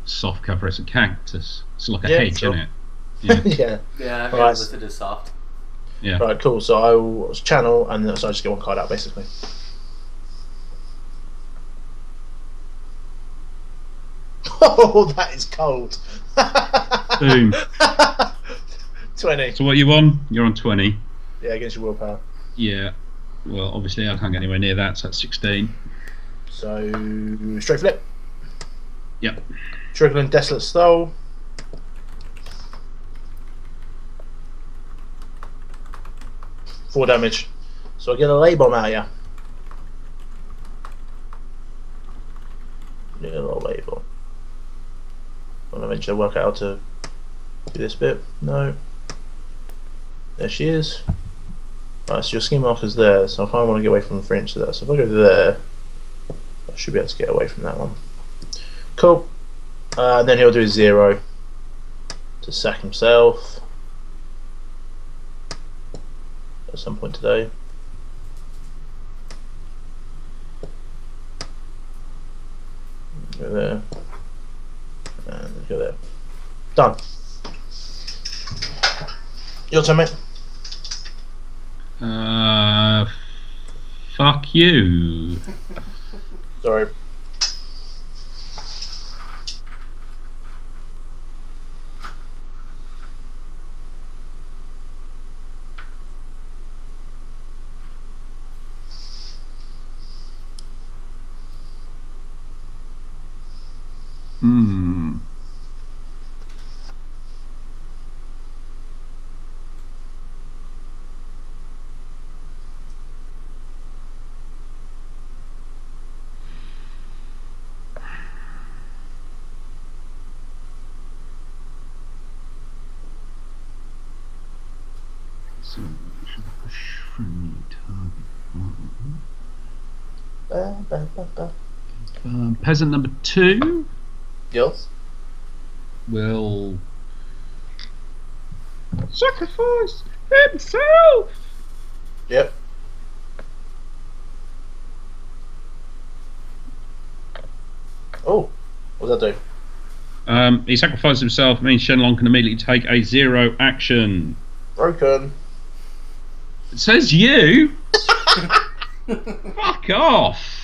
soft cover. It's a cactus. It's like a Yeah, hedge, sure. isn't it? Yeah. yeah. Yeah, I've Right. it listed as soft. Yeah. Right, cool. So I will channel, and so I just get one card out basically. Oh, that is cold. Boom. 20. So what you on? You're on 20. Yeah, against your willpower. Yeah. Well, obviously I can't get anywhere near that, so that's 16. So, straight flip. Yep. Trickling Desolate Soul. 4 damage. So I get a lay bomb out of you. Need a little lay bomb. I'll eventually work out how to do this bit. No. There she is. Right, so your skin is there, so if I want to get away from the French, of that, so if I go there, I should be able to get away from that one. Cool. Uh, then he'll do zero to sack himself. At some point today. Go there. And go there. Done. Your turn, mate. Uh, fuck you. Sorry. Hmm. So, push target? Ba, ba, ba, ba. Um, peasant number two Yours? will sacrifice himself. Yep. Oh, what does that do? Um, he sacrifices himself, means Shenlong can immediately take a zero action. Broken. It says you. Fuck off.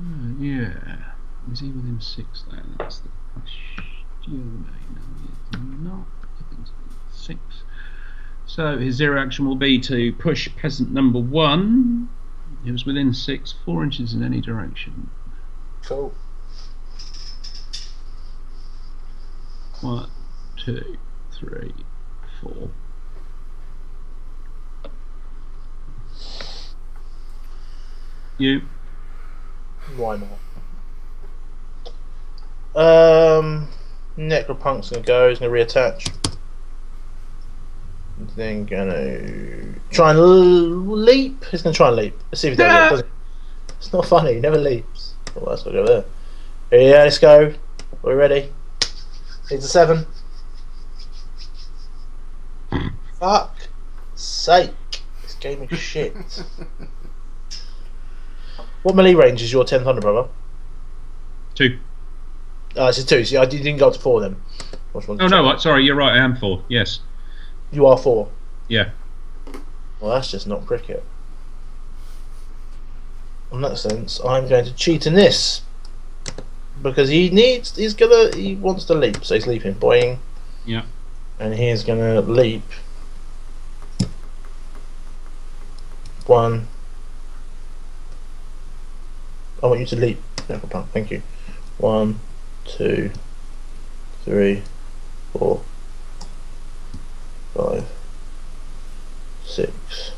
I can push him. For that, Yeah. Is he within six then? That's the question. No, not. I think it's six. So his zero action will be to push peasant number one. He was within six, four inches in any direction. Cool. One, two, three, four. You. Why not? Um, Necropunk's gonna go. He's gonna reattach. Then gonna try and l- leap. He's gonna try and leap. Let's see if he does it. Does it. It's not funny. He never leaps. Oh, that's gotta go there. Yeah, let's go. We're ready. It's a seven. Fuck sake. This game is shit. what melee range is your 10 Thunder Brother? Two. Uh, it's a two. So you didn't go up to four then. Oh no, what- sorry, you're right. I am four. Yes. You are four. Yeah. Well, that's just not cricket. In that sense, I'm going to cheat in this because he needs. He's gonna. He wants to leap, so he's leaping. Boing. Yeah. And he's gonna leap. One. I want you to leap. Thank you. One, two, three, four, five, six.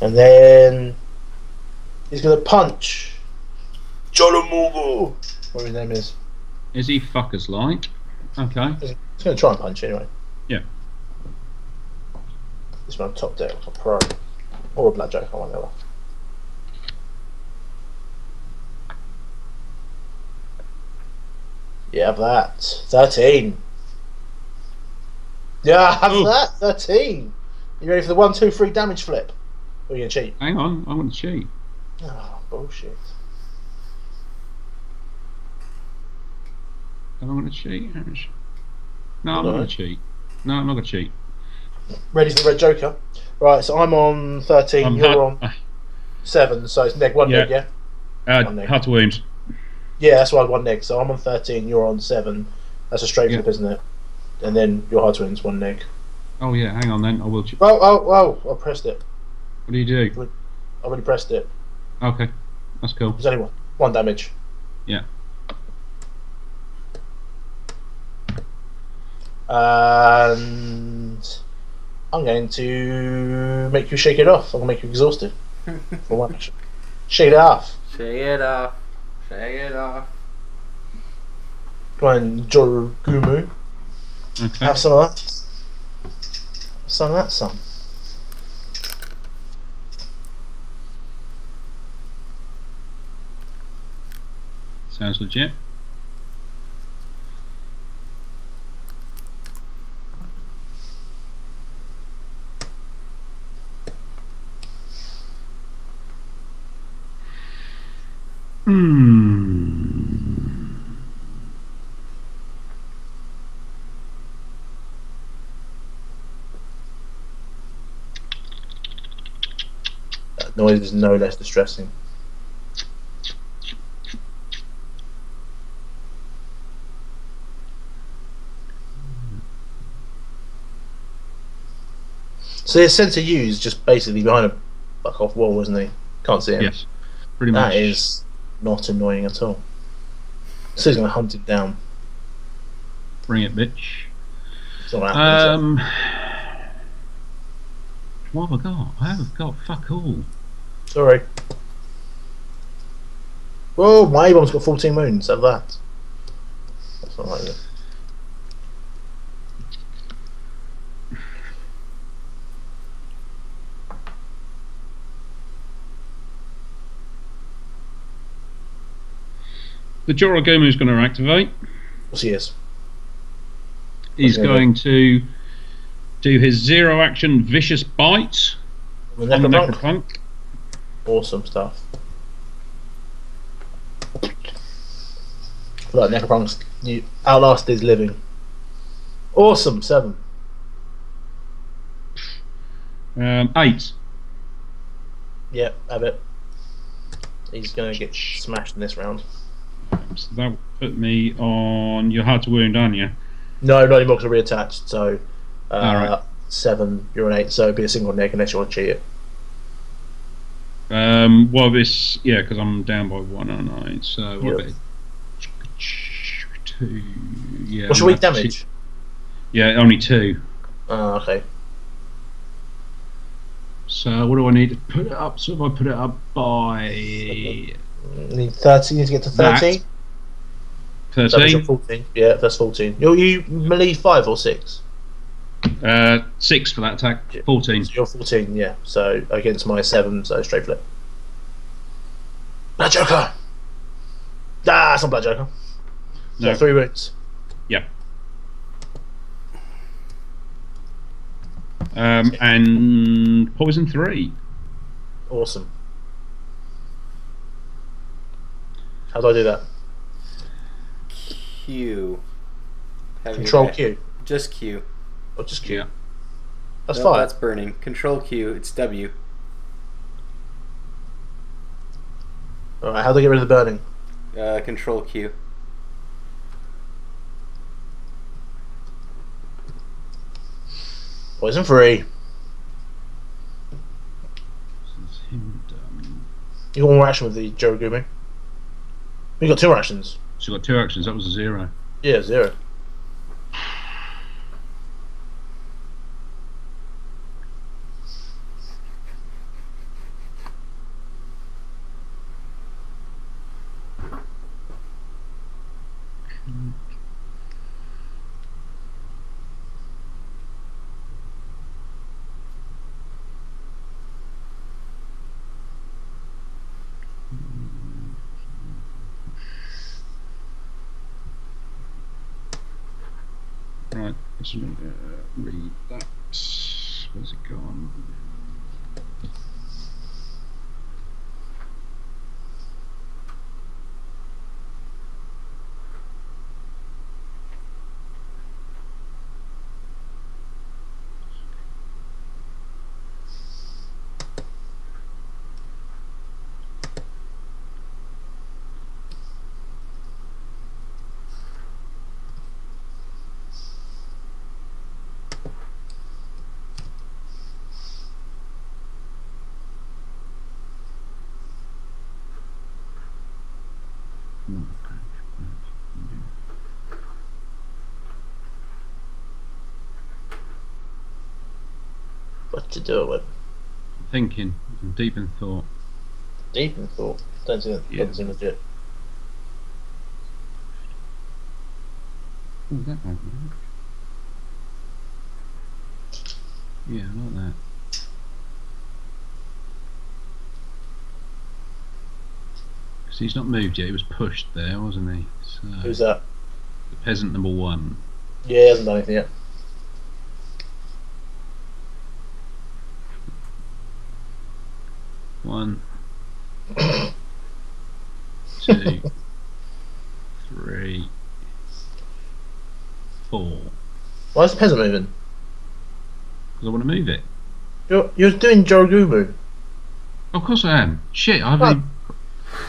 And then he's gonna punch Jolomugo. Whatever his name is. Is he fuckers like? Okay. He's gonna try and punch anyway. Yeah. This one top deck, a pro. Or a blackjack, I want the other. Yeah, have that. 13. Yeah, have Ooh. that. 13. You ready for the one, two, three damage flip? Or are you going to cheat? Hang on, I want to cheat. Oh, bullshit. I want to cheat? No, I'm not going to cheat. No, I'm not going to cheat. Ready for the red joker? Right, so I'm on 13, I'm you're on 7, so it's neg 1 Yeah. neg, yeah? Uh, One neg. hard to wounds. Yeah, that's why I one neg. So I'm on 13, you're on 7. That's a straight Yeah. flip, isn't it? And then your hard wins one neg. Oh yeah, hang on then. I will. Che- Oh, oh, oh, I pressed it. what do you do? I already pressed it. Okay, that's cool. There's only one. One damage. Yeah. And I'm going to make you shake it off. I'm going to make you exhausted. For one action. Shake it off. Shake it off. Shake it off. Come on, Jorogumo. Okay. Have some of that. Some of that, some. Sounds legit. Hmm. That noise is no less distressing. So his Sensei Yu is just basically behind a fuck off wall, isn't he? Can't see him. Yes. Pretty much. That is not annoying at all. So he's going to hunt him down. Bring it, bitch. It's not happening, Um. What have I got? I haven't got fuck all. Sorry. Whoa, my A-bomb's got 14 wounds. Have that. That's not right, is it? The Jorogumo is going to activate. Yes, he is? He's Okay. going to do his zero action vicious bite The on? Necropunk. Awesome stuff. Right, Necropunk's you outlast his living. Awesome, seven. Um, eight. Yep, have it. He's gonna get smashed in this round. So that will put me on. You're hard to wound, aren't you? No, not anymore because I reattached. So, uh, seven. You're an eight, so it'd be a single neg unless you want to cheat it. Um, well, this yeah, because I'm down by one, aren't I? So Yep. two. Yeah. What's your weak gonna have to damage? see- Yeah, only two. Oh, okay. So what do I need to put it up? So if I put it up by need 30, you need to get to That. 13. That was your thirteen, 14. Yeah, that's 14. You're you melee 5 or 6? uh, six for that attack. Yeah. Fourteen. So you're 14, yeah. So against my 7, so straight flip. Black Joker! Ah, it's not Black Joker. So No. 3 wounds. Yeah. Um, and poison three. Awesome. How do I do that? Q. Have Control guy- Q. Just Q. Or just Q? Yeah. That's No, fine. That's burning. Control Q. It's W. Alright, how do I get rid of the burning? Uh, control Q. Poison free. This is him done. You got one more action with the Jorogumo. We got two actions. So you got two actions. That was a zero. Yeah, zero. Right. Let's uh, read that. Where's it gone? What to do it with? Thinking. I'm deep in thought. Deep in thought. Don't see that. Yeah. Doesn't seem legit. Ooh, that might work. Yeah, I like that. Because he's not moved yet. He was pushed there, wasn't he? So, Who's that? the peasant number one. Yeah, he hasn't done anything yet. One, two, three, four. Why is the peasant moving? Because I want to move it. You're, you're doing Jorogumo. Of course I am. Shit, I What? haven't.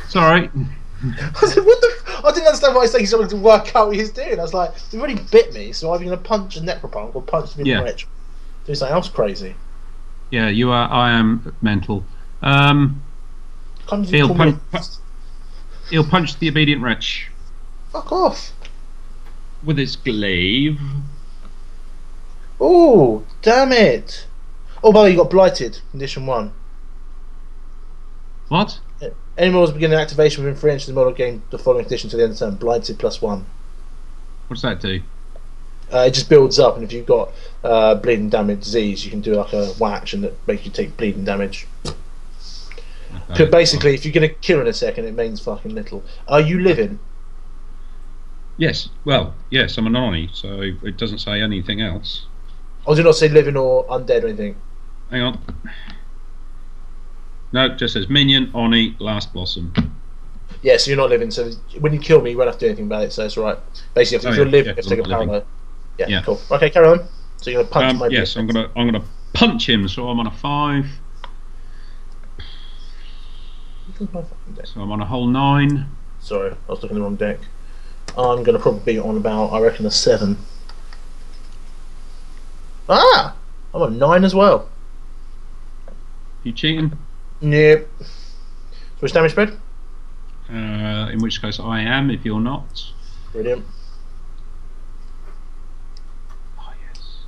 Sorry. I said, what the? F-? I didn't understand why he's taking so long to work out what he's doing. I was like, he already bit me, so I'm going to punch a necropunk or punch him in Yeah. the rich. Do something else crazy. Yeah, you are. I am mental. Um, He'll me- punch- he'll punch the obedient wretch Fuck off. with his glaive. Oh, damn it. Oh, by the way, you got blighted. Condition one. What? Any models begin their activation within three inches of the model gain the following condition to the end of the turn. Blighted plus one. What's that do? Uh, it just builds up, and if you've got uh, bleeding damage disease, you can do like a one action that makes you take bleeding damage. Okay. basically, if you're going to kill in a second, it means fucking little. Are you living? Yes. Well, yes. I'm an Oni, so it doesn't say anything else. Or did not say living or undead or anything? Hang on. No, it just says minion, Oni, last blossom. Yeah, so you're not living. So when you kill me, you won't have to do anything about it. So it's all right. Basically, if, Oh, if you're yeah, living, yeah, you have to take a I'm not living. parallel. Yeah, Yeah. cool. Okay, carry on. So you're gonna punch Um, my. yes, I'm gonna I'm gonna punch him. So I'm on a five. So I'm on a whole nine. Sorry, I was looking at the wrong deck. I'm gonna probably be on about, I reckon, a seven. Ah! I'm on nine as well. You cheating? Nope. So which damage spread? Uh, in which case I am, if you're not. Brilliant. Oh, yes.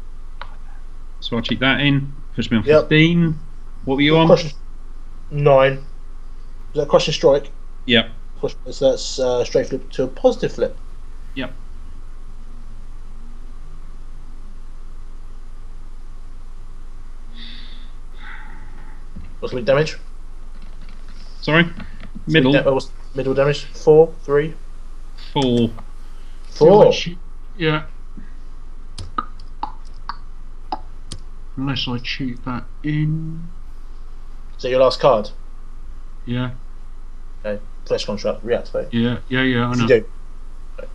So I'll cheat that in. Push me on yep. 15. What were you on? Nine. Is that question strike? Yep. Push, so that's uh, straight flip to a positive flip. Yep. What's the weak damage? Sorry? Middle. Weak da- uh, what's middle damage? Four, three, Four. four. Yeah. Unless I cheat that in. Is that your last card? Yeah. Okay. Flesh Construct, reactivate. Yeah. Yeah. Yeah. I You know. do. Okay.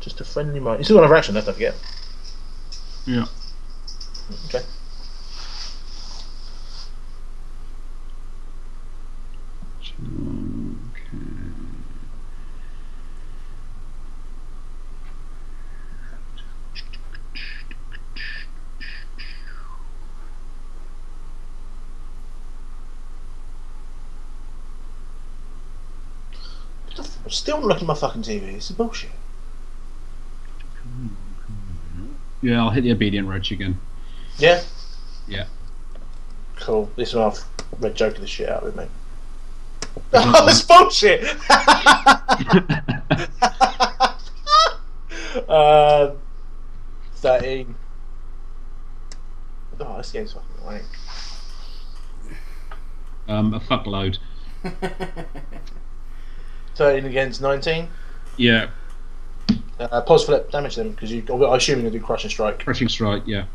Just a friendly mind. You still got another action left, don't forget. Yeah. Okay. Okay. What the f- I'm still not looking at my fucking TV. This is bullshit. Yeah, I'll hit the obedient roach again. Yeah? Yeah. Cool. This one I've read joking the shit out with me. not Oh, it's bullshit! um, 13. Oh, this game's fucking wank. Um, a fuckload. 13 against 19. Yeah. Uh, pause flip, damage them, because you, I assume you're going to do crushing strike. Crushing strike. Yeah.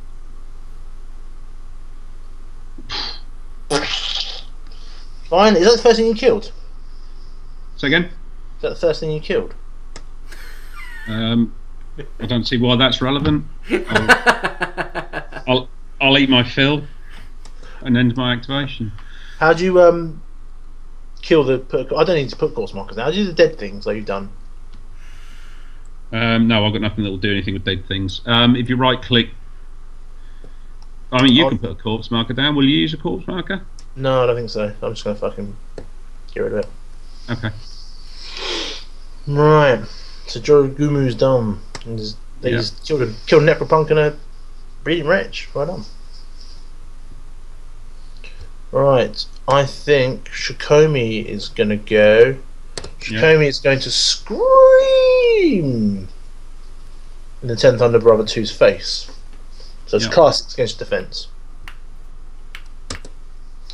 Fine. Is that the first thing you killed? So again. Is that the first thing you killed? Um, I don't see why that's relevant. I'll I'll eat my fill, and end my activation. How do you um kill the? Put, I don't need to put corpse markers now. How do you do the dead things like you've done? Um, no, I've got nothing that will do anything with dead things. Um, if you right click, I mean, you Oh. can put a corpse marker down. Will you use a corpse marker? No, I don't think so. I'm just gonna fucking get rid of it. Okay. Right. So Jorogumo's done. And He's, he's killed a killed a necropunk and a breeding wretch. Right on. Right. I think Shikome is gonna go. Shikome is going to scream in the 10th Thunder Brother 2's face. So it's Yeah. class it's against defense.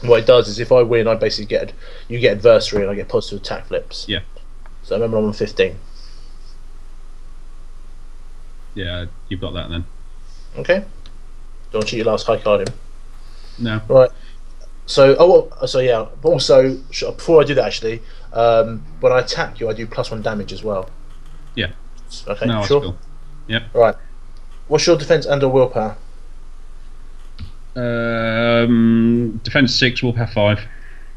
What it does is if I win, I basically get you get adversary and I get positive attack flips. Yeah. So remember I'm on 15. Yeah, you've got that then. Okay. Don't cheat your last high card in. No. Right. So oh well, so yeah. But also before I do that, actually, um, when I attack you, I do plus one damage as well. Yeah. Okay. no, sure. Yeah. Right. What's your defense and or willpower? Um, defense six, willpower five.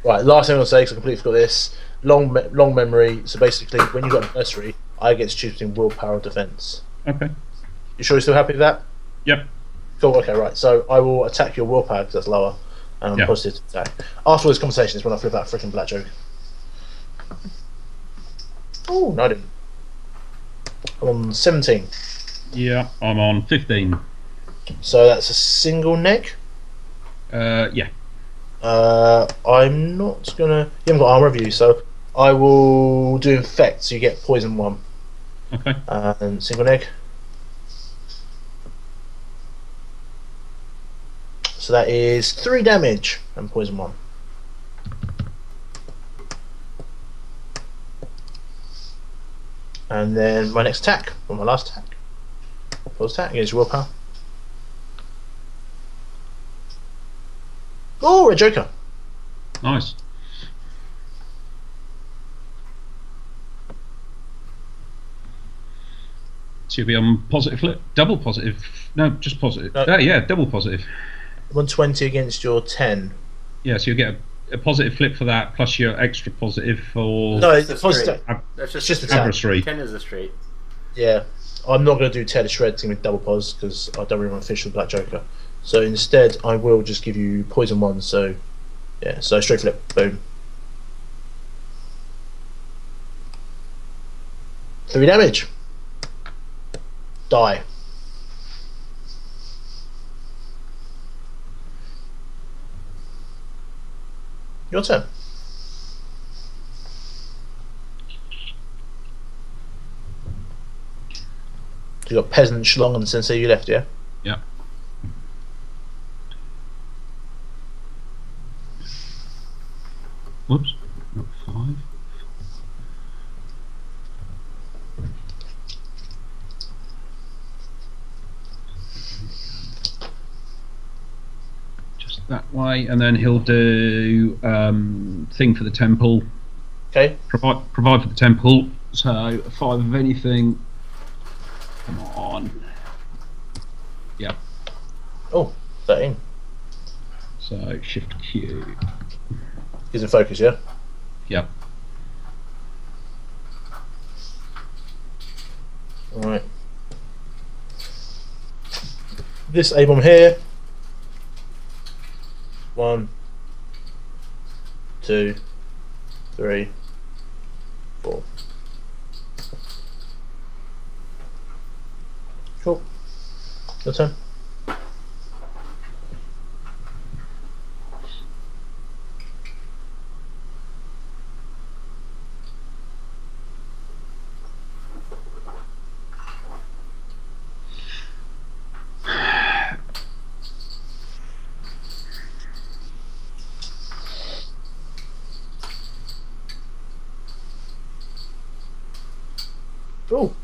Right. Last thing I'll say, because I completely forgot this. Long me- long memory. So basically, when you got adversary, I get to choose between willpower or defense. Okay. You sure you're still happy with that? Yep. Cool. Okay. Right. So I will attack your willpower because that's lower, and I'm positive to attack. After this conversation is when I flip out freaking black joke. Oh no, I didn't. I'm on 17. Yeah, I'm on fifteen. So that's a single neck. Uh, yeah. Uh, I'm not gonna. You haven't got armor of you, so I will do infect. So you get poison one Okay. and single neck. So that is three damage and poison one. And then my next attack, or my last attack. First attack against your willpower. Oh, a joker. Nice. So you'll be on positive flip, double positive. No, just positive. No. Uh, yeah, double positive. 120 against your 10. Yeah, so you'll get a, a positive flip for that, plus your extra positive for No, It's it's a positive. That's just, just a a straight. tap. adversary. Ten is a straight. Yeah, I'm not going to do Tear to Shreds with double pos because I don't really want to fish with Black Joker. So instead, I will just give you poison one. So yeah, so straight flip, boom. Three damage. Die. Your turn. You got peasant, schlong, and Sensei Yu left, yeah? Yeah. Whoops. Not five. Just that way, and then he'll do um, thing for the temple. Okay. Provide provide for the temple. So five of anything. Come on. Yeah. Oh, 13. So shift Q. He's in focus, yeah. Yep. All right. This A bomb here. One, two, three, four. Cool. Your turn. Oh,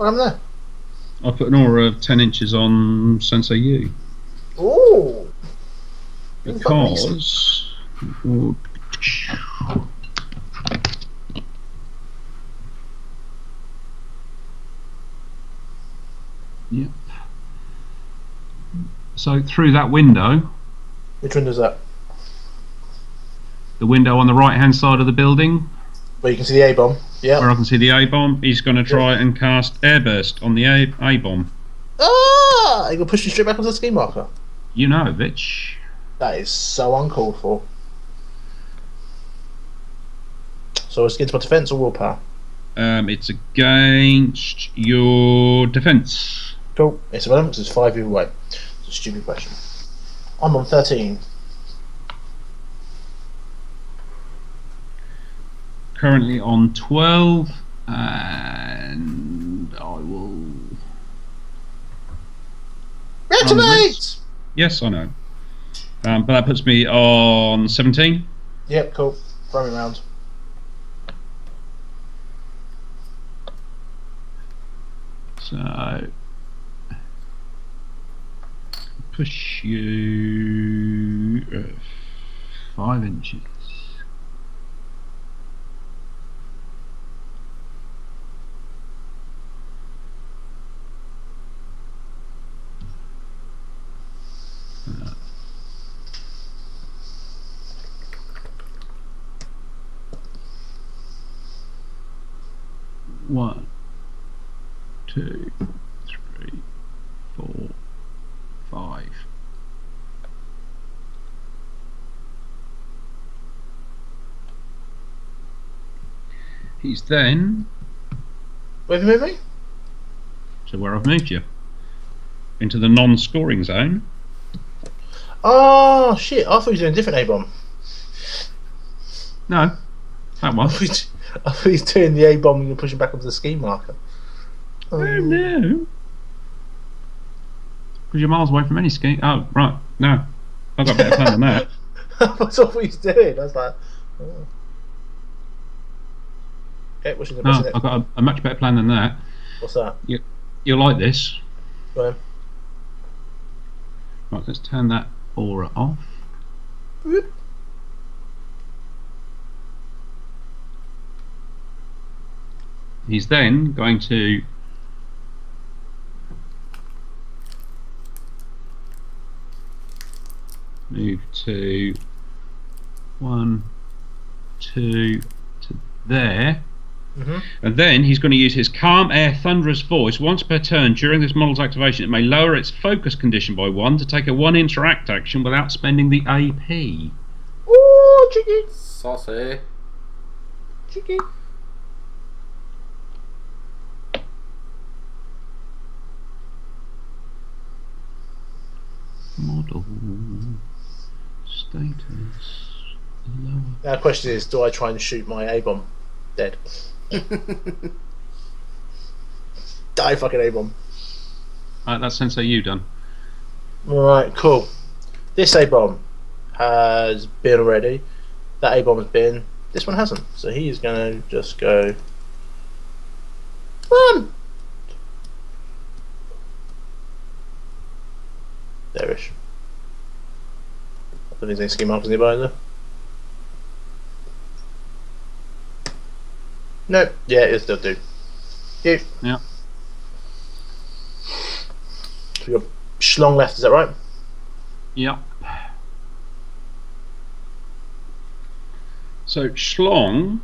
what happened there? I put an aura of 10 inches on Sensei Yu Oh, because. Yep. So through that window, which window is that? the window on the right hand side of the building, Where you can see the A bomb. Yeah. where I can see the A bomb, he's going to try and cast airburst on the A, A bomb. Ah! You gonna push you straight back onto the ski marker. You know, bitch. That is so uncalled for. So it's against my defense or willpower? Um, it's against your defense. Cool. It's irrelevant because it's five either way. It's a stupid question. I'm on 13. Currently on 12, and I will. Reactivate! Yes, I know. Um, but that puts me on 17. Yep, cool. Throw me round. So. Push you. Uh, five inches. One, two, three, four, five. He's then Where have you moved me? so where I've moved you into the non-scoring zone. Oh, shit. I thought you were doing a different A bomb. No, that one. thought I thought you were doing the A bomb and you're pushing back onto the ski marker. Oh um, no, because you're miles away from any ski. Oh right, no, I've got a better plan than that. That's what he's doing. I was like, oh. okay, what's, your, No, what's, your I've got a, a much better plan than that. what's that? You'll like this. Right, let's turn that aura off. Whoop. He's then going to move to one, two, to there. Mhm. And then he's going to use his calm air thunderous voice once per turn during this model's activation. It may lower its focus condition by one to take a one interact action without spending the AP. Ooh, cheeky, Saucy. cheeky. Model status Now, the question is, do I try and shoot my A bomb? Dead. Die, fucking A bomb. Right, that's Sensei Yu done. Alright, cool. This A bomb has been already. That A bomb has been. This one hasn't. So he's gonna just go. Run! There-ish. I don't think there's any ski marks nearby there. Nope. Yeah, it'll still do. You. Yeah. So we got Schlong left, is that right? Yep. So Schlong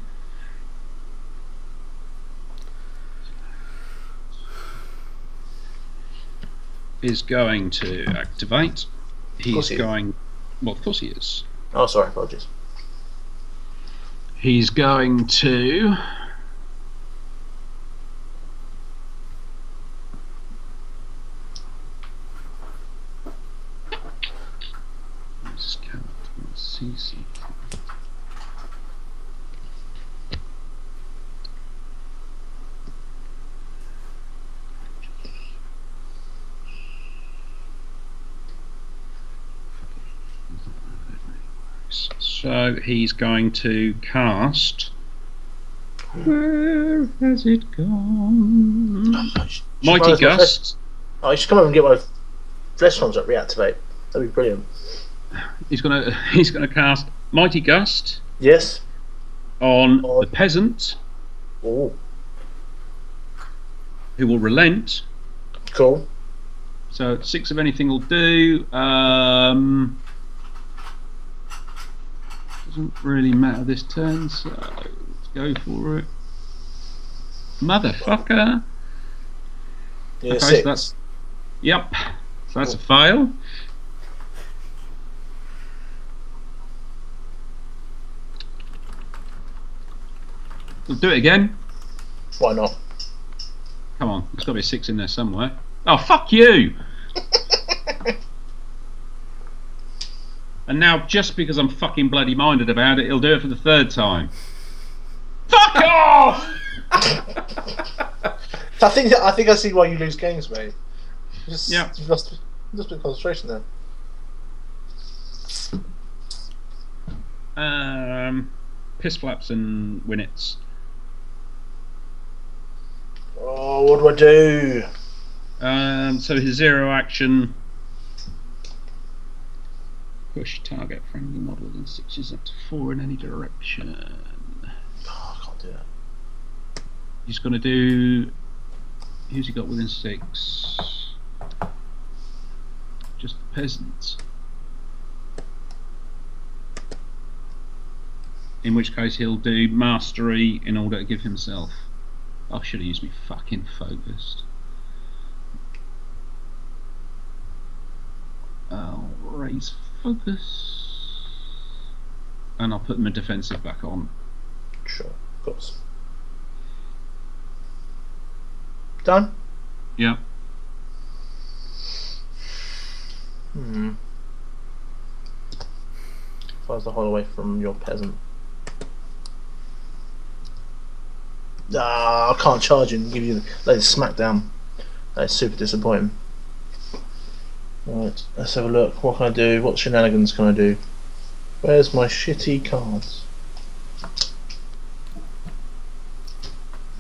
is going to activate. He's he is. going. Well, of course he is. Oh, sorry, apologies. He's going to. Where's his character? CC. So he's going to cast. Where has it gone? Mighty Gust. Oh, you should come over and get my flesh ones up, reactivate. That'd be brilliant. He's gonna he's gonna cast Mighty Gust Yes. on Oh. the peasant, Oh, who will relent. cool. So six of anything will do. Um, doesn't really matter this turn, so let's go for it. Motherfucker. Yeah, Okay, so that's yep. So that's a fail. We'll do it again. Why not? Come on, there's got to be a six in there somewhere. Oh, fuck you! and now, just because I'm fucking bloody minded about it, he'll do it for the third time. Fuck off! I think I think I see why you lose games, mate. You Just, Yeah. You've lost, you've lost a bit of concentration there. Um, piss flaps and winnets. Oh, what do I do? Um, so his zero action. Push target friendly model within six is up to four in any direction. Oh, I can't do that. He's going to do. Who's he got within six? Just the peasants. In which case he'll do mastery in order to give himself. I should have used me fucking focused. I'll raise focus. And I'll put my defensive back on. Sure, of course. Done. Yeah. Hmm. Fires the hole away from your peasant. Ah, I can't charge him. Give you let it smack down. That's super disappointing. Right, let's have a look. What can I do? What shenanigans can I do? Where's my shitty cards?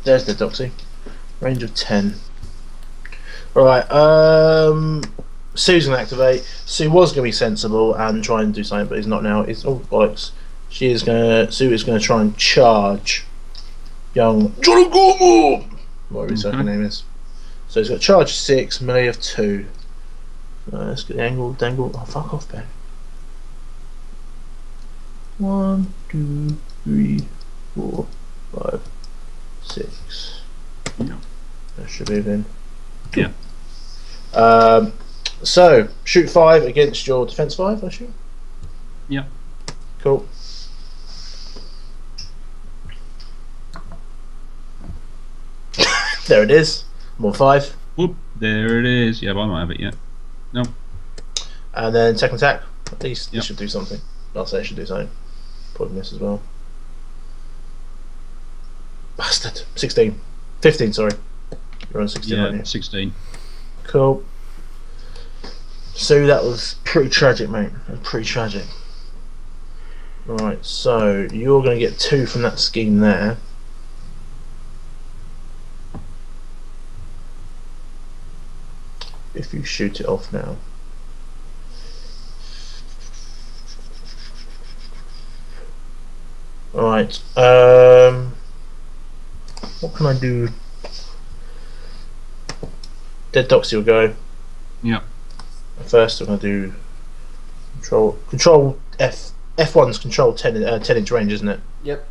There's the Doxy. Range of 10. Right, um. Sue's gonna activate. Sue was gonna be sensible and try and do something, but he's not now. It's all bollocks. She is gonna. Sue is gonna try and charge young Gormore! Whatever his second Okay. name is. So he's got charge 6, melee of 2. Uh, let's get the angle, dangle. Oh, fuck off, Ben. One, two, three, four, five, six. Yeah. That should be then. Yeah. Um, so, shoot five against your defense five, I assume? Yeah. Cool. there it is. More five. Whoop, there it is. Yeah, but I might have it yet. And then second attack. At least Yep. this should do something. I'll say it should do something. Probably miss as well. Bastard. 16. 15, sorry. You're on 16, aren't Yeah, you? 16. Cool. So that was pretty tragic, mate. Pretty tragic. Right, so you're going to get two from that scheme there. If you shoot it off now. Right, um, what can I do? Dead Doxy will go. Yep. First, I'm gonna do control control F F1's control 10 uh, 10 inch range, isn't it? Yep.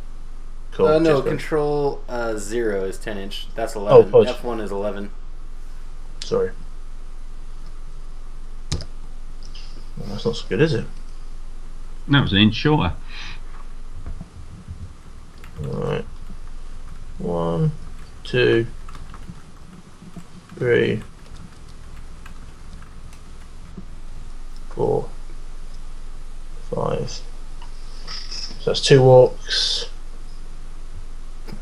Cool. Uh, no, cheers, control uh, zero is ten inch. That's eleven. apologies. F one is eleven. Sorry. Well, that's not so good, is it? That was an inch shorter. Alright. One, two, three, four, five. So that's two walks.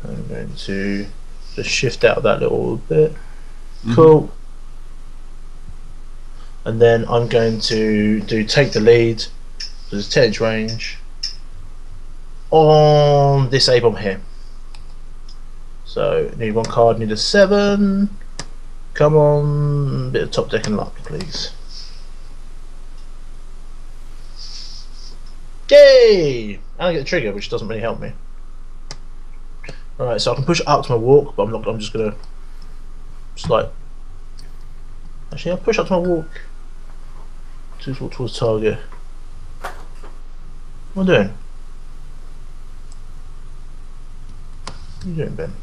I'm going to just shift out of that little bit. Mm-hmm. Cool. And then I'm going to do take the lead. So 10 inch range on this A bomb here. So need one card, need a seven. Come on, bit of top deck and luck, please. Yay! And I get the trigger, which doesn't really help me. Alright, so I can push up to my walk, but I'm not. I'm just gonna just like. Actually, I'll push up to my walk. Just walk towards target. What am I doing? What are you doing, Ben?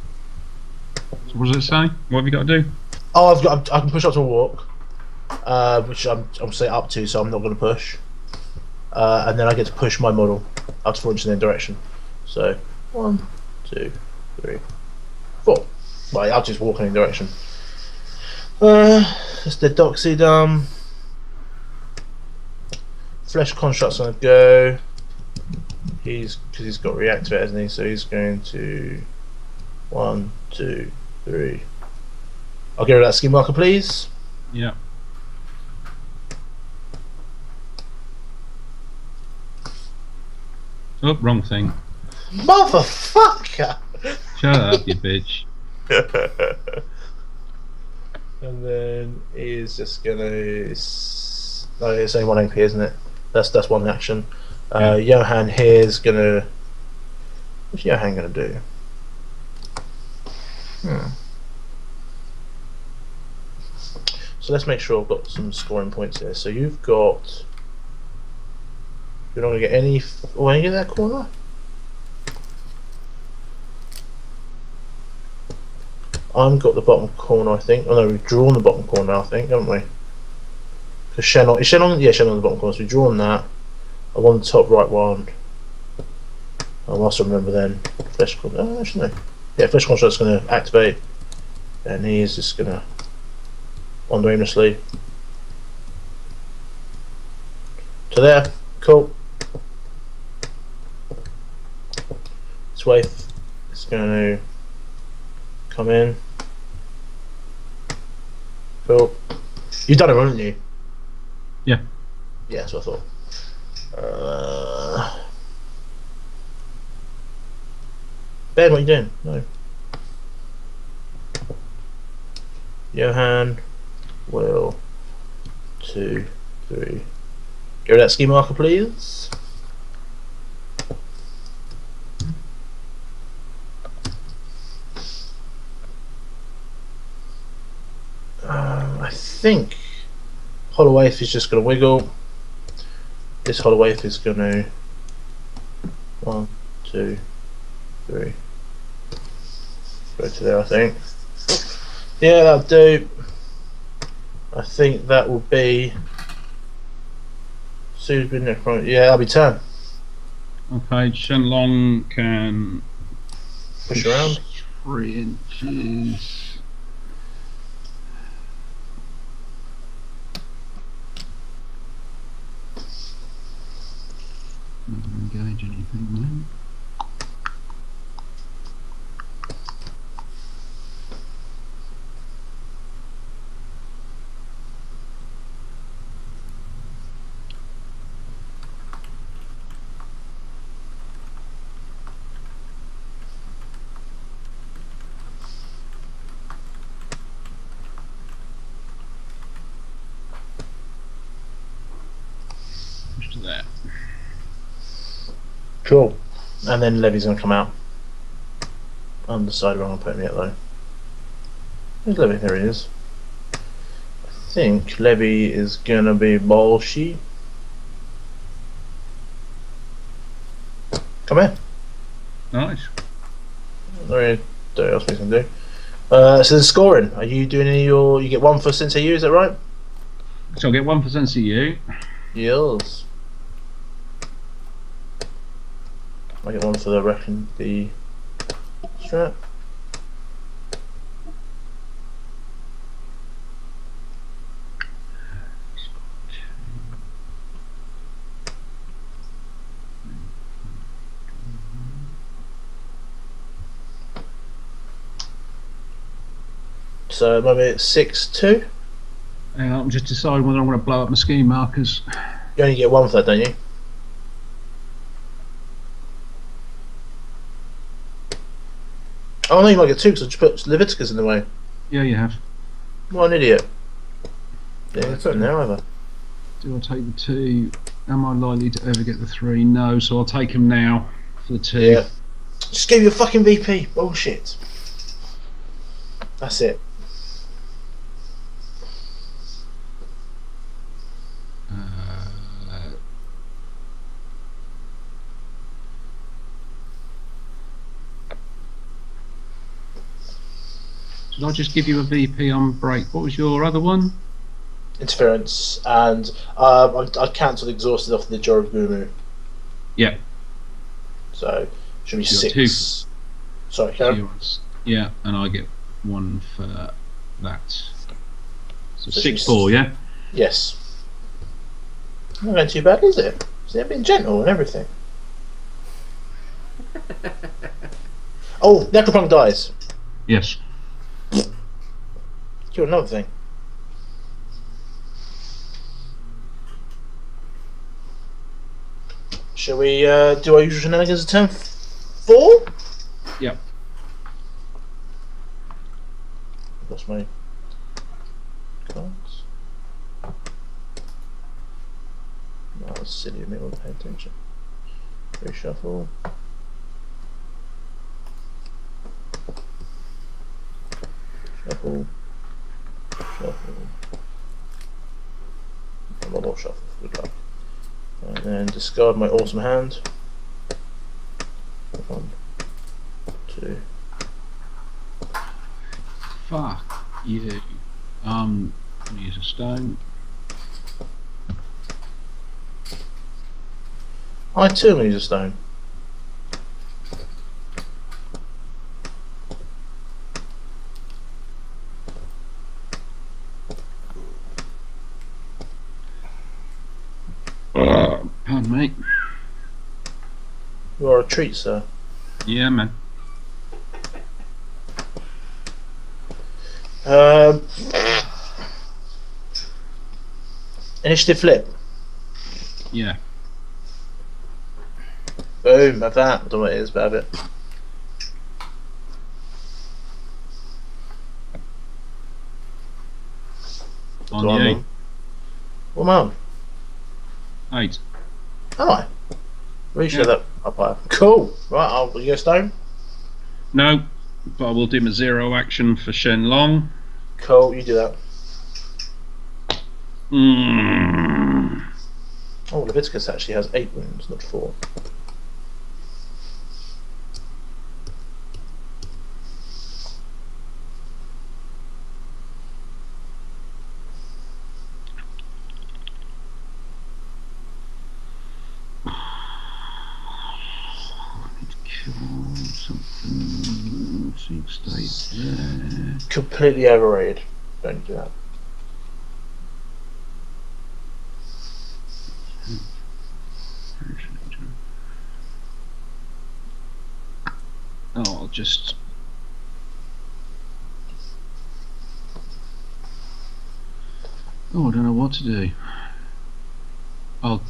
What does it say? What have you got to do? Oh, I've got. I can push up to a walk, uh, which I'm set up to, so I'm not going to push. Uh, and then I get to push my model up to four inches in their direction. So one, two, three, four. Right, I'll just walk in any direction. Uh, that's the Doxy um Flesh construct's gonna go. He's because he's got reactivate, hasn't he? So he's going to one, two, three. I'll get rid of that skin marker, please. Yeah. Oh, wrong thing. Motherfucker! Shut up, you bitch. and then he's just gonna. No, it's only one AP, isn't it? That's that's one action. Uh, Johan here's gonna. What's Johan gonna do? So let's make sure I've got some scoring points here. So you've got. You're not gonna get any. Oh, I get that corner. I've got the bottom corner, I think. Oh no, we've drawn the bottom corner, I think, haven't we? Because Shannon, is Shannon? Yeah, Shannon on the bottom corner. So we've drawn that. I want the top right one. I must remember then. Flesh uh, Con- oh, actually no. Yeah, Flesh Construct's going to activate. And he is just going to wander aimlessly. To there. Cool. This way. It's going to come in. Cool. You've done it, haven't you? Yeah. Yeah, that's what I thought. Uh, ben, what you doing? No. Johan will two, three. Go to that ski marker, please. Um, I think Hollow Waif is just going to wiggle. This Hollow Waif is going to. One, two, three. Go to there, I think. Yeah, that'll do. I think that will be. Sue's been there from. Yeah, that'll be turn. Okay, Shenlong can Push around. three inches. Not engage anything Cool. And then Levy's gonna come out. Undecided where I'm gonna put him yet though. Where's Levy? There he is. I think Levy is gonna be Bolshi. Come here. Nice. There there else we can do. Uh, so the scoring. Are you doing any of your? You get one for Sensei Yu, is that right? So I'll get one for Sensei Yu. Yes. I get one for the reckon the strap. So maybe it's six two. On, I'm just deciding whether I'm going to blow up my ski markers. You only get one for that, don't you? Oh no, you might get two because I just put Leveticus in the way. Yeah, you have. What an idiot. Yeah, it's not there either. Do I take the two? Am I likely to ever get the three? No, so I'll take them now for the two. Yeah. Just give you a fucking VP. Bullshit. That's it. Did I just give you a VP on break? What was your other one? Interference and um, I, I cancelled exhausted off the Jorogumo. Yeah. So should be You got six. Sorry, Karen. Yeah, and I get one for that. So, So six four, yeah. Yes. Not going too bad, is it? They're been gentle and everything. oh, Necropunk dies. Yes. Kill another thing. Shall we uh, do our usual shenanigans at turn four? Yep. Lost my cards. That was silly of me, wasn't paying attention. Reshuffle. Shuffle. Shuffle. I'm not shuffle, good luck. And then discard my awesome hand. One, two. Fuck you. Um, I'm use a stone. I too am going to use a stone. Pardon me. You are a treat, sir. Yeah, man. Um, initiative flip. Yeah. Boom, have that. I don't know what it is, but have it. On the move? What am I on? eight. Eight. Am I? Sure Yeah. that up higher. Cool. Right, I'll you go stone. No, but I will do my zero action for Shenlong. Cool, you do that. Mm. Oh, Leveticus actually has eight wounds, not four. Kill something. Seek state there. Completely overrated. Don't do that. Oh, I'll just. Oh, I don't know what to do. I'll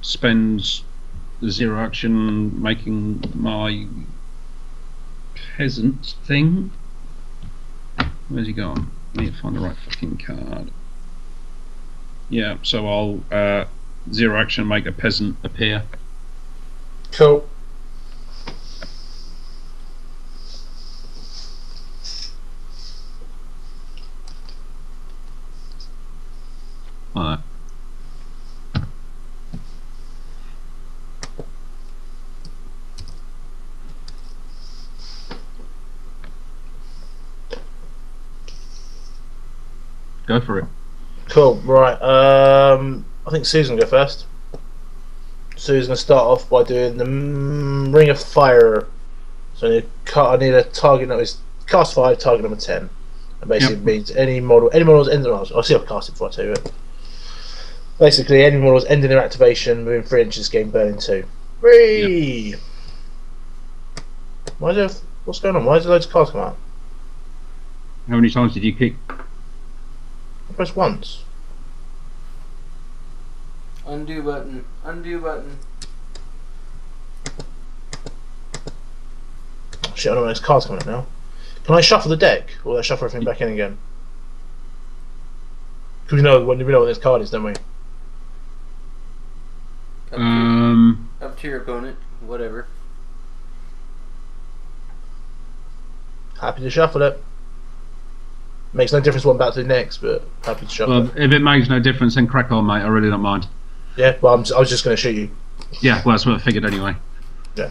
spend the zero action making my peasant thing. Where's he gone? I need to find the right fucking card. Yeah, so I'll uh, zero action make a peasant appear. Cool. Like that. Go for it. Cool. Right. Um, I think Susan go first. Sue's gonna start off by doing the mm, Ring of Fire. So I need, a I need a target number. It's cast five, target number ten. And basically Yep. means any model, any models ending. I'll I'll see if I cast it before I tell you it. Basically, any models ending their activation within three inches getting burning two. Three. Why is there? What's going on? Why is there loads of cards come out? How many times did you kick? I pressed once. Undo button. Undo button. Oh, shit, I don't know when this card's coming up now. Can I shuffle the deck, or will I shuffle everything back in again? Because we know when we know what this card is, don't we? Up, to, Um, up to your opponent. Whatever. Happy to shuffle it. Makes no difference what I'm about to do next, but happy to shuffle well, it. if it makes no difference, then crack on, mate. I really don't mind. Yeah, well, I'm, I was just going to shoot you. Yeah, well, that's what I figured anyway. Yeah.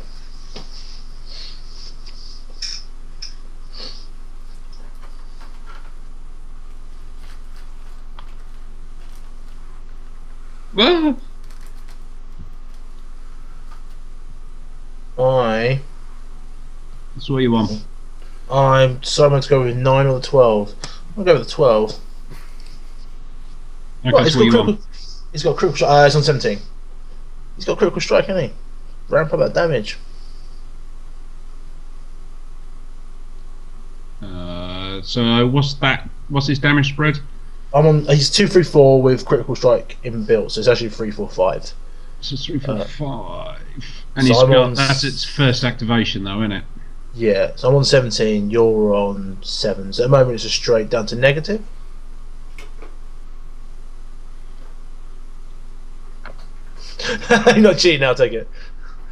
Well, I, that's what you want. I'm deciding to go with nine or the twelve. I'll go with the twelve. Okay, What, it's got critical. He's got critical strike. Uh, it's on seventeen. He's got critical strike, hasn't he? Ramp up that damage. Uh, so what's that? What's his damage spread? I'm on. He's two, three, four with critical strike inbuilt, so it's actually three, four, five. So three, four, Uh, five. And so he's got that's its first activation, though, isn't it? Yeah, so I'm on 17, you're on 7. So at the moment it's a straight down to negative. You're not cheating I'll take it.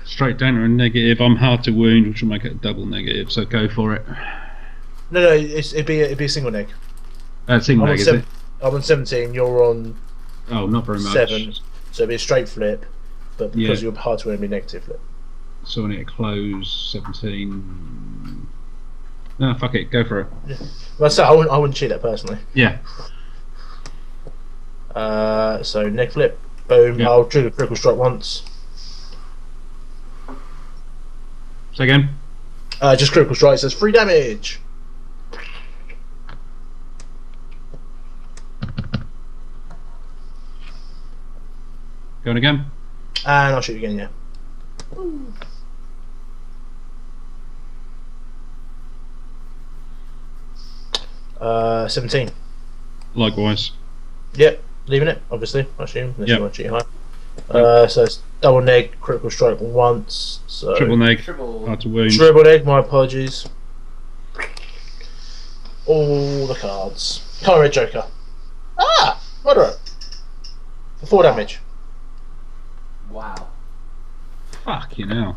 Straight down to a negative. I'm hard to wound, which will make it a double negative. So go for it. No, no, it's, it'd, be, it'd be a single neg. Uh, single I'm neg, is seven, it? I'm on 17, you're on Oh, not very much. 7. So it'd be a straight flip, but because Yeah. you're hard to win, it'd be negative flip. So I need to close 17. No, fuck it. Go for it. Yeah. Well, so I wouldn't, I wouldn't cheat that personally. Yeah. Uh, so neck flip, boom, Yeah. I'll trigger critical strike once. So again. Uh, just critical strike says free damage. Going again. And I'll shoot again, yeah. Uh, 17. Likewise. Yep, leaving it, obviously, I assume. Unless Yep. you want to cheat high. Uh, so it's double neg, critical strike once. So Triple neg. Triple. Hard to wound. Triple neg, my apologies. All the cards. Color red joker. Ah! Moderate. For 4 damage. Wow. Fuck you know.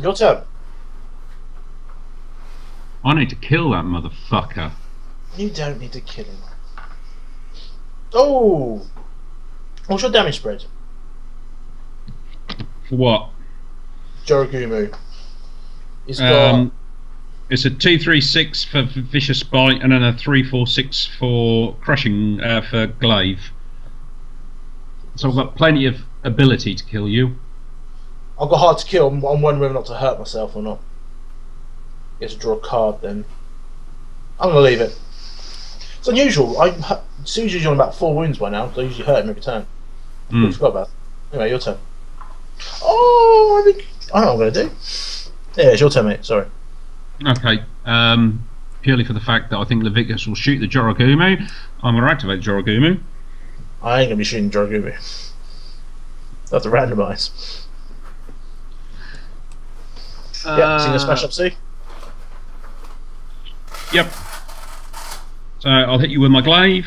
Your turn. I need to kill that motherfucker. You don't need to kill him. Oh! What's your damage spread? For what? Jorogumo. He's got. Um, it's a two three six for vicious bite, and then a three four six for crushing uh, for glaive. So I've got plenty of ability to kill you. I've got hard to kill. I'm, I'm wondering whether not to hurt myself or not. To draw a card then. I'm gonna leave it. It's unusual. I usually on about four wounds by now, so I usually hurt him every turn. Hmm. I forgot about. That. Anyway, your turn. Oh, I think I know what I'm gonna do. Yeah, it's your turn, mate. Sorry. Okay. Um, purely for the fact that I think Leveticus will shoot the Jorogumo, I'm going to activate Jorogumo. I ain't gonna be shooting Jorogumo. I have to randomise. yeah, see the smash up, Sue? Yep. So I'll hit you with my glaive.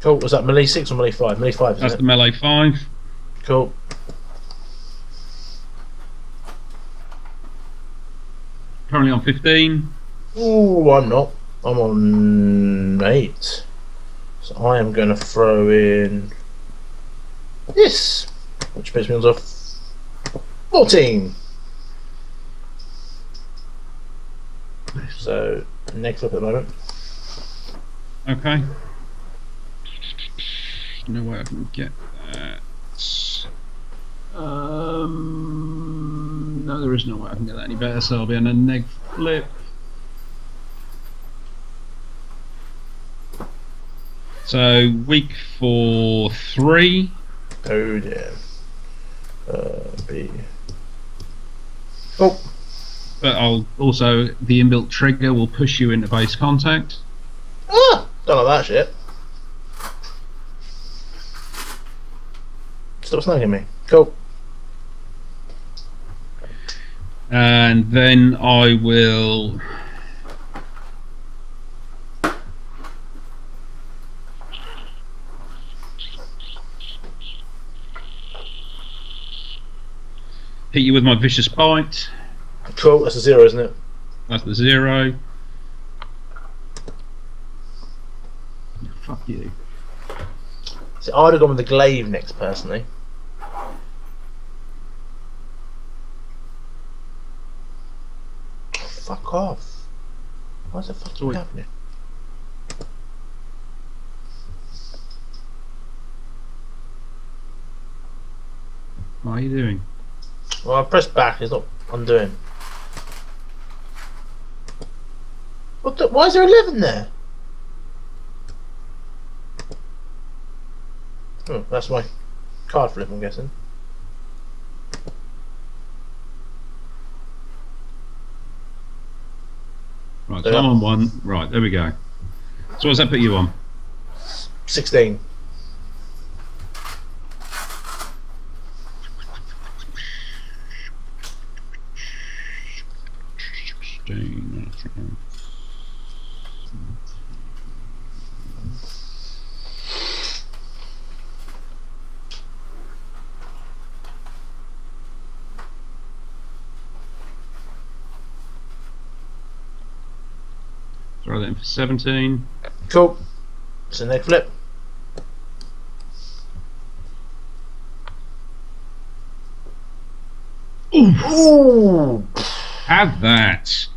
Cool. Was that melee six or melee five? Melee five, That's isn't the melee five. Cool. Currently on 15. Ooh, I'm not. I'm on eight. So I am going to throw in this, which puts me on to 14. So, next up at the moment. Okay. No way I can get that. Um, no, there is no way I can get that any better, so I'll be on a neg flip. So, week for three. Oh dear. Uh, B. Oh, But I'll also, the inbuilt trigger will push you into base contact. ah! Don't like that shit. Stop snagging me. Cool. And then I will. Hit you with my vicious bite. Cool, that's a zero, isn't it? That's the zero. Fuck you. See, I'd have gone with the glaive next, personally. Fuck off. Why's the fucking Sorry. happening? What are you doing? Well, I pressed back, it's not undoing. What the? Why is there 11 there? Oh, that's my card flip, I'm guessing. Right, so Yeah. I'm on one. Right, there we go. So what's that put you on? 16. Sixteen, that's right. Throw that in for 17. Cool. It's a neck flip. Ooh! Have that.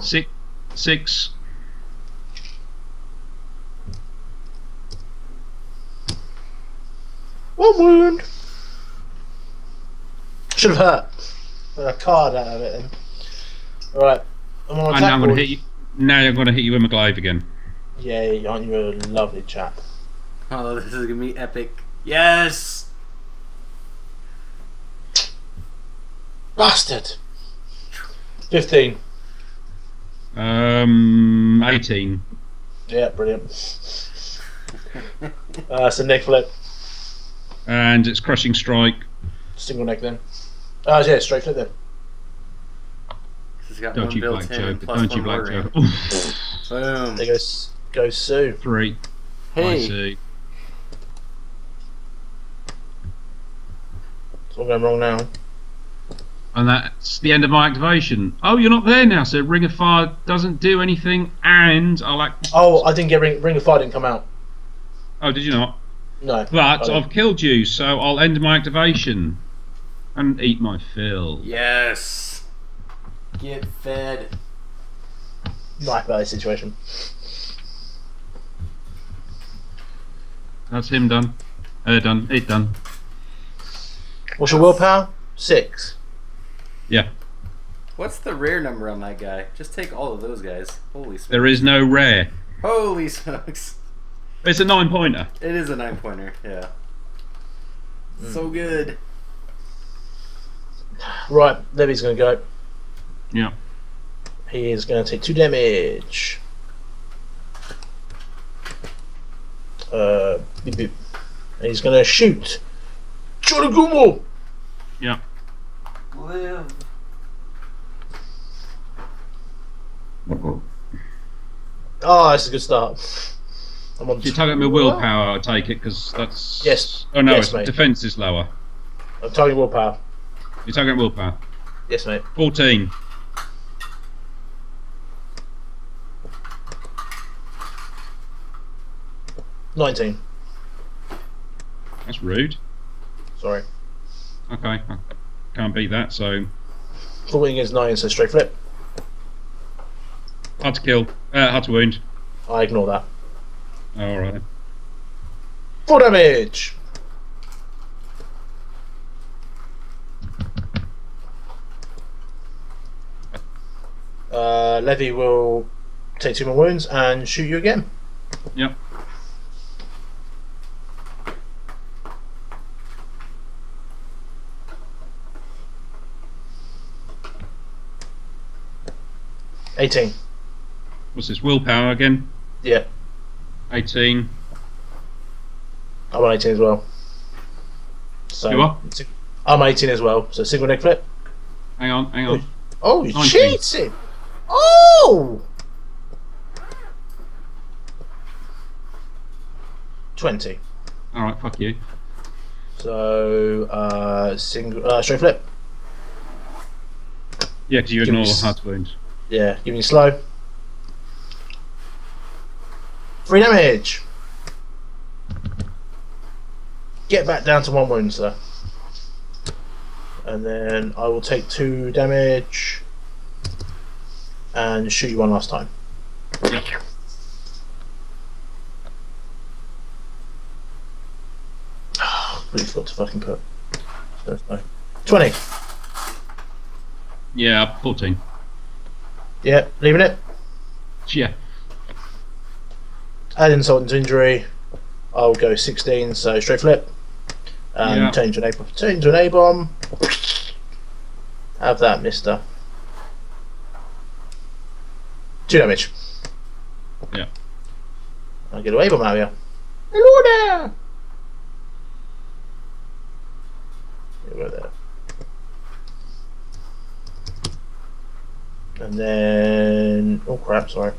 Six. Six. One wound. Should have hurt. Got a card out of it then. Right. I'm on attack. I'm going to hit you. Now I'm going to hit you with my glaive again. Yeah, aren't you a lovely chap? Oh, this is gonna be epic. Yes. Bastard! 15. Um, 18. Yeah, brilliant. uh, so neck flip. And it's crushing strike. Single neck then. Oh, yeah, straight flip then. This has got Don't one you built black in, joke. plus Don't you one black mortar. joke. Boom. There goes, goes Sue. Three. I Hey. see. It's all going wrong now. And that's the end of my activation. Oh, you're not there now, so Ring of Fire doesn't do anything, and I'll act. Oh, I didn't get Ring, Ring of Fire didn't come out. Oh, did you not? No. But. I've killed you, so I'll end my activation and eat my fill. Yes. Get fed. Right about this situation. That's him done. Uh, done. It done. What's your willpower? Six. Yeah. What's the rare number on that guy? Just take all of those guys. Holy smokes. There is no rare. Holy smokes. It's a nine pointer. It is a nine pointer, yeah. So good. Right, Levy's going to go. Yeah. He is going to take two damage. Uh, beep, beep. And he's going to shoot. Jorogumo! Yeah. Live. Oh, that's a good start. I'm on. If you're targeting with willpower, I take it because that's. Yes. Oh no, Yes, it's mate. defense is lower. I'm targeting willpower. You're targeting willpower. Yes, mate. 14. Nineteen. That's rude. Sorry. Okay, I can't beat that. So Fourteen against nine, so straight flip. hard to kill. Uh, hard to wound. I ignore that. All right. then. Full damage. Uh, Levy will take two more wounds and shoot you again. Yep. Eighteen. What's this? Willpower again. Yeah, 18. I'm on eighteen as well. So You are? I'm eighteen as well. So single neck flip. Hang on, hang on. Oh, you 19. cheating! Oh. 20. All right, fuck you. So, uh, single, uh, straight flip. Yeah, because you Give ignore hard to wound. Yeah, give me slow. Three damage. Get back down to one wound, sir. And then I will take two damage and shoot you one last time. Yep. Really forgot to fucking put. Twenty. Yeah, 14. Yeah, leaving it. Yeah. Add insult into injury. I'll go 16, so straight flip. And Yeah. change to an A bomb. To an A bomb. Have that, mister. Two damage. Yeah. I'll get a A bomb out. Hello there! Yeah, we're there. And then. Oh crap, sorry.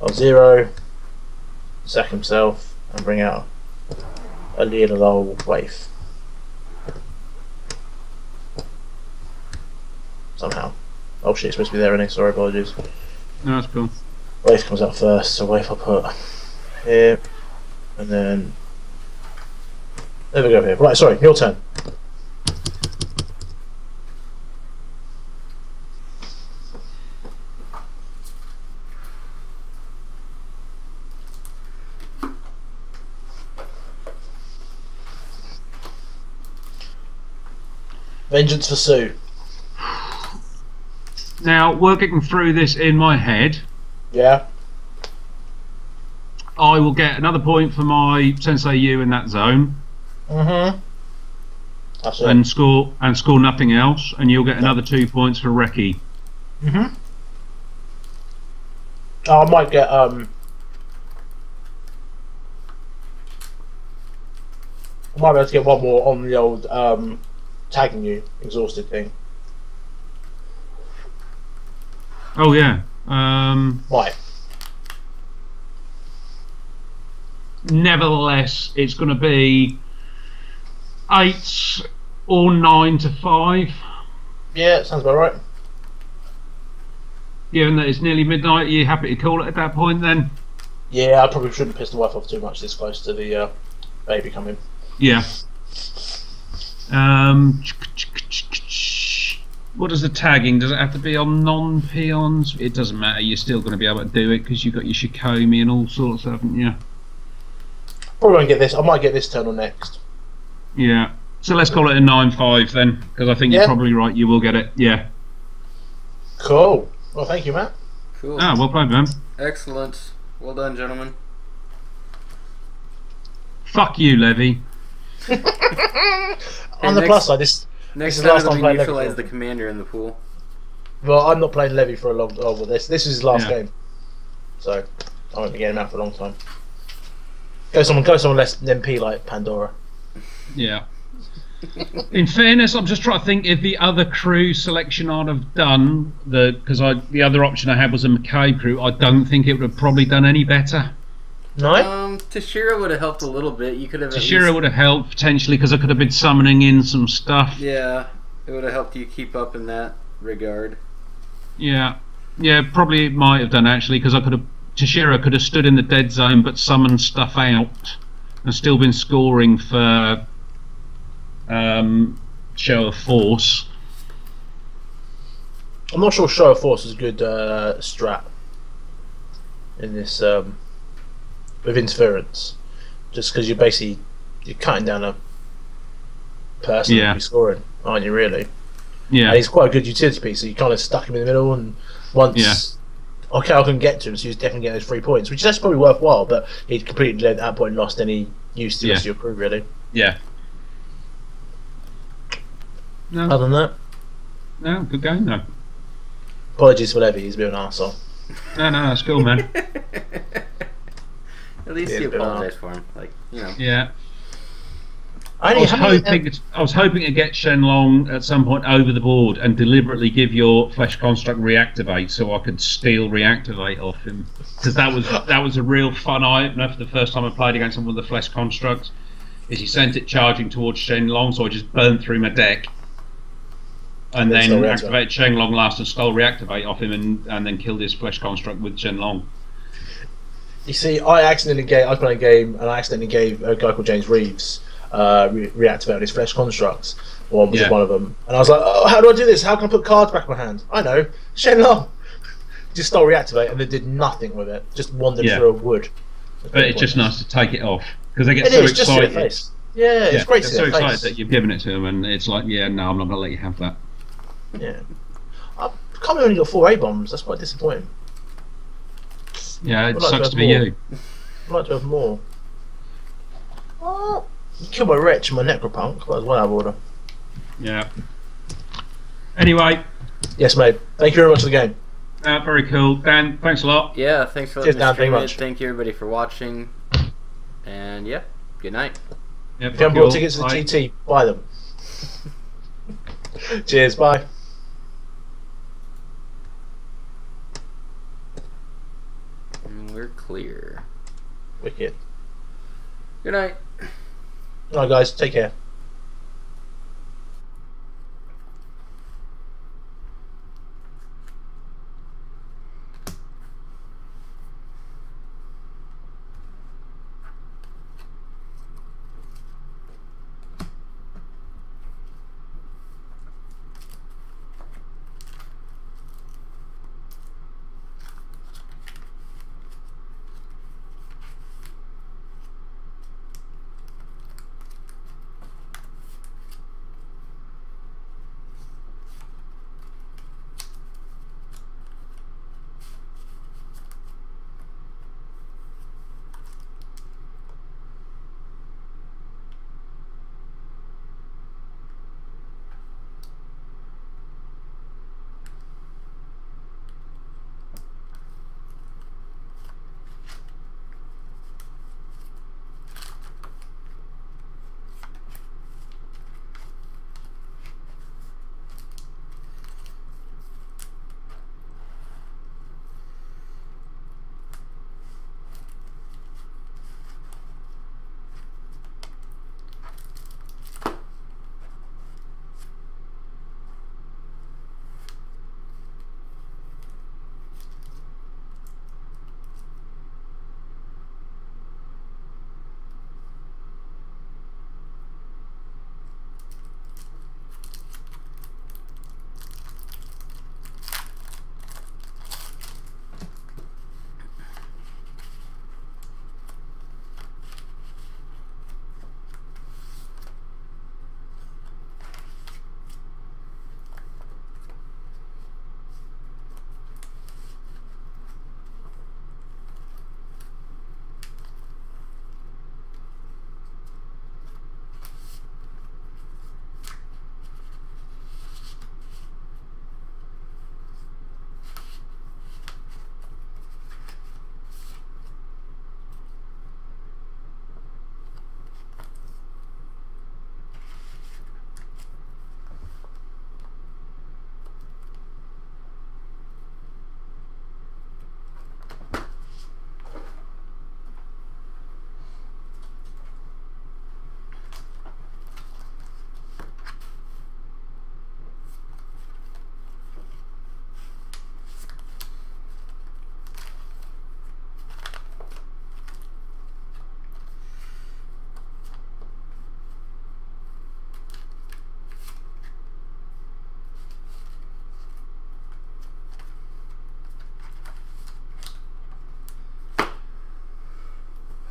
I'll zero. Sack himself and bring out a little old waif. Somehow. Oh shit, it's supposed to be there, it? Sorry, apologies. No, that's cool. Waif comes out first, so waif I'll put here. And then. There we go here. Right, sorry, your turn. Vengeance for Sue. Now, working through this in my head, Yeah. I will get another point for my Sensei Yu in that zone Mm-hmm. That's it. and score and score nothing else, and you'll get another two points for Reki. Mm-hmm. Oh, I might get um. I might be able to get one more on the old um, tagging you exhausted thing. Oh yeah. Um, Might. nevertheless, it's going to be eight or nine to five. Yeah, sounds about right. Given that it's nearly midnight, are you happy to call it at that point then? Yeah, I probably shouldn't piss the wife off too much this close to the uh, baby coming. Yeah. Um, what does the tagging? Does it have to be on non-peons? It doesn't matter. You're still going to be able to do it because you've got your Shikome and all sorts, haven't you? Probably won't get this. I might get this turn on next. Yeah. So let's call it a nine-five then, because I think Yeah. you're probably right. You will get it. Yeah. Cool. Well, thank you, Matt. Cool. Ah, well played, man. Excellent. Well done, gentlemen. Fuck you, Levy. on the next- plus side, this. Next is time last it'll time be playing neutralize Liverpool. the commander in the pool. Well, I'm not playing Levy for a long. Oh, well, this this is his last Yeah. game, so I won't be getting him out for a long time. Go someone, go someone less MP like Pandora. Yeah. In fairness, I'm just trying to think if the other crew selection I'd have done the because I the other option I had was a McKay crew. I don't think it would have probably done any better. No. Um, Tashira would have helped a little bit. You could have. at Tashira least- would have helped potentially because I could have been summoning in some stuff. Yeah, it would have helped you keep up in that regard. Yeah, yeah, probably might have done actually because I could have Tashira could have stood in the dead zone but summoned stuff out and still been scoring for um, show of force. I'm not sure Show of Force is a good uh, strat in this um, with interference, just because you're basically you're cutting down a person Yeah. to be scoring, aren't you? Really? Yeah, And he's quite a good utility piece. So you kind of stuck him in the middle, and once Yeah. okay, I can get to him, so he was definitely getting those three points, which is actually probably worthwhile. But he'd completely at that point lost any use to the rest of Yeah. your crew, really. yeah. No, Other than that, no, good game though. apologies for Levy. He's a bit of an arsehole. No, no, that's cool, man. At least Yeah, you uh, apologize for him. Like, you know. Yeah, I I was how many- hoping. I was hoping to get Shenlong at some point over the board and deliberately give your flesh construct reactivate so I could steal reactivate off him because that was that was a real fun eye opener for the first time I played against someone with the flesh construct. Is he sent it charging towards Shenlong, so I just burned through my deck. And Then then stole reactivate. activate Shenlong last and stole reactivate off him and, and then killed his flesh construct with Shenlong. You see, I accidentally gave. I was playing a game, and I accidentally gave a guy called James Reeves uh, re- reactivate his flesh constructs, or was Yeah. one of them. And I was like, "Oh, how do I do this? How can I put cards back in my hand?" I know, Shenlong. Just stole reactivate, and they did nothing with it. Just wandered Yeah. through a wood. But it's just nice to take it off because they get It so is excited. face. Yeah, it's great they're to so excited face. that you've given it to them, and it's like, yeah, no, I'm not going to let you have that. Yeah, I can't believe only got four A bombs. That's quite disappointing. Yeah, it I'd like to sucks have to be more. you. I'd like to have more. Oh, you killed my wretch and my necropunk. That was one out of order. Yeah. Anyway, Yes, mate. Thank you very much for the game. uh, very cool. Dan, thanks a lot. Yeah, thanks for Cheers, letting me Dan, very stream it. much. Thank you everybody for watching. And yeah, good night. Yeah, If you haven't fuck you bought tickets to the Bye. GT, buy them. Cheers, bye. And we're clear. Wicked. Good night. Alright, guys, take care.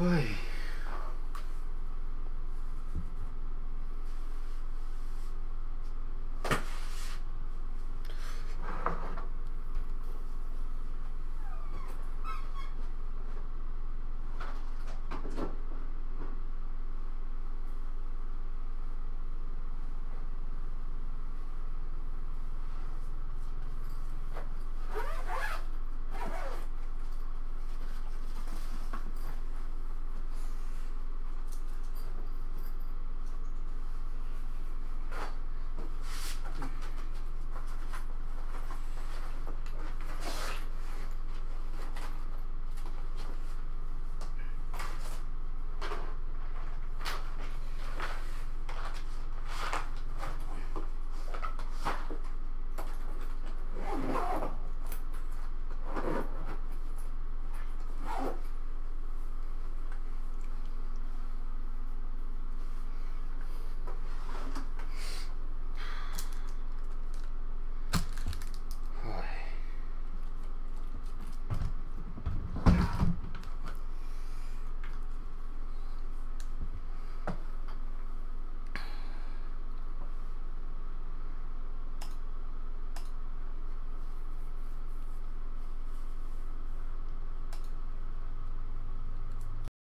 Oy.